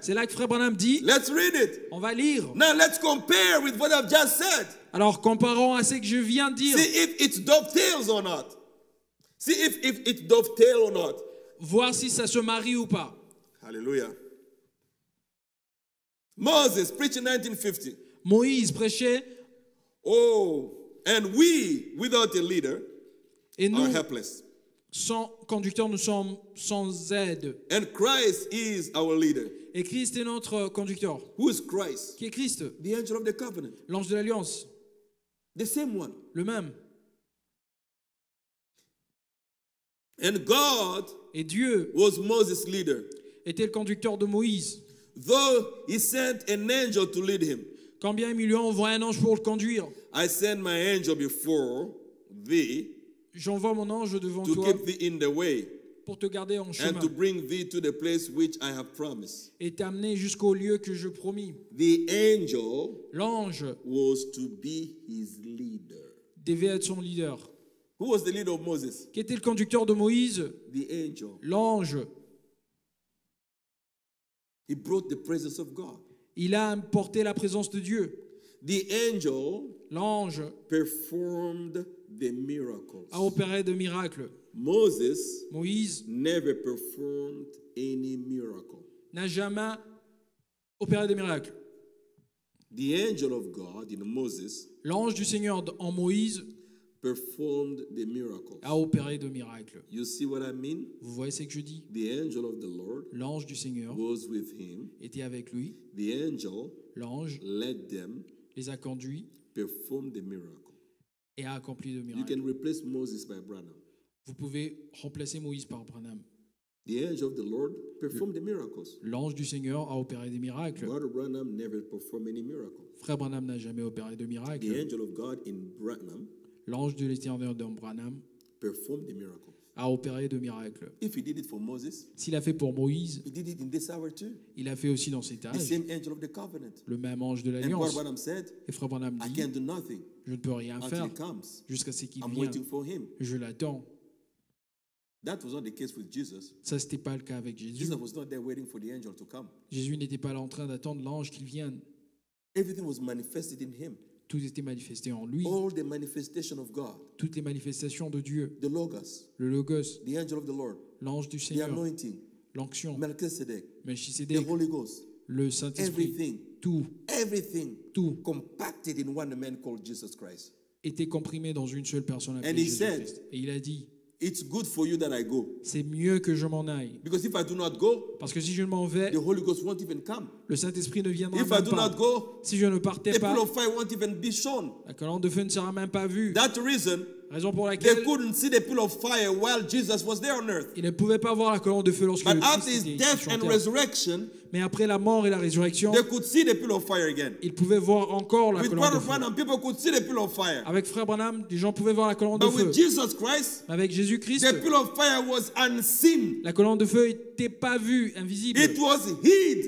c'est là que Frère Branham dit, Let's read it. on va lire. Now let's compare with what I've just said. Alors comparons à ce que je viens de dire, See if it dovetails or not. See if, if it dovetails or not. voir si ça se marie ou pas. Hallelujah. Moses preaching 1950. Moïse prêchait Oh, and we, without a leader, et nous, are helpless. sans conducteur, nous sommes sans aide. And Christ is our leader. Et Christ est notre conducteur. Who is Christ? Qui est Christ? The angel of the covenant. L'ange de l'alliance. The same one. Le même. And God Et Dieu was Moses' leader. était le conducteur de Moïse. Though he sent an angel to lead him, Quand bien il lui envoie un ange pour le conduire, I send my angel before thee j'envoie mon ange devant to toi keep thee in the way pour te garder en and chemin to bring thee to the place which I have promised. et t'amener jusqu'au lieu que je promis. The angel L'ange was to be his leader. devait être son leader. Who was the leader of Moses? Qui était le conducteur de Moïse? The angel. L'ange. He brought the presence of God. Il a porté la présence de Dieu. The angel L'ange performed the miracles. a opéré de miracles. Moses Moïse never performed any miracle. n'a jamais opéré de miracles. The angel of God in Moses L'ange du Seigneur en Moïse performed the miracles. a opéré de miracles. You see what I mean? Vous voyez ce que je dis? The angel of the Lord L'ange du Seigneur was with him. était avec lui. The angel L'ange led them, les a conduits performed the miracle. et a accompli de You miracles. can replace Moses by Branham. Vous pouvez remplacer Moïse par Branham. The angel of the Lord performed the miracles. L'ange du Seigneur a opéré des miracles. Brother Branham never performed any miracle. Frère Branham n'a jamais opéré de The miracles. angel of God in Branham L'ange de l'éternel dans Branham performed the miracle. a opéré de miracles. S'il a fait pour Moïse, he did it in this hour too. il a fait aussi dans cet âge le même ange de l'alliance. Et Frère Branham I dit, can't do nothing je ne peux rien faire jusqu'à ce qu'il vienne. waiting for him. Je l'attends. That was not the case with Jesus. Ça, c'était pas le cas avec Jésus. Jesus was not there waiting for the angel to come. Jésus n'était pas là en train d'attendre l'ange qu'il vienne. Everything was manifested in him. Tout était manifesté en lui. All the manifestation of God, Toutes les manifestations de Dieu. the Logos, Le Logos, the angel of the Lord, l'ange du the Seigneur, anointing, l'onction, Melchizedek, the Holy Ghost, le Saint-Esprit. everything, Tout, everything tout compacted in one man called Jesus Christ. était comprimé dans une seule personne And appelée he said- Jésus-Christ. Et il a dit, It's good for you that I go. c'est mieux que je m'en aille. Because if I do not go, Parce que si je m'en vais, the Holy Ghost won't even come. le Saint-Esprit ne viendra If I même do pas. not go, Si je ne partais pas, won't even be shown. la colonne de feu ne sera même pas vue. That reason, Raison pour they laquelle couldn't see the pillar of fire while Jesus was there on earth. ils ne pouvaient pas voir la colonne de feu lorsque But le after Christ his était death sur and terre. resurrection, Mais après la mort et la résurrection, they could see the pillar of fire again. ils pouvaient voir encore la With colonne de Brother feu. Branham, people could see the pillar of fire. Avec Frère Branham, les gens pouvaient voir la colonne de But feu. with Jesus Christ, Mais Avec Jésus-Christ, the pillar of fire was unseen. la colonne de feu n'était pas vue, invisible. It was hid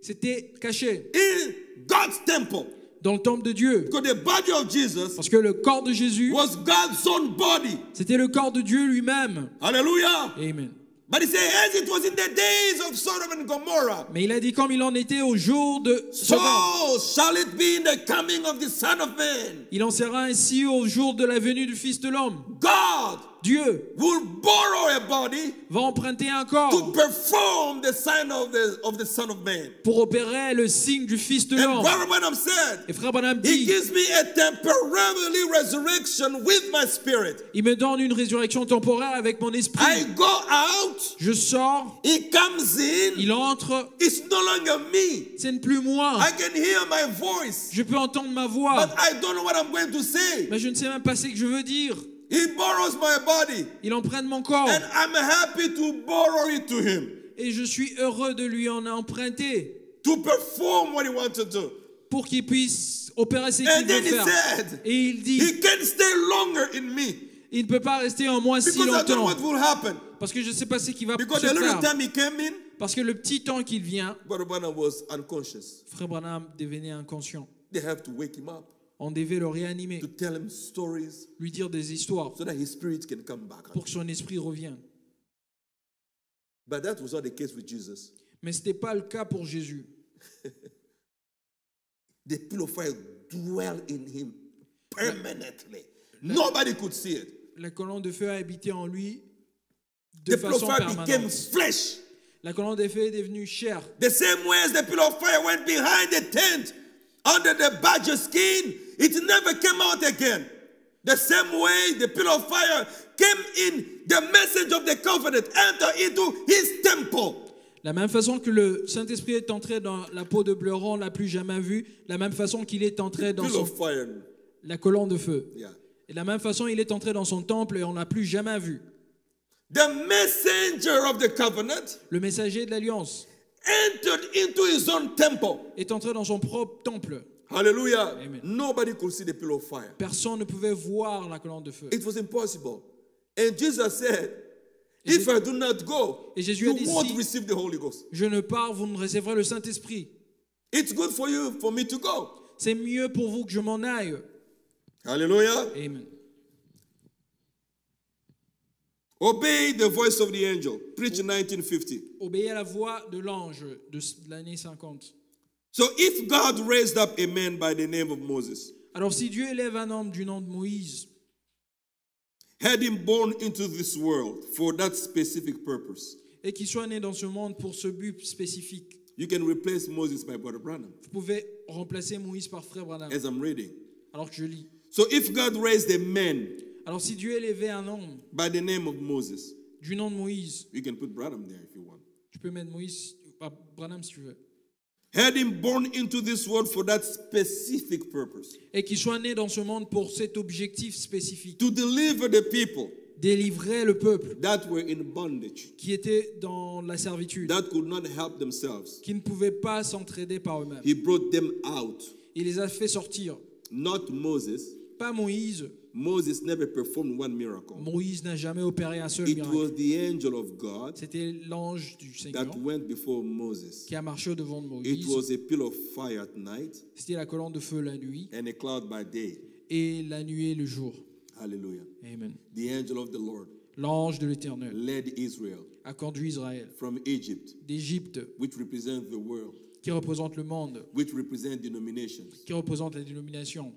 C'était caché in God's temple. Dans le temple de Dieu. Because the body of Jesus Parce que le corps de Jésus, was God's own body. c'était le corps de Dieu lui-même. Hallelujah. Amen. But he said, as it was in the days of Sodom and Gomorrah, Mais il a dit comme il en était au jour de Sodome. so shall it be in the coming of the Son of Man. Il en sera ainsi au jour de la venue du Fils de l'homme. God Dieu will borrow a body va emprunter un to corps perform the sign of the, of the Son of Man. pour opérer le signe du Fils de l'homme. Et frère Branham dit, gives me a temporarily resurrection with my spirit. il me donne une résurrection temporaire avec mon I esprit. go out, Je sors, he comes in, il entre, it's no longer me. ce n'est plus moi. I can hear my voice, Je peux entendre ma voix, but I don't know what I'm going to say. mais je ne sais même pas ce que je veux dire. He borrows my body, Il emprunte mon corps and I'm happy to borrow it to him et je suis heureux de lui en emprunter to perform what he wants to do. pour qu'il puisse opérer ce And qu'il veut he faire. said, Et il dit, He can't stay longer in me il ne peut pas rester en moi si because I don't know longtemps what will happen. parce que je ne sais pas ce qui va Because se the faire. time he came in, Parce que le petit temps qu'il vient, Brother Branham was unconscious. frère Branham devenait inconscient. They have to wake him up On devait le réanimer, to tell him stories lui dire des histoires so that his spirit can come back. pour que son esprit revienne. But that was not the case with Jesus. Mais ce n'était pas le cas pour Jésus. *laughs* The pillar of fire dwelled in him permanently. Nobody could see it. La colonne de feu a habité en lui de The façon fire became permanente. flesh. La colonne de feu est devenue chair. The same way as the pillar of fire went behind the tent under the badger skin, it never came out again. The same way the pillar of fire came in, the message of the covenant entered into his temple. La même façon que le Saint-Esprit est entré dans la peau de Bleuron, on l'a plus jamais vu. La même façon qu'il est entré dans son, of fire. la colonne de feu. Yeah. Et de la même façon, il est entré dans son temple et on l'a plus jamais vu. The messenger of the covenant Le messager de l'Alliance entered into his own temple. est entré dans son propre temple. Hallelujah. Amen. Nobody could see the pillar of fire. Personne ne pouvait voir la colonne de feu. It was impossible. And Jesus said, If I do not go, Et Jésus you a dit, won't si- receive the Holy Ghost. Je ne pars, vous ne recevrez le Saint-Esprit. It's good for you, for me to go. C'est mieux pour vous que je m'en aille. Hallelujah. Amen. Obey the voice of the angel. Preach in 1950. Obéir à la voix de l'ange de l'année 50. So if God raised up a man by the name of Moses, Alors si Dieu élève un homme du nom de Moïse, had him born into this world for that specific purpose, et qu'il soit né dans ce monde pour ce but spécifique, you can replace Moses by Brother Branham, vous pouvez remplacer Moïse par frère Branham. as I'm reading. Alors que je lis. So if God raised a man Alors si Dieu élevait un homme by the name of Moses, du nom de Moïse, you can put Branham there if you want, tu peux mettre Moïse, Branham si tu veux, had him born into this world for that specific purpose et qu'il soit né dans ce monde pour cet objectif spécifique, to deliver the people délivrer le peuple that were in bondage, qui était dans la servitude, that could not help themselves. qui ne pouvaient pas s'entraider par eux-mêmes. He brought them out. Il les a fait sortir. Not Moses. Pas Moïse. Moses never performed one miracle. Moïse n'a jamais opéré un seul It miracle. was the angel of God C'était l'ange du Seigneur that went before Moses. qui a marché devant It Moïse. was a pillar of fire at night C'était la colonne de feu la nuit and a cloud by day. et la nuée le jour. Hallelujah. Amen. The angel of the Lord L'ange de l'Éternel led Israel a conduit Israël from Egypt, d'Égypte, which represents the world, qui représente le monde, which represents denominations, qui représente la dénomination,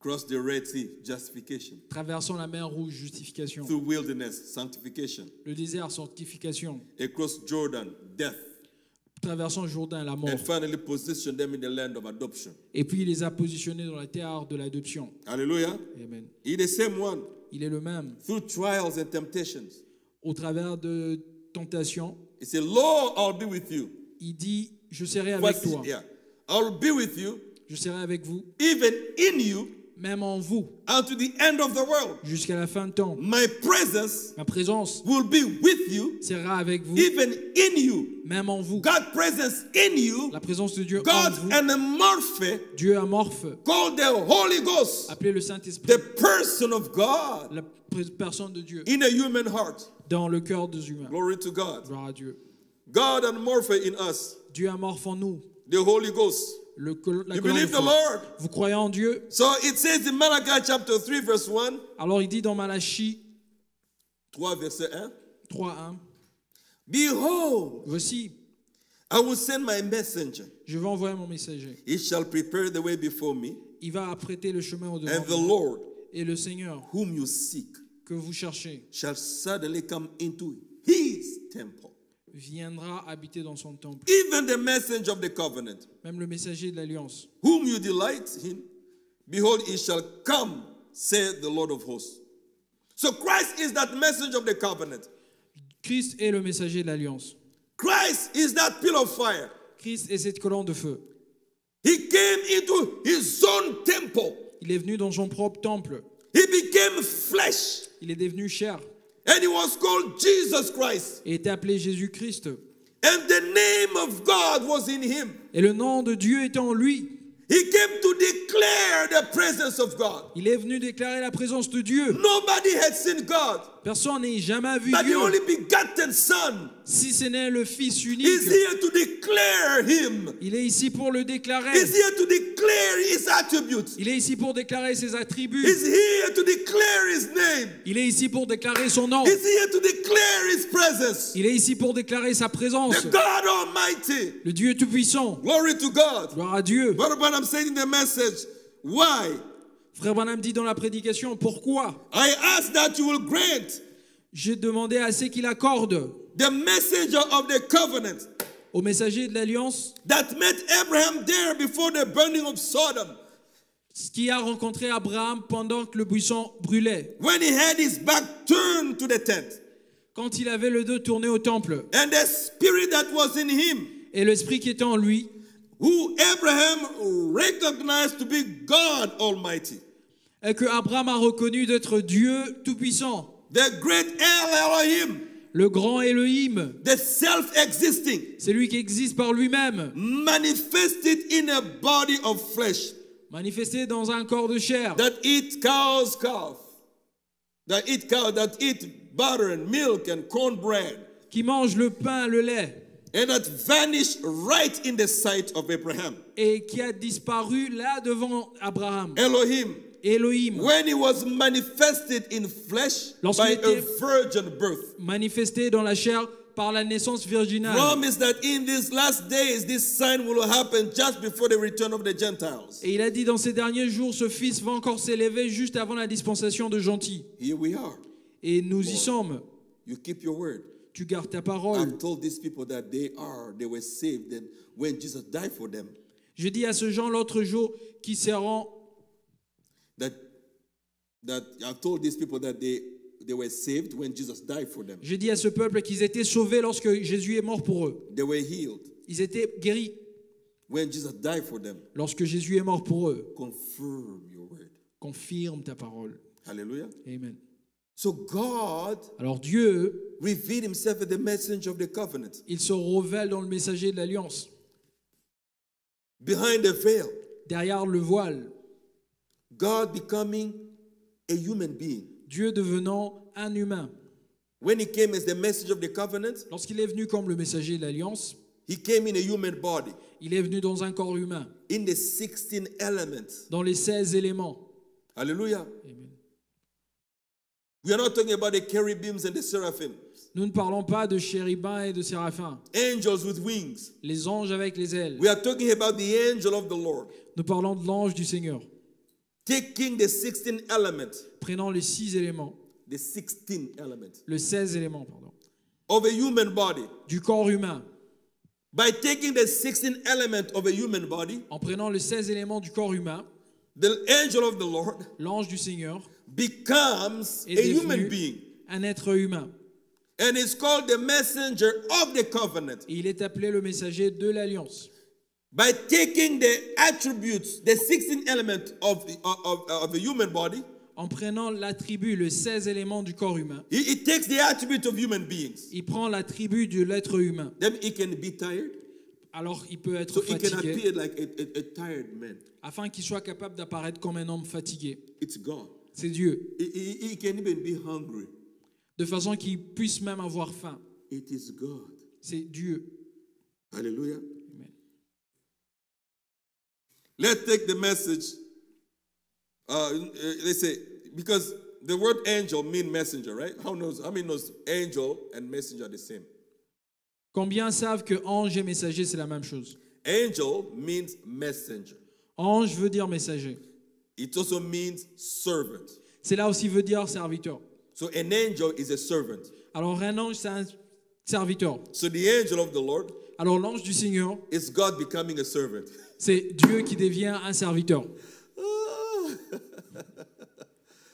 cross the Red Sea, justification, traversant la mer rouge, justification, through wilderness, sanctification, le désert, sanctification, across Jordan, death, traversant le Jourdain, la mort. and finally position them in the land of adoption. Et puis il les a positionnés dans la terre de l'adoption. Hallelujah. Amen. He the same one Il est le même. through trials and temptations. Au travers de tentations, He said, Lord, I'll be with you. il dit, je serai avec toi. yeah. I'll be with you, Je serai avec vous, even in you, même en vous, unto the end of the world. jusqu'à la fin de temps. My presence Ma présence will be with you, sera avec vous, even in you. même en vous. God's presence in you, La présence de Dieu en God's vous. anamorphe, Dieu amorphe, called the Holy Ghost, appelé le Saint-Esprit, the person of God la personne de Dieu, in a human heart. dans le cœur des humains. Glory to God. Gloire à Dieu. God anamorphe in us, Dieu amorphe en nous the Holy Ghost. Le, la You believe the. Lord? Vous croyez en Dieu? So it says in Malachi chapter 3, verse 1, Alors il dit dans Malachie 3 verset 1, 3.1, Behold, Voici, I will send my messenger. je vais envoyer mon messager. He shall prepare the way before me, Il va apprêter le chemin au and devant. the de moi. Lord, Et le Seigneur whom you seek, que vous cherchez shall suddenly come into his temple. Viendra habiter dans son temple. Even the messenger of the covenant, Même le messager de l'alliance. whom you delight in, behold, he shall come, saith the Lord of hosts. So Christ is that messenger of the covenant. Christ est le messager de l'alliance. Christ is that pillar of fire. Christ est cette colonne de feu. He came into his own temple. Il est venu dans son propre temple. He became flesh. Il est devenu chair And he was called Jesus Christ. et était appelé Jésus-Christ. And the name of God was in him. Et le nom de Dieu est en lui. He came to declare the presence of God. Il est venu déclarer la présence de Dieu. Nobody had seen God, Personne n'a jamais vu but the Dieu. only begotten Son Si ce n'est le Fils unique, is here to declare him. il est ici pour le déclarer. He's here to declare his attributes. Il est ici pour déclarer ses attributs. He's here to declare his name. Il est ici pour déclarer son nom. He's here to declare his presence. Il est ici pour déclarer sa présence. The God Almighty. Le Dieu Tout-Puissant. Glory to God. Gloire à Dieu. Frère Branham dit dans la prédication, pourquoi? I ask that you will grant J'ai demandé à ceux qui l'accordent, the messenger of the covenant au messager de l'Alliance, that met Abraham there before the burning of Sodom, qui a rencontré Abraham pendant que le buisson brûlait, when he had his back turned to the tent, quand il avait le dos tourné au temple, and the spirit that was in him, et l'esprit qui était en lui, who Abraham recognized to be God Almighty, et que Abraham a reconnu d'être Dieu Tout-Puissant, the great El Elohim, le grand Elohim, the self existing, c'est lui qui existe par lui-même, manifested in a body of flesh. Manifesté dans un corps de chair, that eat cow's calf, that eat cow, that eat butter and milk and cornbread, qui mange le pain, le lait, and that vanished right in the sight of Abraham. et qui a disparu là devant Abraham. Elohim, Elohim, when he was manifested in flesh Lorsqu'il by a virgin birth, manifesté dans la chair par la naissance virginale. promised that in these last days this sign will happen just before the return of the Gentiles. Et il a dit dans ces derniers jours, ce fils va encore s'élever juste avant la dispensation de gentil. Here we are. Et nous y sommes. You keep your word. Tu gardes ta parole. told these people that they are, they were saved, and when Jesus died for them, Je dis à ce gens l'autre jour qui se rend that that I've told these people that they they were saved when Jesus died for them. J'ai dit à ce peuple qu'ils étaient sauvés lorsque Jésus est mort pour eux. They were healed Ils étaient guéris when Jesus died for them. lorsque Jésus est mort pour eux. Confirm your word. Confirme ta parole. Hallelujah. Amen. So God Alors Dieu, revealed himself as the messenger of the covenant il se révèle dans le messager de l'alliance. behind the veil. Derrière le voile, God becoming a human being. Dieu devenant un humain. When he came as the messenger of the covenant, Lorsqu'il est venu comme le messager de l'alliance, he came in a human body, il est venu dans un corps humain, in the 16 elements. dans les 16 éléments. Hallelujah. Amen. We are not talking about the cherubims and the seraphim, Nous ne parlons pas de chérubins et de séraphins, angels with wings. les anges avec les ailes. We are talking about the angel of the Lord, Nous parlons de l'ange du Seigneur, taking the 16 elements, prenant les six éléments, the 16 elements le 16 éléments, pardon, of a human body. du corps humain. By taking the 16 element of a human body, En prenant les 16 éléments du corps humain, the angel of the Lord l'ange du Seigneur becomes est a human being. un être humain. And is called the messenger of the covenant. Et il est appelé le messager de l'alliance. By taking the attributes, the 16 element of, of, of a human body, En prenant l'attribut, les 16 éléments du corps humain, he, he takes the attribute of human beings. il prend l'attribut de l'être humain. Then he can be tired. Alors il peut être So he can fatigué, appear like a, a, a tired man. afin qu'il soit capable d'apparaître comme un homme fatigué. It's God. C'est Dieu. He, can even be hungry. De façon qu'il puisse même avoir faim. It is God. C'est Dieu. Hallelujah. Let's take the message. Uh, uh, let's say because the word angel mean messenger, right? How knows? How many knows angel and messenger are the same? Combien savent que ange et messager, c'est la même chose Angel means messenger. Ange veut dire messager. It also means servant. C'est là aussi veut dire serviteur. So an angel is a servant. Alors un ange, c'est un serviteur. So the angel of the Lord Alors l'ange du Seigneur, is God becoming a servant. *laughs* c'est Dieu qui devient un serviteur. *laughs*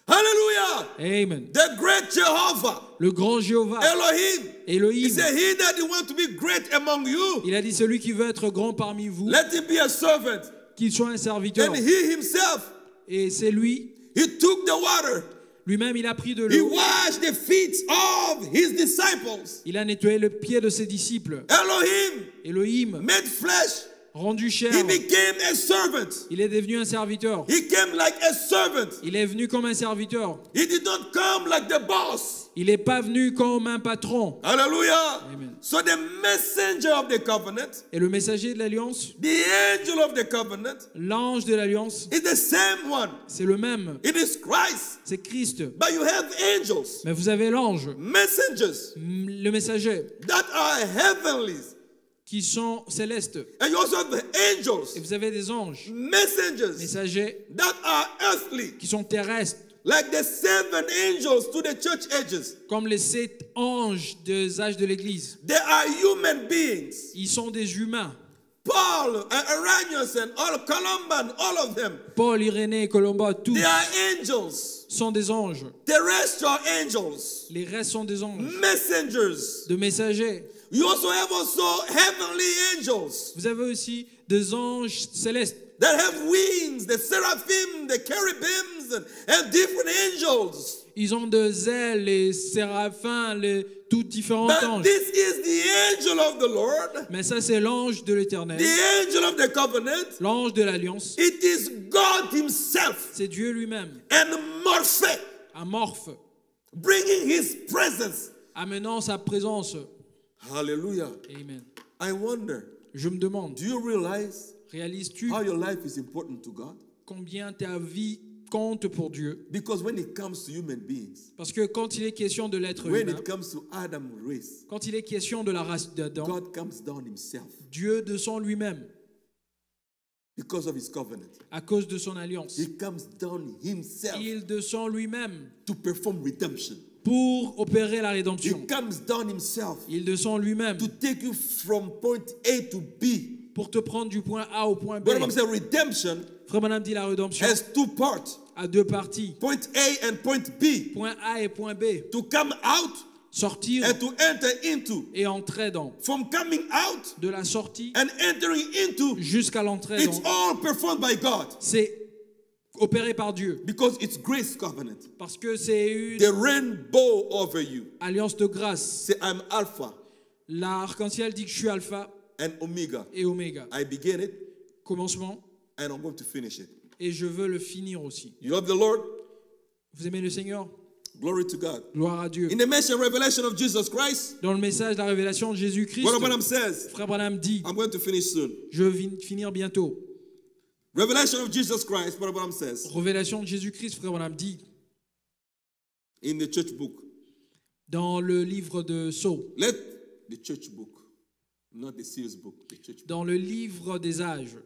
Hallelujah! Amen. The great Jehovah, Le grand Jéhovah, Elohim. He Elohim, said, He that want to be great among you, il a dit celui qui veut être grand parmi vous, let him be a servant. qu'il soit un serviteur. And he himself, Et c'est lui, he took the water. lui-même, il a pris de He l'eau. washed the feet of his disciples. Il a nettoyé le pied de ses disciples. Elohim Elohim, made flesh. Rendu He became a servant. il est devenu un serviteur. He came like a servant. Il est venu comme un serviteur. He did not come like the boss. Il n'est pas venu comme un patron. Hallelujah. Amen. So the messenger of the covenant, Et le messager de l'alliance, the angel of the covenant, l'ange de l'alliance, is the same one. c'est le même. It is Christ. C'est Christ. But you have angels, Mais vous avez l'ange, messengers le messager, that are heavenly. Qui sont célestes. And you also have the Et angels, vous avez des anges, messengers messagers, that are earthly. qui sont terrestres, Like the seven angels to the church ages. comme les sept anges des âges de l'Église. They are human beings. Ils sont des humains. Paul and Arrhenius and all Columban, all of them, Paul, Irénée, Colomba, tous they are angels. sont des anges. Terrestrial angels, Les restes sont des anges, messengers. de messagers. You also have also heavenly angels Vous avez aussi des anges célestes that have wings, the seraphim, the cherubims, and, and different angels. Ils ont des ailes, les séraphins, les tous différents But anges. this is the angel of the Lord, Mais ça, c'est l'ange de l'éternel, the angel of the covenant. l'ange de l'alliance. It is God Himself C'est Dieu lui-même, and Morphe amorphe, bringing His presence. amenant sa présence. Hallelujah. Amen. I wonder, Je me demande, do you realize réalises-tu how your life is important to God? combien ta vie compte pour Dieu? Because when it comes to human beings, Parce que quand il est question de l'être when humain, it comes to Adam race, quand il est question de la race d'Adam, God comes down Himself Dieu de son lui-même, because of His covenant. à cause de son alliance, He comes down Himself il de son lui-même to perform redemption. Pour opérer la He rédemption. comes down Himself Il de son lui-même to take you from point A to B pour te prendre du point A au point B. But redemption? Frère Branham dit la rédemption has two parts a deux parties. point A and point B. Point A et point B. To come out Sortir and to enter into. et entrer dans. From coming out De la sortie and entering into, jusqu'à l'entrée dans. C'est opéré par Dieu. because it's grace covenant. Parce que c'est une The rainbow over you. alliance de grâce. Say, I'm Alpha L'arc-en-ciel dit que je suis alpha and Omega. et oméga. I begin it Commencement and I'm going to finish it. et je veux le finir aussi. You love the Lord? Vous aimez le Seigneur? Glory to God. Gloire à Dieu. In the message revelation of Jesus Christ, Dans le message de la révélation de Brother Branham says, Frère Branham dit, I'm going to finish soon. je vais finir bientôt. Revelation of Jesus Christ, Brother Branham says, Révélation de Jésus-Christ, Frère Branham dit, in the church book, dans le livre de Sceaux, let the church book, not the Sears book, the church book. dans le livre des âges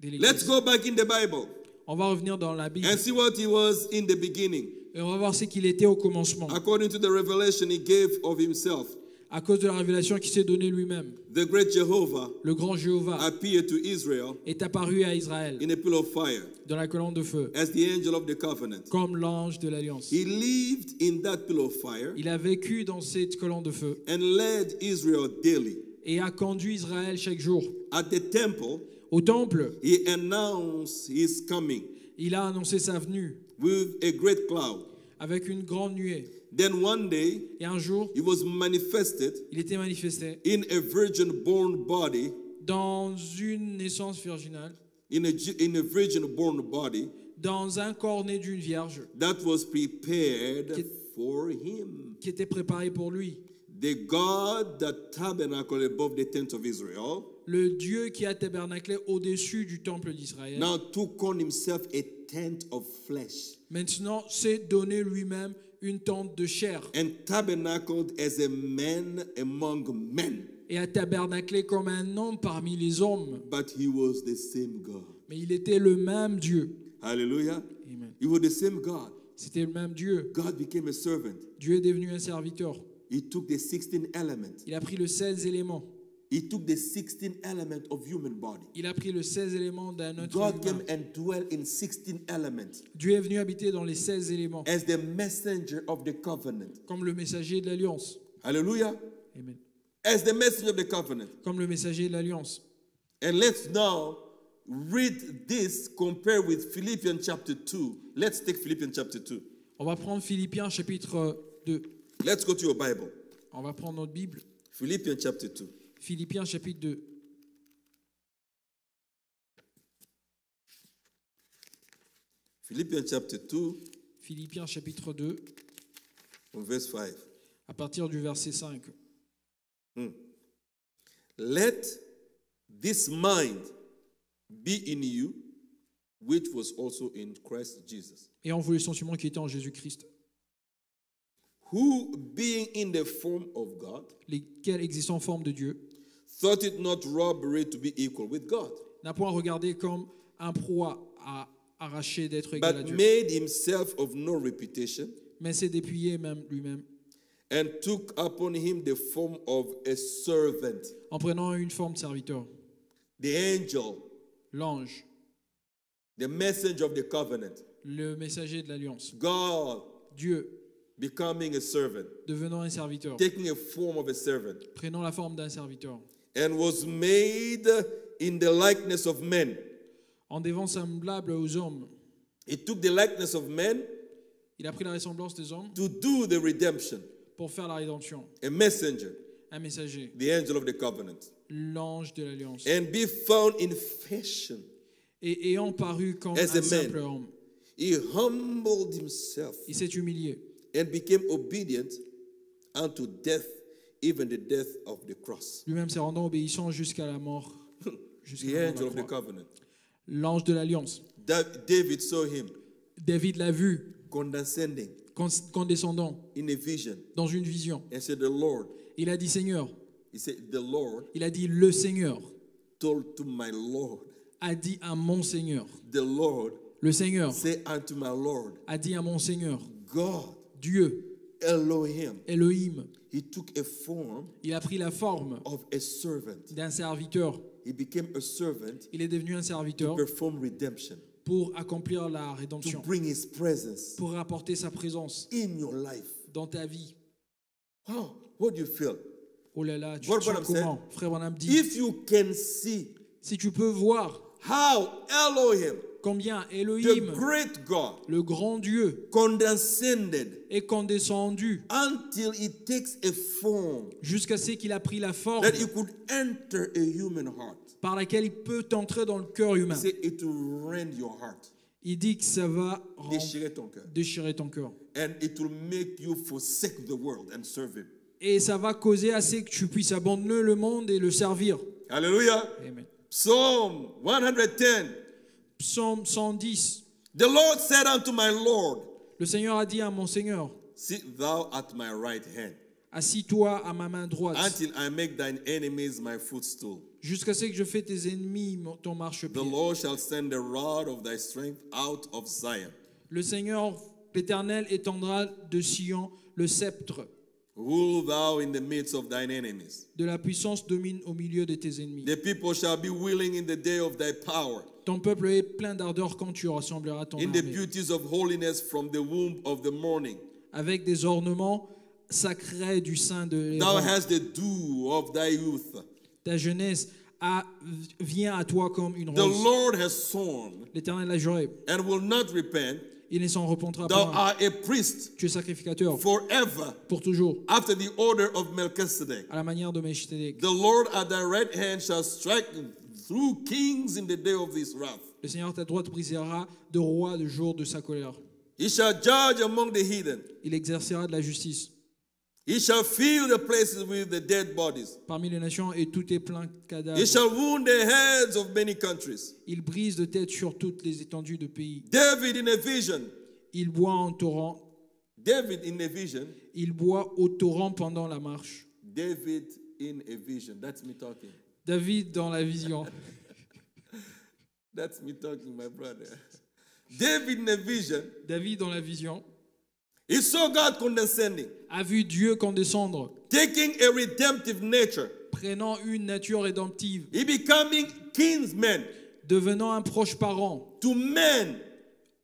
de. Let's go back in the Bible On va revenir dans la Bible and see what he was in the beginning. et on va voir ce qu'il était au commencement. According to the revelation he gave of himself, À cause de la révélation qu'il s'est donnée lui-même, the great Jehovah le grand Jéhovah appeared to Israel est apparu à Israël in a pillar of fire dans la colonne de feu, as the angel of the covenant. comme l'ange de l'Alliance. He lived in that pillar of fire Il a vécu dans cette colonne de feu and led Israel daily. et a conduit Israël chaque jour. At the temple, Au temple, he announced his coming il a annoncé sa venue with a great cloud. avec une grande nuée. Then one day, Et un jour, he was manifested il était manifesté in a virgin born body, dans une naissance virginale, in a, gi- in a virgin born body dans un corps né d'une vierge that was prepared Qui- for him. qui était préparé pour lui. The God that tabernacled above the tent of Israel Le Dieu qui a tabernaclé au-dessus du temple d'Israël, now took on himself a tent of flesh maintenant s'est donné lui-même une tente de chair and tabernacled as a man among men. et a tabernaclé comme un homme parmi les hommes. But he was the same God. Mais il était le même Dieu. Hallelujah. Amen. He was the same God. C'était le même Dieu. God became a servant. Dieu est devenu un serviteur. He took the 16 elements. Il a pris le 16 éléments. He took the 16 element of human body. Il a pris le 16 éléments d'un autre God humain. came and dwelt in 16 elements Dieu est venu habiter dans les 16 éléments, as the messenger of the covenant. comme le messager de l'alliance. Hallelujah. Amen. As the messenger of the covenant. Comme le messager de l'alliance. And let's now read this compared with Philippians chapter 2. Let's take Philippians chapter 2. On va prendre Philippiens chapitre 2. Let's go to your Bible. On va prendre notre Bible. Philippians chapter 2. Philippiens chapitre 2. Philippians chapter 2, Philippiens chapitre 2, from verse 5. à partir du verset 5. Let this mind be in you, which was also in Christ Jesus, Et en vous les sentiments qui étaient en Jésus-Christ, who, being in the form of God, lesquels existant en forme de Dieu, thought it not robbery to be equal with God, n'a point regardé comme un proie à arracher d'être égal à but Dieu, made himself of no reputation, mais s'est dépouillé même lui-même, and took upon him the form of a servant. en prenant une forme de serviteur. The angel, L'ange, the messenger of the covenant, le messager de l'alliance, God Dieu. becoming a servant, devenant un serviteur, taking a form of a servant, prenant la forme d'un serviteur, and was made in the likeness of men. en devant semblable aux hommes. He took the likeness of men Il a pris la ressemblance des hommes to do the redemption. pour faire la rédemption. A messenger, Un messager, the angel of the covenant, l'ange de l'alliance. and be found in fashion. Et ayant paru comme As un a man. simple homme, He humbled himself il s'est humilié and became obedient unto death, even the death of the cross. *laughs* Lui-même s'est rendant obéissant jusqu'à la mort. jusqu'à The la mort angel la of the covenant. L'ange de l'alliance. Da- David saw him David l'a vu condescending con- condescendant in a vision dans une vision. and said, The Lord, Il a dit Seigneur. he said, The Lord Il a dit le Seigneur told to my Lord, a dit à mon Seigneur. the Lord Le Seigneur say unto my Lord, a dit à mon Seigneur. God, Dieu, Elohim, Elohim, he took a form il a pris la forme of a servant. d'un serviteur. He became a servant Il est devenu un to serviteur perform redemption, pour accomplir la to rédemption, bring his presence pour apporter sa présence in your life. dans ta vie. Wow, what do you feel? Oh là là, tu What said? comment Frère Branham dit, If you can see si tu peux voir how Elohim, combien? Elohim, great God, le grand Dieu, condescended est condescendu until he takes a form jusqu'à ce qu'il a pris la forme that he could enter a human heart. par laquelle il peut entrer dans le cœur He humain. said it will rend your heart, Il dit que ça va déchirer ton cœur, déchirer ton cœur. and it will make you forsake the world and serve him. Et ça va causer assez que tu puisses abandonner le monde et le servir. Amen. Psalm 110. Psaume 110. The Lord said unto my Lord, Le Seigneur a dit à mon Seigneur, Sit thou at my right hand, assis-toi à ma main droite, until I make thine enemies my footstool. jusqu'à ce que je fais tes ennemis ton The marchepied. Lord shall send the rod of thy strength out of Zion. Le Seigneur, l'Éternel, étendra de Sion le sceptre. Rule thou in the midst of thine enemies. De la puissance domine au milieu de tes ennemis. The people shall be willing in the day of thy power, Ton peuple est plein d'ardeur quand tu rassembleras ton in the beauties of holiness from the womb of the morning. Avec des ornements sacrés du sein de Thou hast the dew of thy youth. Ta jeunesse a- vient à toi comme une The rose. Lord has sworn L'Éternel a juré. and will not repent. Il ne s'en repentira Thou pas. art a priest Tu es sacrificateur forever pour toujours, after the order of Melchizedek. à la manière de Melchizedek. The Lord at thy right hand shall strike through kings in the day of his wrath. Le Seigneur à ta droite brisera de roi de jour de sa colère. He shall judge among the heathen. Il exercera de la justice He shall fill the places with the dead bodies. parmi les nations et tout est plein de He cadavres. shall wound the heads of many countries. Il brise de tête sur toutes les étendues de pays. David in a vision. Il boit en torrent. David in a vision. Il boit au torrent pendant la marche. David in a vision. That's me talking. David dans la vision. *laughs* That's me talking, my brother. David in a vision. David dans la vision He saw God condescending, a vu Dieu condescendre, taking a redemptive nature. prenant une nature rédemptive, He becoming kinsman devenant un proche parent to men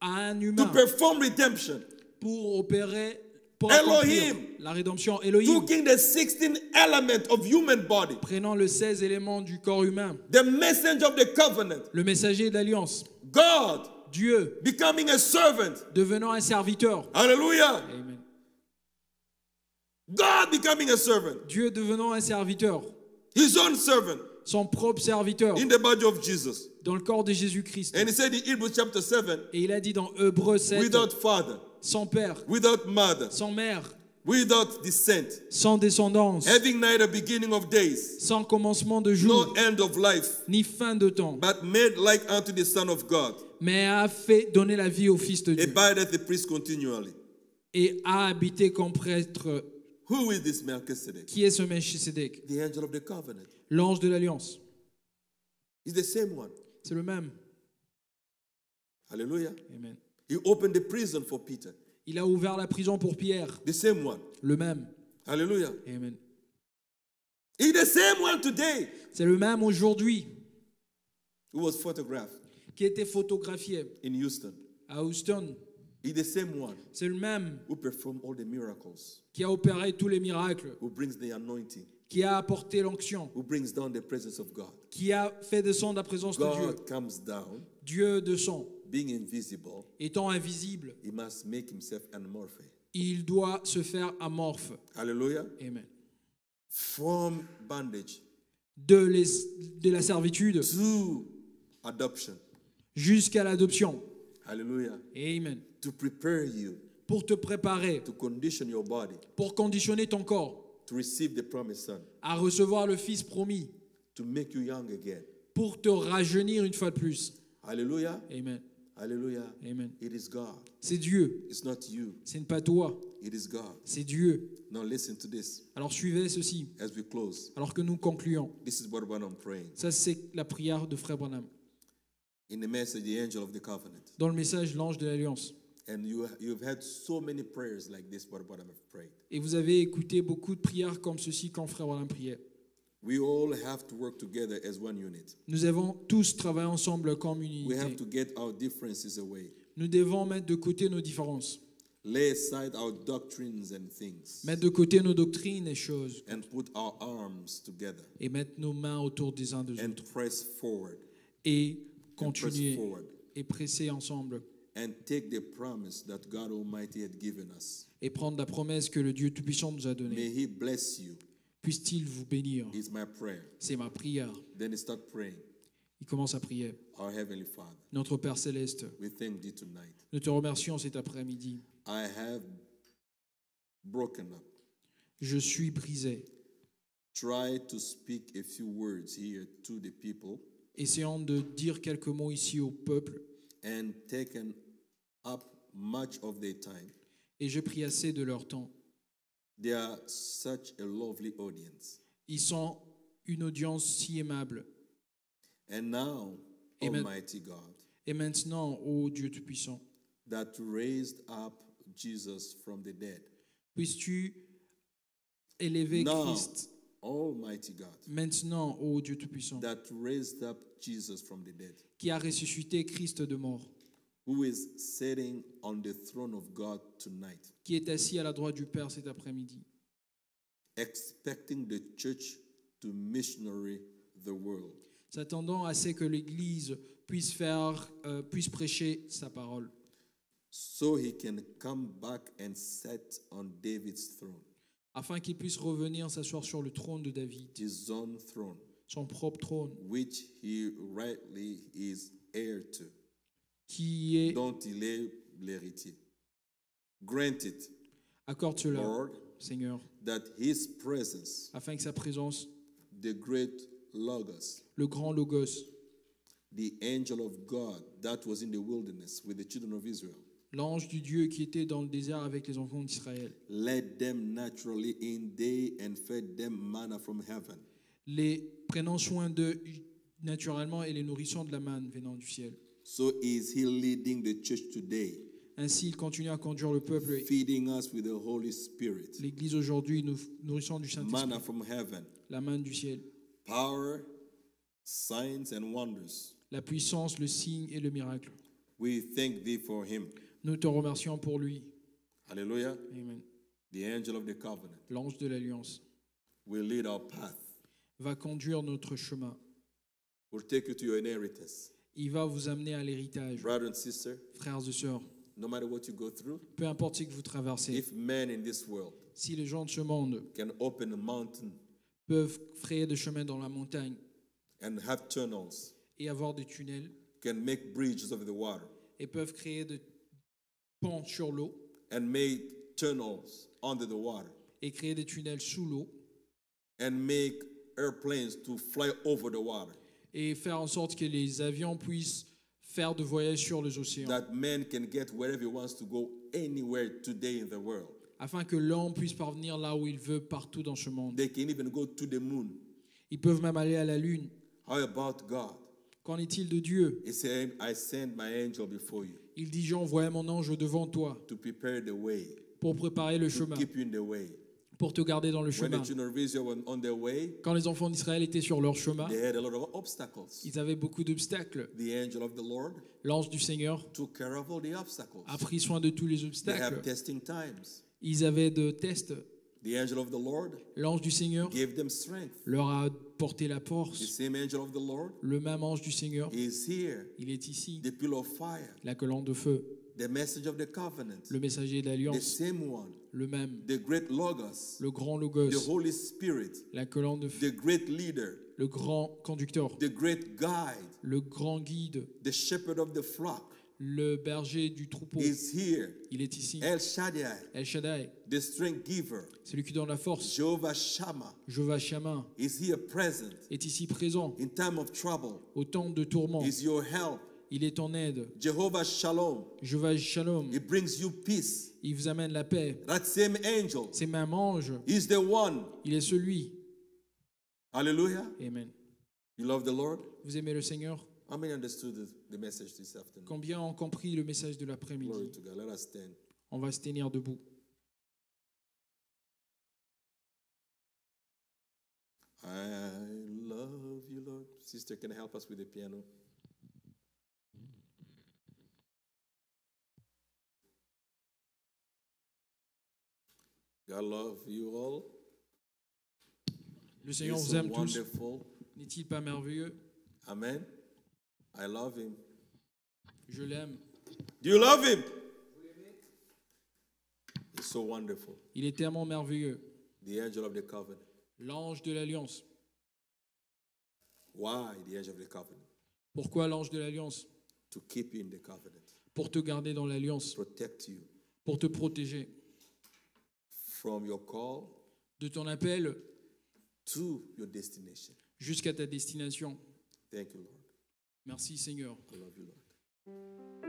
à un to humain perform redemption. pour opérer, pour Elohim. la rédemption. Elohim, Taking the 16 element of human body, prenant le 16 éléments du corps humain, the messenger of the covenant, le messager de l'alliance, God Dieu becoming a servant. devenant un serviteur. Hallelujah. Amen. God becoming a servant, Dieu devenant un serviteur, his own servant son propre serviteur in the body of Jesus. dans le corps de Jésus-Christ. And he said in Hebrews chapter 7, Et il a dit dans Hébreux 7, without father, sans père, without mother, sans mère, without descent, sans descendance, having neither beginning of days, sans commencement de no jour, end of life, ni fin de temps, but made like unto the Son of God, mais a fait donner la vie au Fils de Dieu abideth the priest continually. et a habité comme prêtre. Who is this Melchizedek? Qui est ce Melchisedec The angel of the covenant. L'ange de l'alliance. He's the same one. C'est le même. Hallelujah. Amen. He opened the prison for Peter. Il a ouvert la prison pour Pierre. The same one. Le même. Hallelujah. Amen. He's the same one today C'est le même aujourd'hui who was photographed qui était photographié in Houston. à Houston. The same one C'est le même who performed all the miracles, qui a opéré tous les miracles, who brings the anointing, qui a apporté l'onction, who brings down the presence of God. qui a fait descendre la présence de Dieu. God comes down, Dieu de son, being invisible, étant invisible, he must make himself anamorphe. il doit se faire amorphe. Hallelujah. Amen. From bondage De, les- de la servitude to adoption. jusqu'à l'adoption. Hallelujah. Amen. To prepare you, Pour te préparer, to condition your body pour conditionner ton corps to receive the promised son, à recevoir le Fils promis, to make you young again. pour te rajeunir une fois de plus. Hallelujah. Amen. Hallelujah. Amen. It is God. C'est Dieu, It's not you. ce n'est pas toi, It is God. c'est Dieu. Now listen to this Alors suivez ceci, as we close. alors que nous concluons. This is what praying. Ça, c'est la prière de Frère Branham. In the message, the angel of the covenant. Dans le message, l'ange de l'alliance. And you, you've had so many prayers like this, what prayed. Et vous avez écouté beaucoup de prières comme ceci quand Frère Alain priait. We all have to work together as one unit. Nous avons tous travaillé ensemble comme une We have unité. to get our differences away. Nous devons mettre de côté nos différences, Lay aside our doctrines and things. mettre de côté nos doctrines et choses, And put our arms together. et mettre nos mains autour des uns des And autres, press forward. et And press continuer forward. et presser ensemble, And take the promise that God Almighty had given us. et prendre la promesse que le Dieu Tout-Puissant nous a donnée. May He bless you. Puisse-t-il vous bénir. C'est ma prière. Then he start praying. Il commence à prier. Our Heavenly Father, Notre Père céleste, we thank thee tonight. nous te remercions cet après-midi. I have broken up. Je suis brisé. Try to speak a few words here to the people Essayons de dire quelques mots ici au peuple, and taken up much of their time. et je prie assez de leur temps. They are such a lovely audience. Ils sont une audience si aimable. And now, Amen. Almighty God, Et maintenant, ô Dieu Tout-Puissant, that raised up Jesus from the dead. puisses-tu élever Now, Christ? Almighty God, maintenant, ô Dieu Tout-Puissant, that raised up Jesus from the dead, qui a ressuscité Christ de mort, who is sitting on the throne of God tonight, qui est assis à la droite du Père cet après-midi, expecting the church to missionary the world. s'attendant à ce que l'Église puisse faire, euh, puisse prêcher sa parole, so he can come back and sit on David's throne, afin qu'il puisse revenir s'asseoir sur le trône de David, his own throne, son propre trône, which he rightly is heir to. Qui est, dont il est l'héritier. Grant it, accorde cela, Lord, Seigneur, that his presence, afin que sa présence, the great Logos, le grand Logos, the angel of God that was in the wilderness with the children of Israel, l'ange du Dieu qui était dans le désert avec les enfants d'Israël, led them naturally in day and fed them manna from heaven. les prenant soin d'eux naturellement et les nourrissant de la manne venant du ciel. So is he leading the church today, Ainsi, il continue à conduire le peuple, feeding us with the Holy Spirit, l'Église aujourd'hui, nous nourrissant du manna Saint-Esprit, from heaven, la manne du ciel, power, signs, and wonders. la puissance, le signe et le miracle. We thank thee for him. Nous te remercions pour lui. Hallelujah. Amen. The angel of the covenant L'ange de l'Alliance will lead our path. va conduire notre chemin. will take you to your inheritance. Il va vous amener à l'héritage. Brother and sister, Frères et sœurs, no matter what you go through, peu importe ce que vous traversez, if men in this world si les gens de ce monde can open a mountain peuvent frayer des chemins dans la montagne and have tunnels, et avoir des tunnels, can make bridges over the water, et peuvent créer des ponts sur l'eau and make tunnels under the water, et créer des tunnels sous l'eau and make airplanes to fly over the water, et faire en sorte que les avions puissent faire de voyages sur les océans, that man can get wherever he wants to go anywhere today in the world. afin que l'homme puisse parvenir là où il veut partout dans ce monde. They can even go to the moon. Ils peuvent même aller à la lune. How about God? Qu'en est-il de Dieu? He said, I send my angel before you Il dit, j'envoie mon ange devant toi to prepare the way, pour préparer le to chemin, keep you in the way. Pour te garder dans le chemin. Quand les enfants d'Israël étaient sur leur chemin, ils avaient beaucoup d'obstacles. L'ange du Seigneur a pris soin de tous les obstacles. Ils avaient de tests. The angel of the Lord L'ange du Seigneur leur a porté la The force. same angel of the Lord Le même ange du Seigneur, is here. il est ici. The pillar of fire, La colonne de feu, the message of the covenant, le messager d'alliance, le même, the great Logos, le grand the logos, Holy Spirit, la colonne de feu, the great leader, le grand conducteur, the great guide, le grand guide, the shepherd of the flock le berger du troupeau. is here. Il est ici. El Shaddai, El Shaddai, the strength giver, celui qui donne la force. Jehovah Shammah Jehovah Shammah is here present est ici présent. in time of trouble. Au temps de tourment, Is your help. Il est en aide. Jehovah Shalom, Jehovah Shalom, it brings you peace. il vous amène la paix. That same angel C'est même ange, is the one. il est celui. Hallelujah. Amen. You love the Lord? Vous aimez le Seigneur? How many understood the, message this afternoon? Combien ont compris le message de l'après-midi? On va se tenir debout. I love you, Lord. Sister, can you help us with the piano? God love you all. Le Seigneur He's vous so aime tous. N'est-il pas merveilleux? Amen. I love him. Je l'aime. Do you love him? He's so wonderful. Il est tellement merveilleux. The angel of the covenant. L'ange de l'alliance. Why the angel of the covenant? Pourquoi l'ange de l'alliance? To keep you in the covenant, Pour te garder dans l'alliance, protect you pour te protéger from your call de ton appel to your destination. jusqu'à ta destination. Thank you, Lord. Merci Seigneur. I love you, Lord.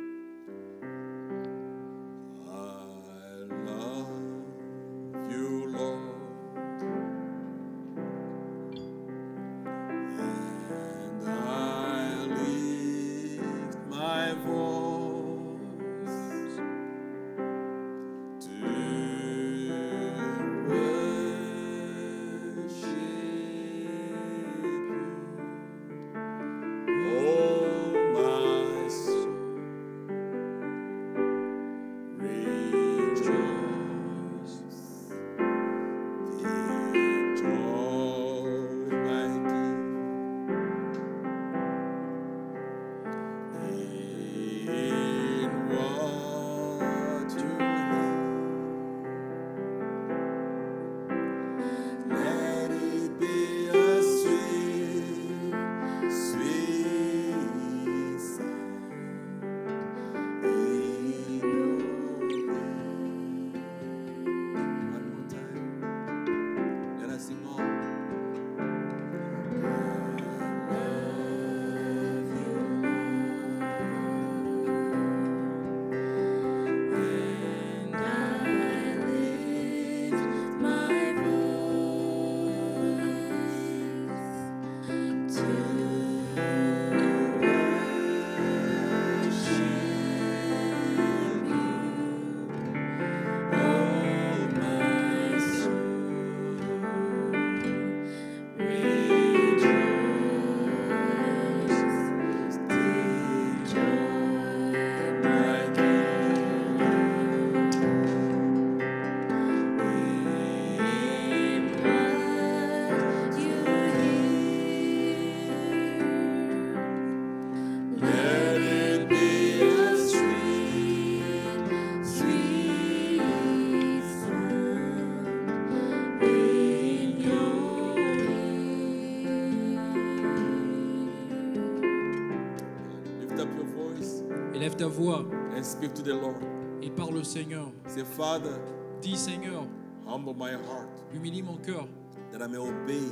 Voix and speak to the Lord. et parle au Seigneur. Say, Father, Dis Seigneur, humble my heart humilie mon cœur that I may obey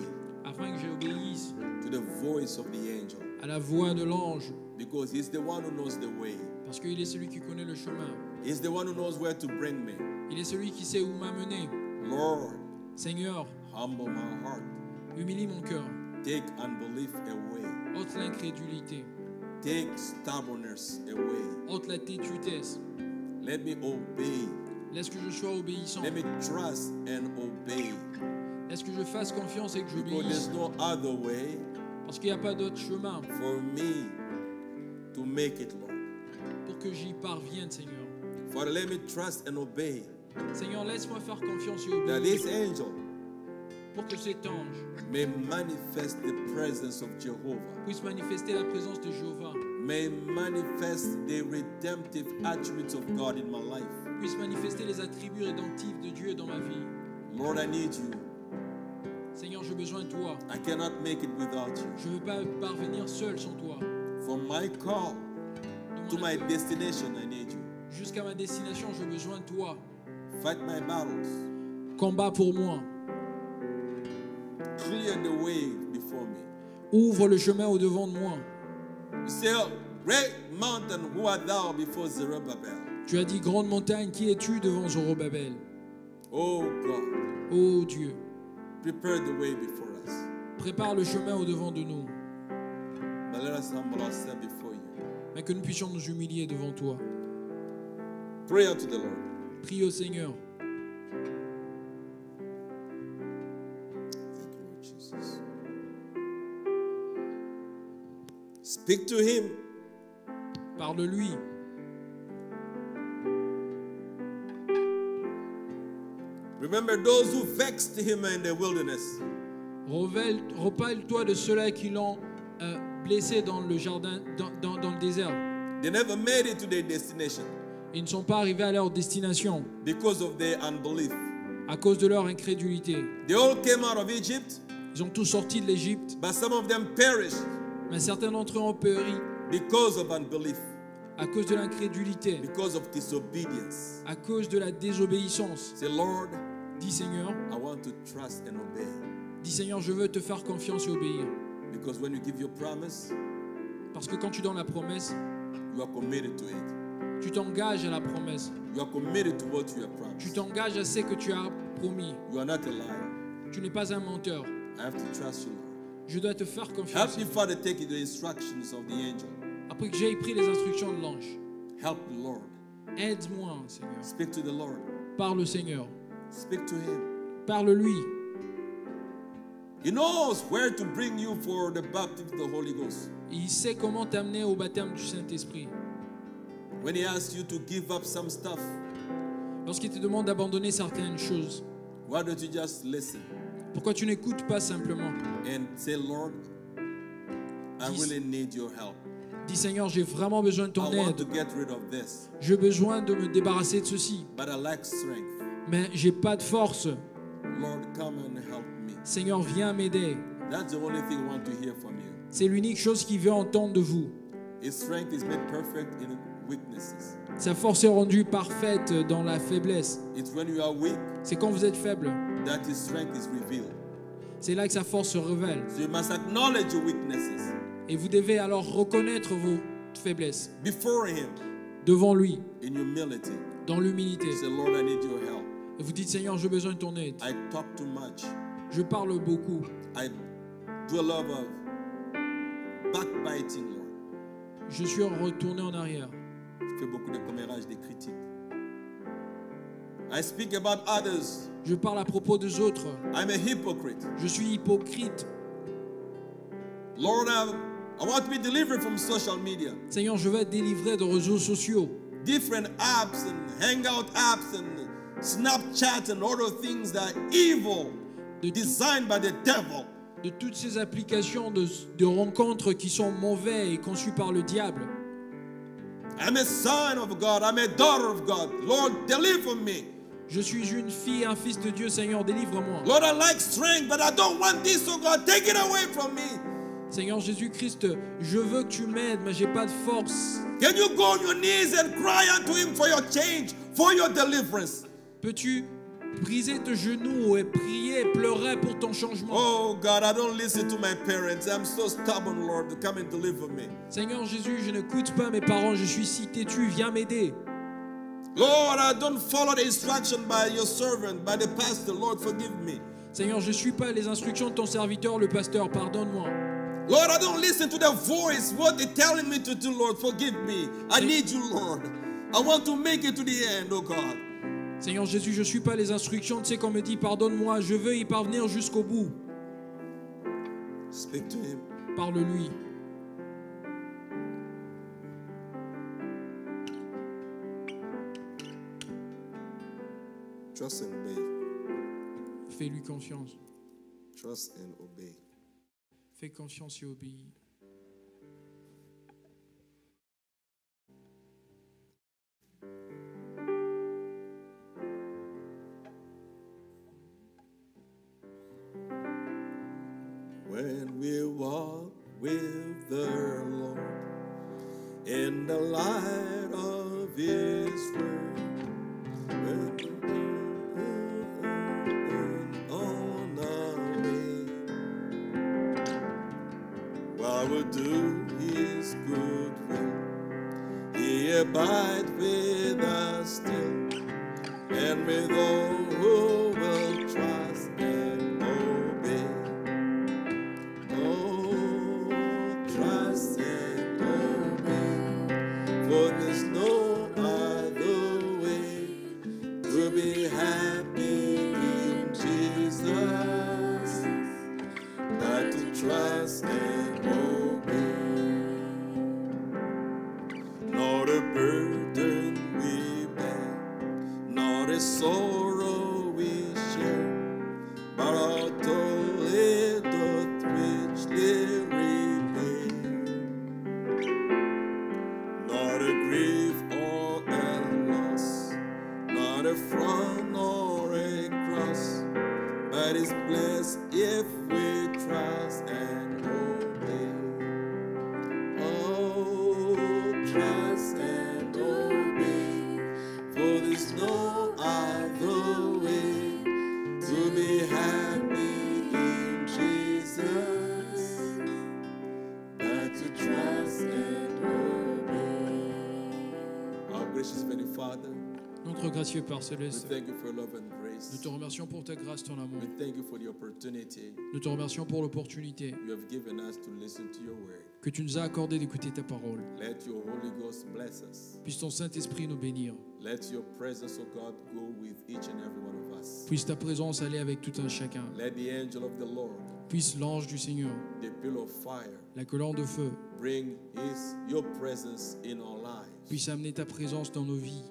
afin que j'obéisse to the voice of the angel à la voix de l'ange because he's the one who knows the way. parce qu'il est celui qui connaît le chemin. He's the one who knows where to bring me. Il est celui qui sait où m'amener. Lord, Seigneur, humble my heart. humilie mon cœur. Take unbelief away. ôte l'incrédulité, Take stubbornness away. ôte la tétutesse. Let me obey. Laisse que je sois obéissant? Let me trust and obey. Laisse que je fasse confiance et que Because j'obéisse? there's no other way Parce qu'il n'y a pas d'autre chemin for me to make it, Lord. pour que j'y parvienne, Seigneur. Father, let me trust and obey Seigneur, laisse-moi faire confiance et that obéir this angel pour que cet ange may manifest the presence of Jehovah, puisse manifester la présence de Jéhovah, may manifest the redemptive attributes of God in my life. puisse manifester les attributs rédemptifs de Dieu dans ma vie. Lord, I need you. Seigneur, j'ai besoin de toi. I cannot make it without you. Je ne veux pas parvenir seul sans toi. From my call to my destination, I need you. Jusqu'à ma destination, j'ai besoin de toi. Fight my battles. Combat pour moi. Clear the way before me. Ouvre le chemin au devant de moi. Tu as dit, grande montagne, qui es-tu devant Zorobabel? Oh God, Ô Dieu, prepare the way before us. prépare le chemin au devant de nous. Mais que nous puissions nous humilier devant toi. Pray unto the Lord. Prie au Seigneur. Speak to him. Parle-lui. Remember those who vexed him in the wilderness. Repale-toi de ceux-là qui l'ont euh, blessé dans le jardin, dans, dans- dans le désert. They never made it to their destination Ils ne sont pas arrivés à leur destination because of their unbelief. à cause de leur incrédulité. They all came out of Egypt, Ils ont tous sorti de l'Égypte, but some of them perished mais certains d'entre eux ont péri because of unbelief, à cause de l'incrédulité, because of disobedience. à cause de la désobéissance. Say, Lord, Dis Seigneur, I want to trust and obey. dis Seigneur, je veux te faire confiance et obéir. Because when you give your promise, Parce que quand tu donnes la promesse, you are committed to it. tu t'engages à la promesse. You are committed to what you have Tu promised. t'engages à ce que tu as promis. You are not a liar. Tu n'es pas un menteur. I have to trust you. Je dois te faire Help confiance. me, Father, take the instructions of the angel. Après que j'ai pris les instructions de l'ange, Help me, Lord. aide-moi, Seigneur. Speak to the Lord. Parle au Seigneur. Speak to him. Parle-lui. He knows where to bring you for the baptism of the Holy Ghost. Il sait comment t'amener au baptême du Saint-Esprit. When he asks you to give up some stuff, Lorsqu'il te demande d'abandonner certaines choses, why don't you just listen? Pourquoi tu n'écoutes pas simplement? And say, Lord, I Dis- really need your help. Dis Seigneur, j'ai vraiment besoin de ton I want to aide. get rid of this, J'ai besoin de me débarrasser de ceci. but I lack strength. Mais j'ai pas de force. Lord, come and help me. Seigneur, viens m'aider. That's the only thing I want to hear from you. C'est l'unique chose qu'il veut entendre de vous. His strength is made perfect in weaknesses. Sa force est rendue parfaite dans la faiblesse. C'est quand vous êtes faible. C'est là que sa force se révèle. Et vous devez alors reconnaître vos faiblesses devant lui, dans l'humilité. Et vous dites Seigneur, j'ai besoin de ton aide. Je parle beaucoup. Je suis retourné en arrière. Je fais beaucoup de commérages, des critiques. I speak about others. Je parle à propos des autres. I'm a hypocrite. Je suis hypocrite. Lord, I, I want to be delivered from social media. Seigneur, je veux être délivré de réseaux sociaux. Different apps and hangout apps and Snapchat and other things that are evil, De, designed by the devil. de toutes ces applications de, de rencontres qui sont mauvais et conçues par le diable. I'm a son of God. I'm a daughter of God. Lord, deliver me. Je suis une fille, un fils de Dieu, Seigneur, délivre-moi. Lord, I like strength, but I don't want this, oh God. Take it away from me. Seigneur Jésus-Christ, je veux que tu m'aides, mais j'ai pas de force. Can you go on your knees and cry unto Him for your change, for your deliverance? Peux-tu briser tes genoux et prier, pleurer pour ton changement Oh God, I don't listen to my parents. I'm so stubborn, Lord, come and deliver me. Seigneur Jésus, je n'écoute pas mes parents, je suis si têtu, viens m'aider. Lord, I don't follow the instruction by your servant, by the pastor. Lord, forgive me. Seigneur, je ne suis pas les instructions de ton serviteur, le pasteur, pardonne-moi. Lord, I don't listen to their voice, what they're telling me to do, Lord. Forgive me. I need you, Lord. I want to make it to the end, oh God. Seigneur Jésus, je ne suis pas les instructions, tu sais qu'on me dit pardonne-moi, je veux y parvenir jusqu'au bout. Parle-lui. Trust and obey. Fais-lui confiance. Trust and obey. Fais confiance et obéis. When we walk with the Lord in the light of His word, on we do His good will, He abides with us still, and with all who will trust nous te remercions pour ta grâce, ton amour. We thank you for the opportunity Nous te remercions pour l'opportunité you have given us to listen to your word. que tu nous as accordé d'écouter ta parole. Let your Holy Ghost bless us. Puisse ton Saint-Esprit nous bénir. Let your presence, O God, go with each and every one of us. Puisse ta présence aller avec tout un chacun. Let the angel of the Lord, Puisse l'ange du Seigneur, the pillar of fire, la colonne de feu, puisse amener ta présence dans nos vies.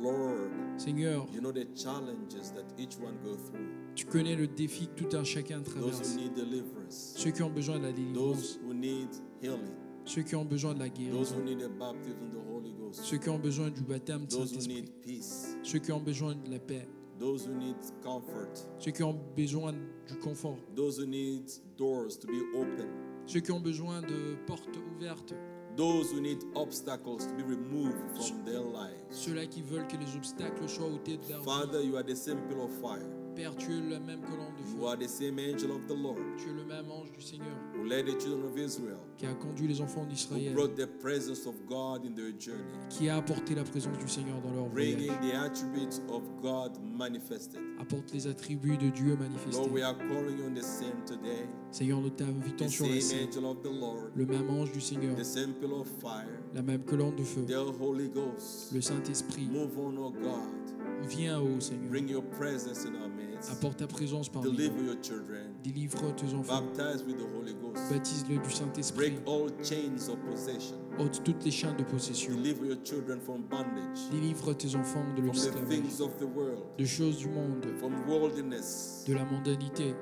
Lord, Seigneur, you know the challenges that each one go through. tu connais le défi que tout un chacun Those traverse. who need deliverance, Ceux qui ont besoin de la those délivrance, who need healing, ceux qui ont besoin de la those guérison, who need a baptism in the Holy Ghost, ceux qui ont besoin du baptême de those who Saint-Esprit, need peace, ceux qui ont besoin de la paix, those who need comfort, ceux qui ont besoin du confort, those who need doors to be open, ceux qui ont besoin de portes ouvertes, those who need obstacles to be removed from their lives. ceux-là qui veulent que les obstacles soient ôtés de leur vie. Father, you are the same pillar of fire. Père, tu es la même colonne de You feu. are the same angel of the Lord Tu es le même ange du Seigneur led the children of Israel, qui a conduit les enfants who d'Israël, brought the presence of God in their journey, qui a apporté la présence du Seigneur dans leur bringing voyage, the attributes of God manifested. apporte les attributs de Dieu Lord, we manifestés. are calling on the same today, Seigneur, nous t'invitons sur la scène, angel of the Lord, le même ange du Seigneur, the same pillar of fire, la même colonne de feu, the Holy Ghost. le Saint-Esprit. Move on, oh God. Viens, ô Seigneur, Bring your presence in our midst. apporte ta présence parmi Deliver nous. your children. Délivre tes enfants, Baptize with the Holy Ghost. baptise-le du Saint-Esprit, Break all chains of possession. ôte toutes les chaînes de possession. Deliver your children from bondage, Délivre tes enfants de from the l'esclavage, things of the world, de choses du monde, from worldliness, de la mondanité,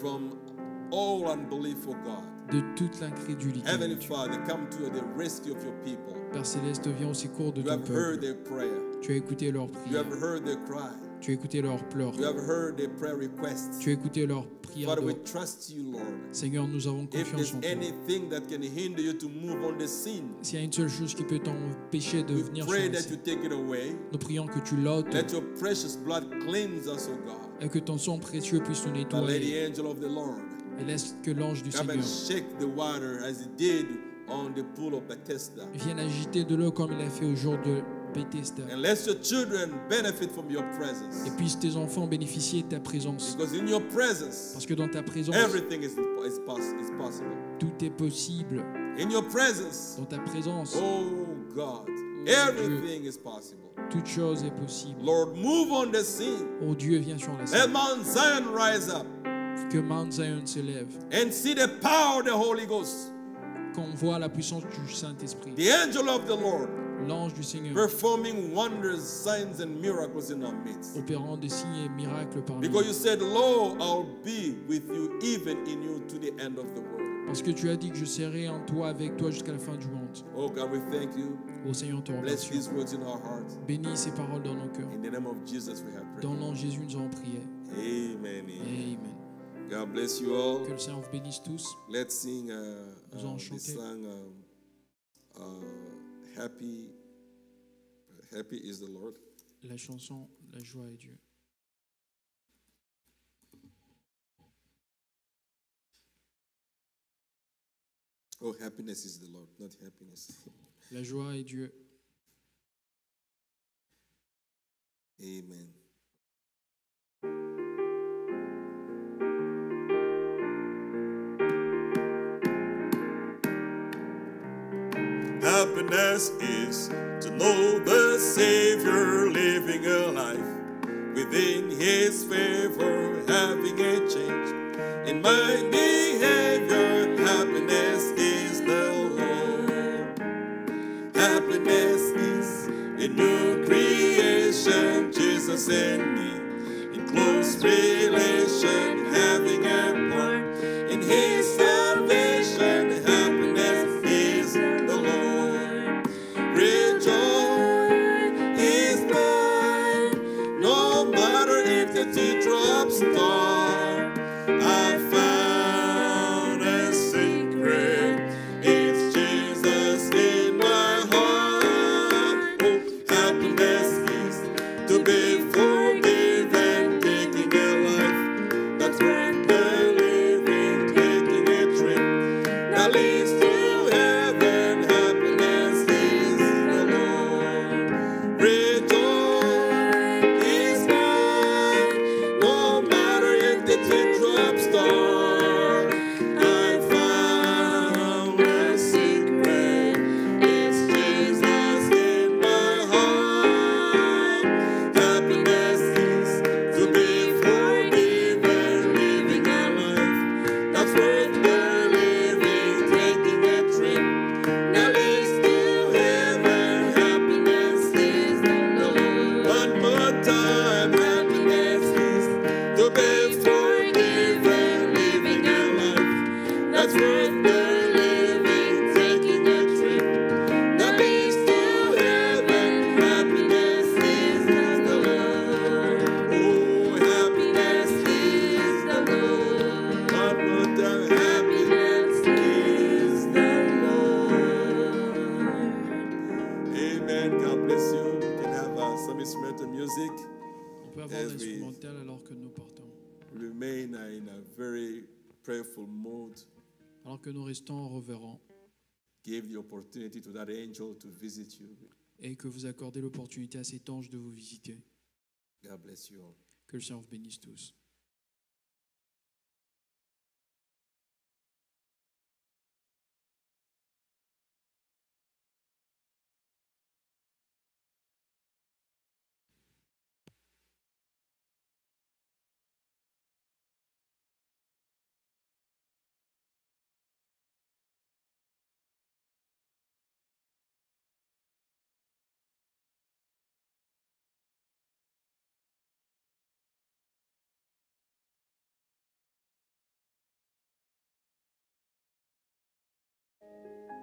from all unbelief, God. de toute l'incrédulité. Heavenly Father, come to the rescue of your people. Père Céleste, viens au secours de You ton have heard peuple. their prayer. Tu as écouté leurs You prières, have heard their cry. Tu as écouté leurs pleurs, tu as écouté leurs prières. Father, we d'or. trust you, Lord. Seigneur, nous avons confiance en toi. S'il y a une seule chose qui peut t'empêcher de venir sur pray la that you scène, take it away. nous prions que tu l'ôtes Let your precious blood cleanse us, oh God. et que ton sang précieux puisse nous nettoyer. Et laisse que l'ange du Seigneur shake the water as he did on the pool of Bethesda. vienne agiter de l'eau comme il a fait au jour de Bethesda. And let your children benefit from your presence. Et puissent tes enfants bénéficier de ta présence. Because in your presence, Parce que dans ta présence, everything is, is, poss- is possible. tout est possible. In your presence, Dans ta présence, oh God, Dieu. everything is possible. toute chose est possible. Lord, move on the scene. Oh Dieu, viens sur la Let scène. Mount Zion rise up Que Mount Zion se lève. and see the power of the Holy Ghost. Qu'on voit la puissance du Saint-Esprit. The angel of the Lord L'ange du Seigneur performing wonders, signs, and miracles in our midst. opérant des signes et miracles parmi Because nous. you said, Lo, I'll be with you, even in you, to the end of the world. Parce que tu as dit que je serai en toi, avec toi jusqu'à la fin du monde. Oh God, we thank you. Ô Seigneur, te Bless remercie. these words in our hearts. Bénis ces paroles dans nos cœurs. In the name of Jesus, we have prayed. Dans le nom de Jésus, nous avons prié. Amen. amen. God bless you all. Que le Seigneur vous bénisse tous. Let's sing uh, Nous uh, allons this chanter. song. Um, uh, happy, happy is the Lord. La chanson La joie est Dieu. Oh, happiness is the Lord, not happiness. La joie est Dieu. Amen. Happiness is to know the Savior living a life within His favor, having a change in my behavior. Happiness is the Lord. Happiness is a new creation, Jesus and me, in close relation, having a part in His salvation. Opportunity to that angel to visit you. et que vous accordez l'opportunité à cet ange de vous visiter. God bless you all. Que le Seigneur vous bénisse tous.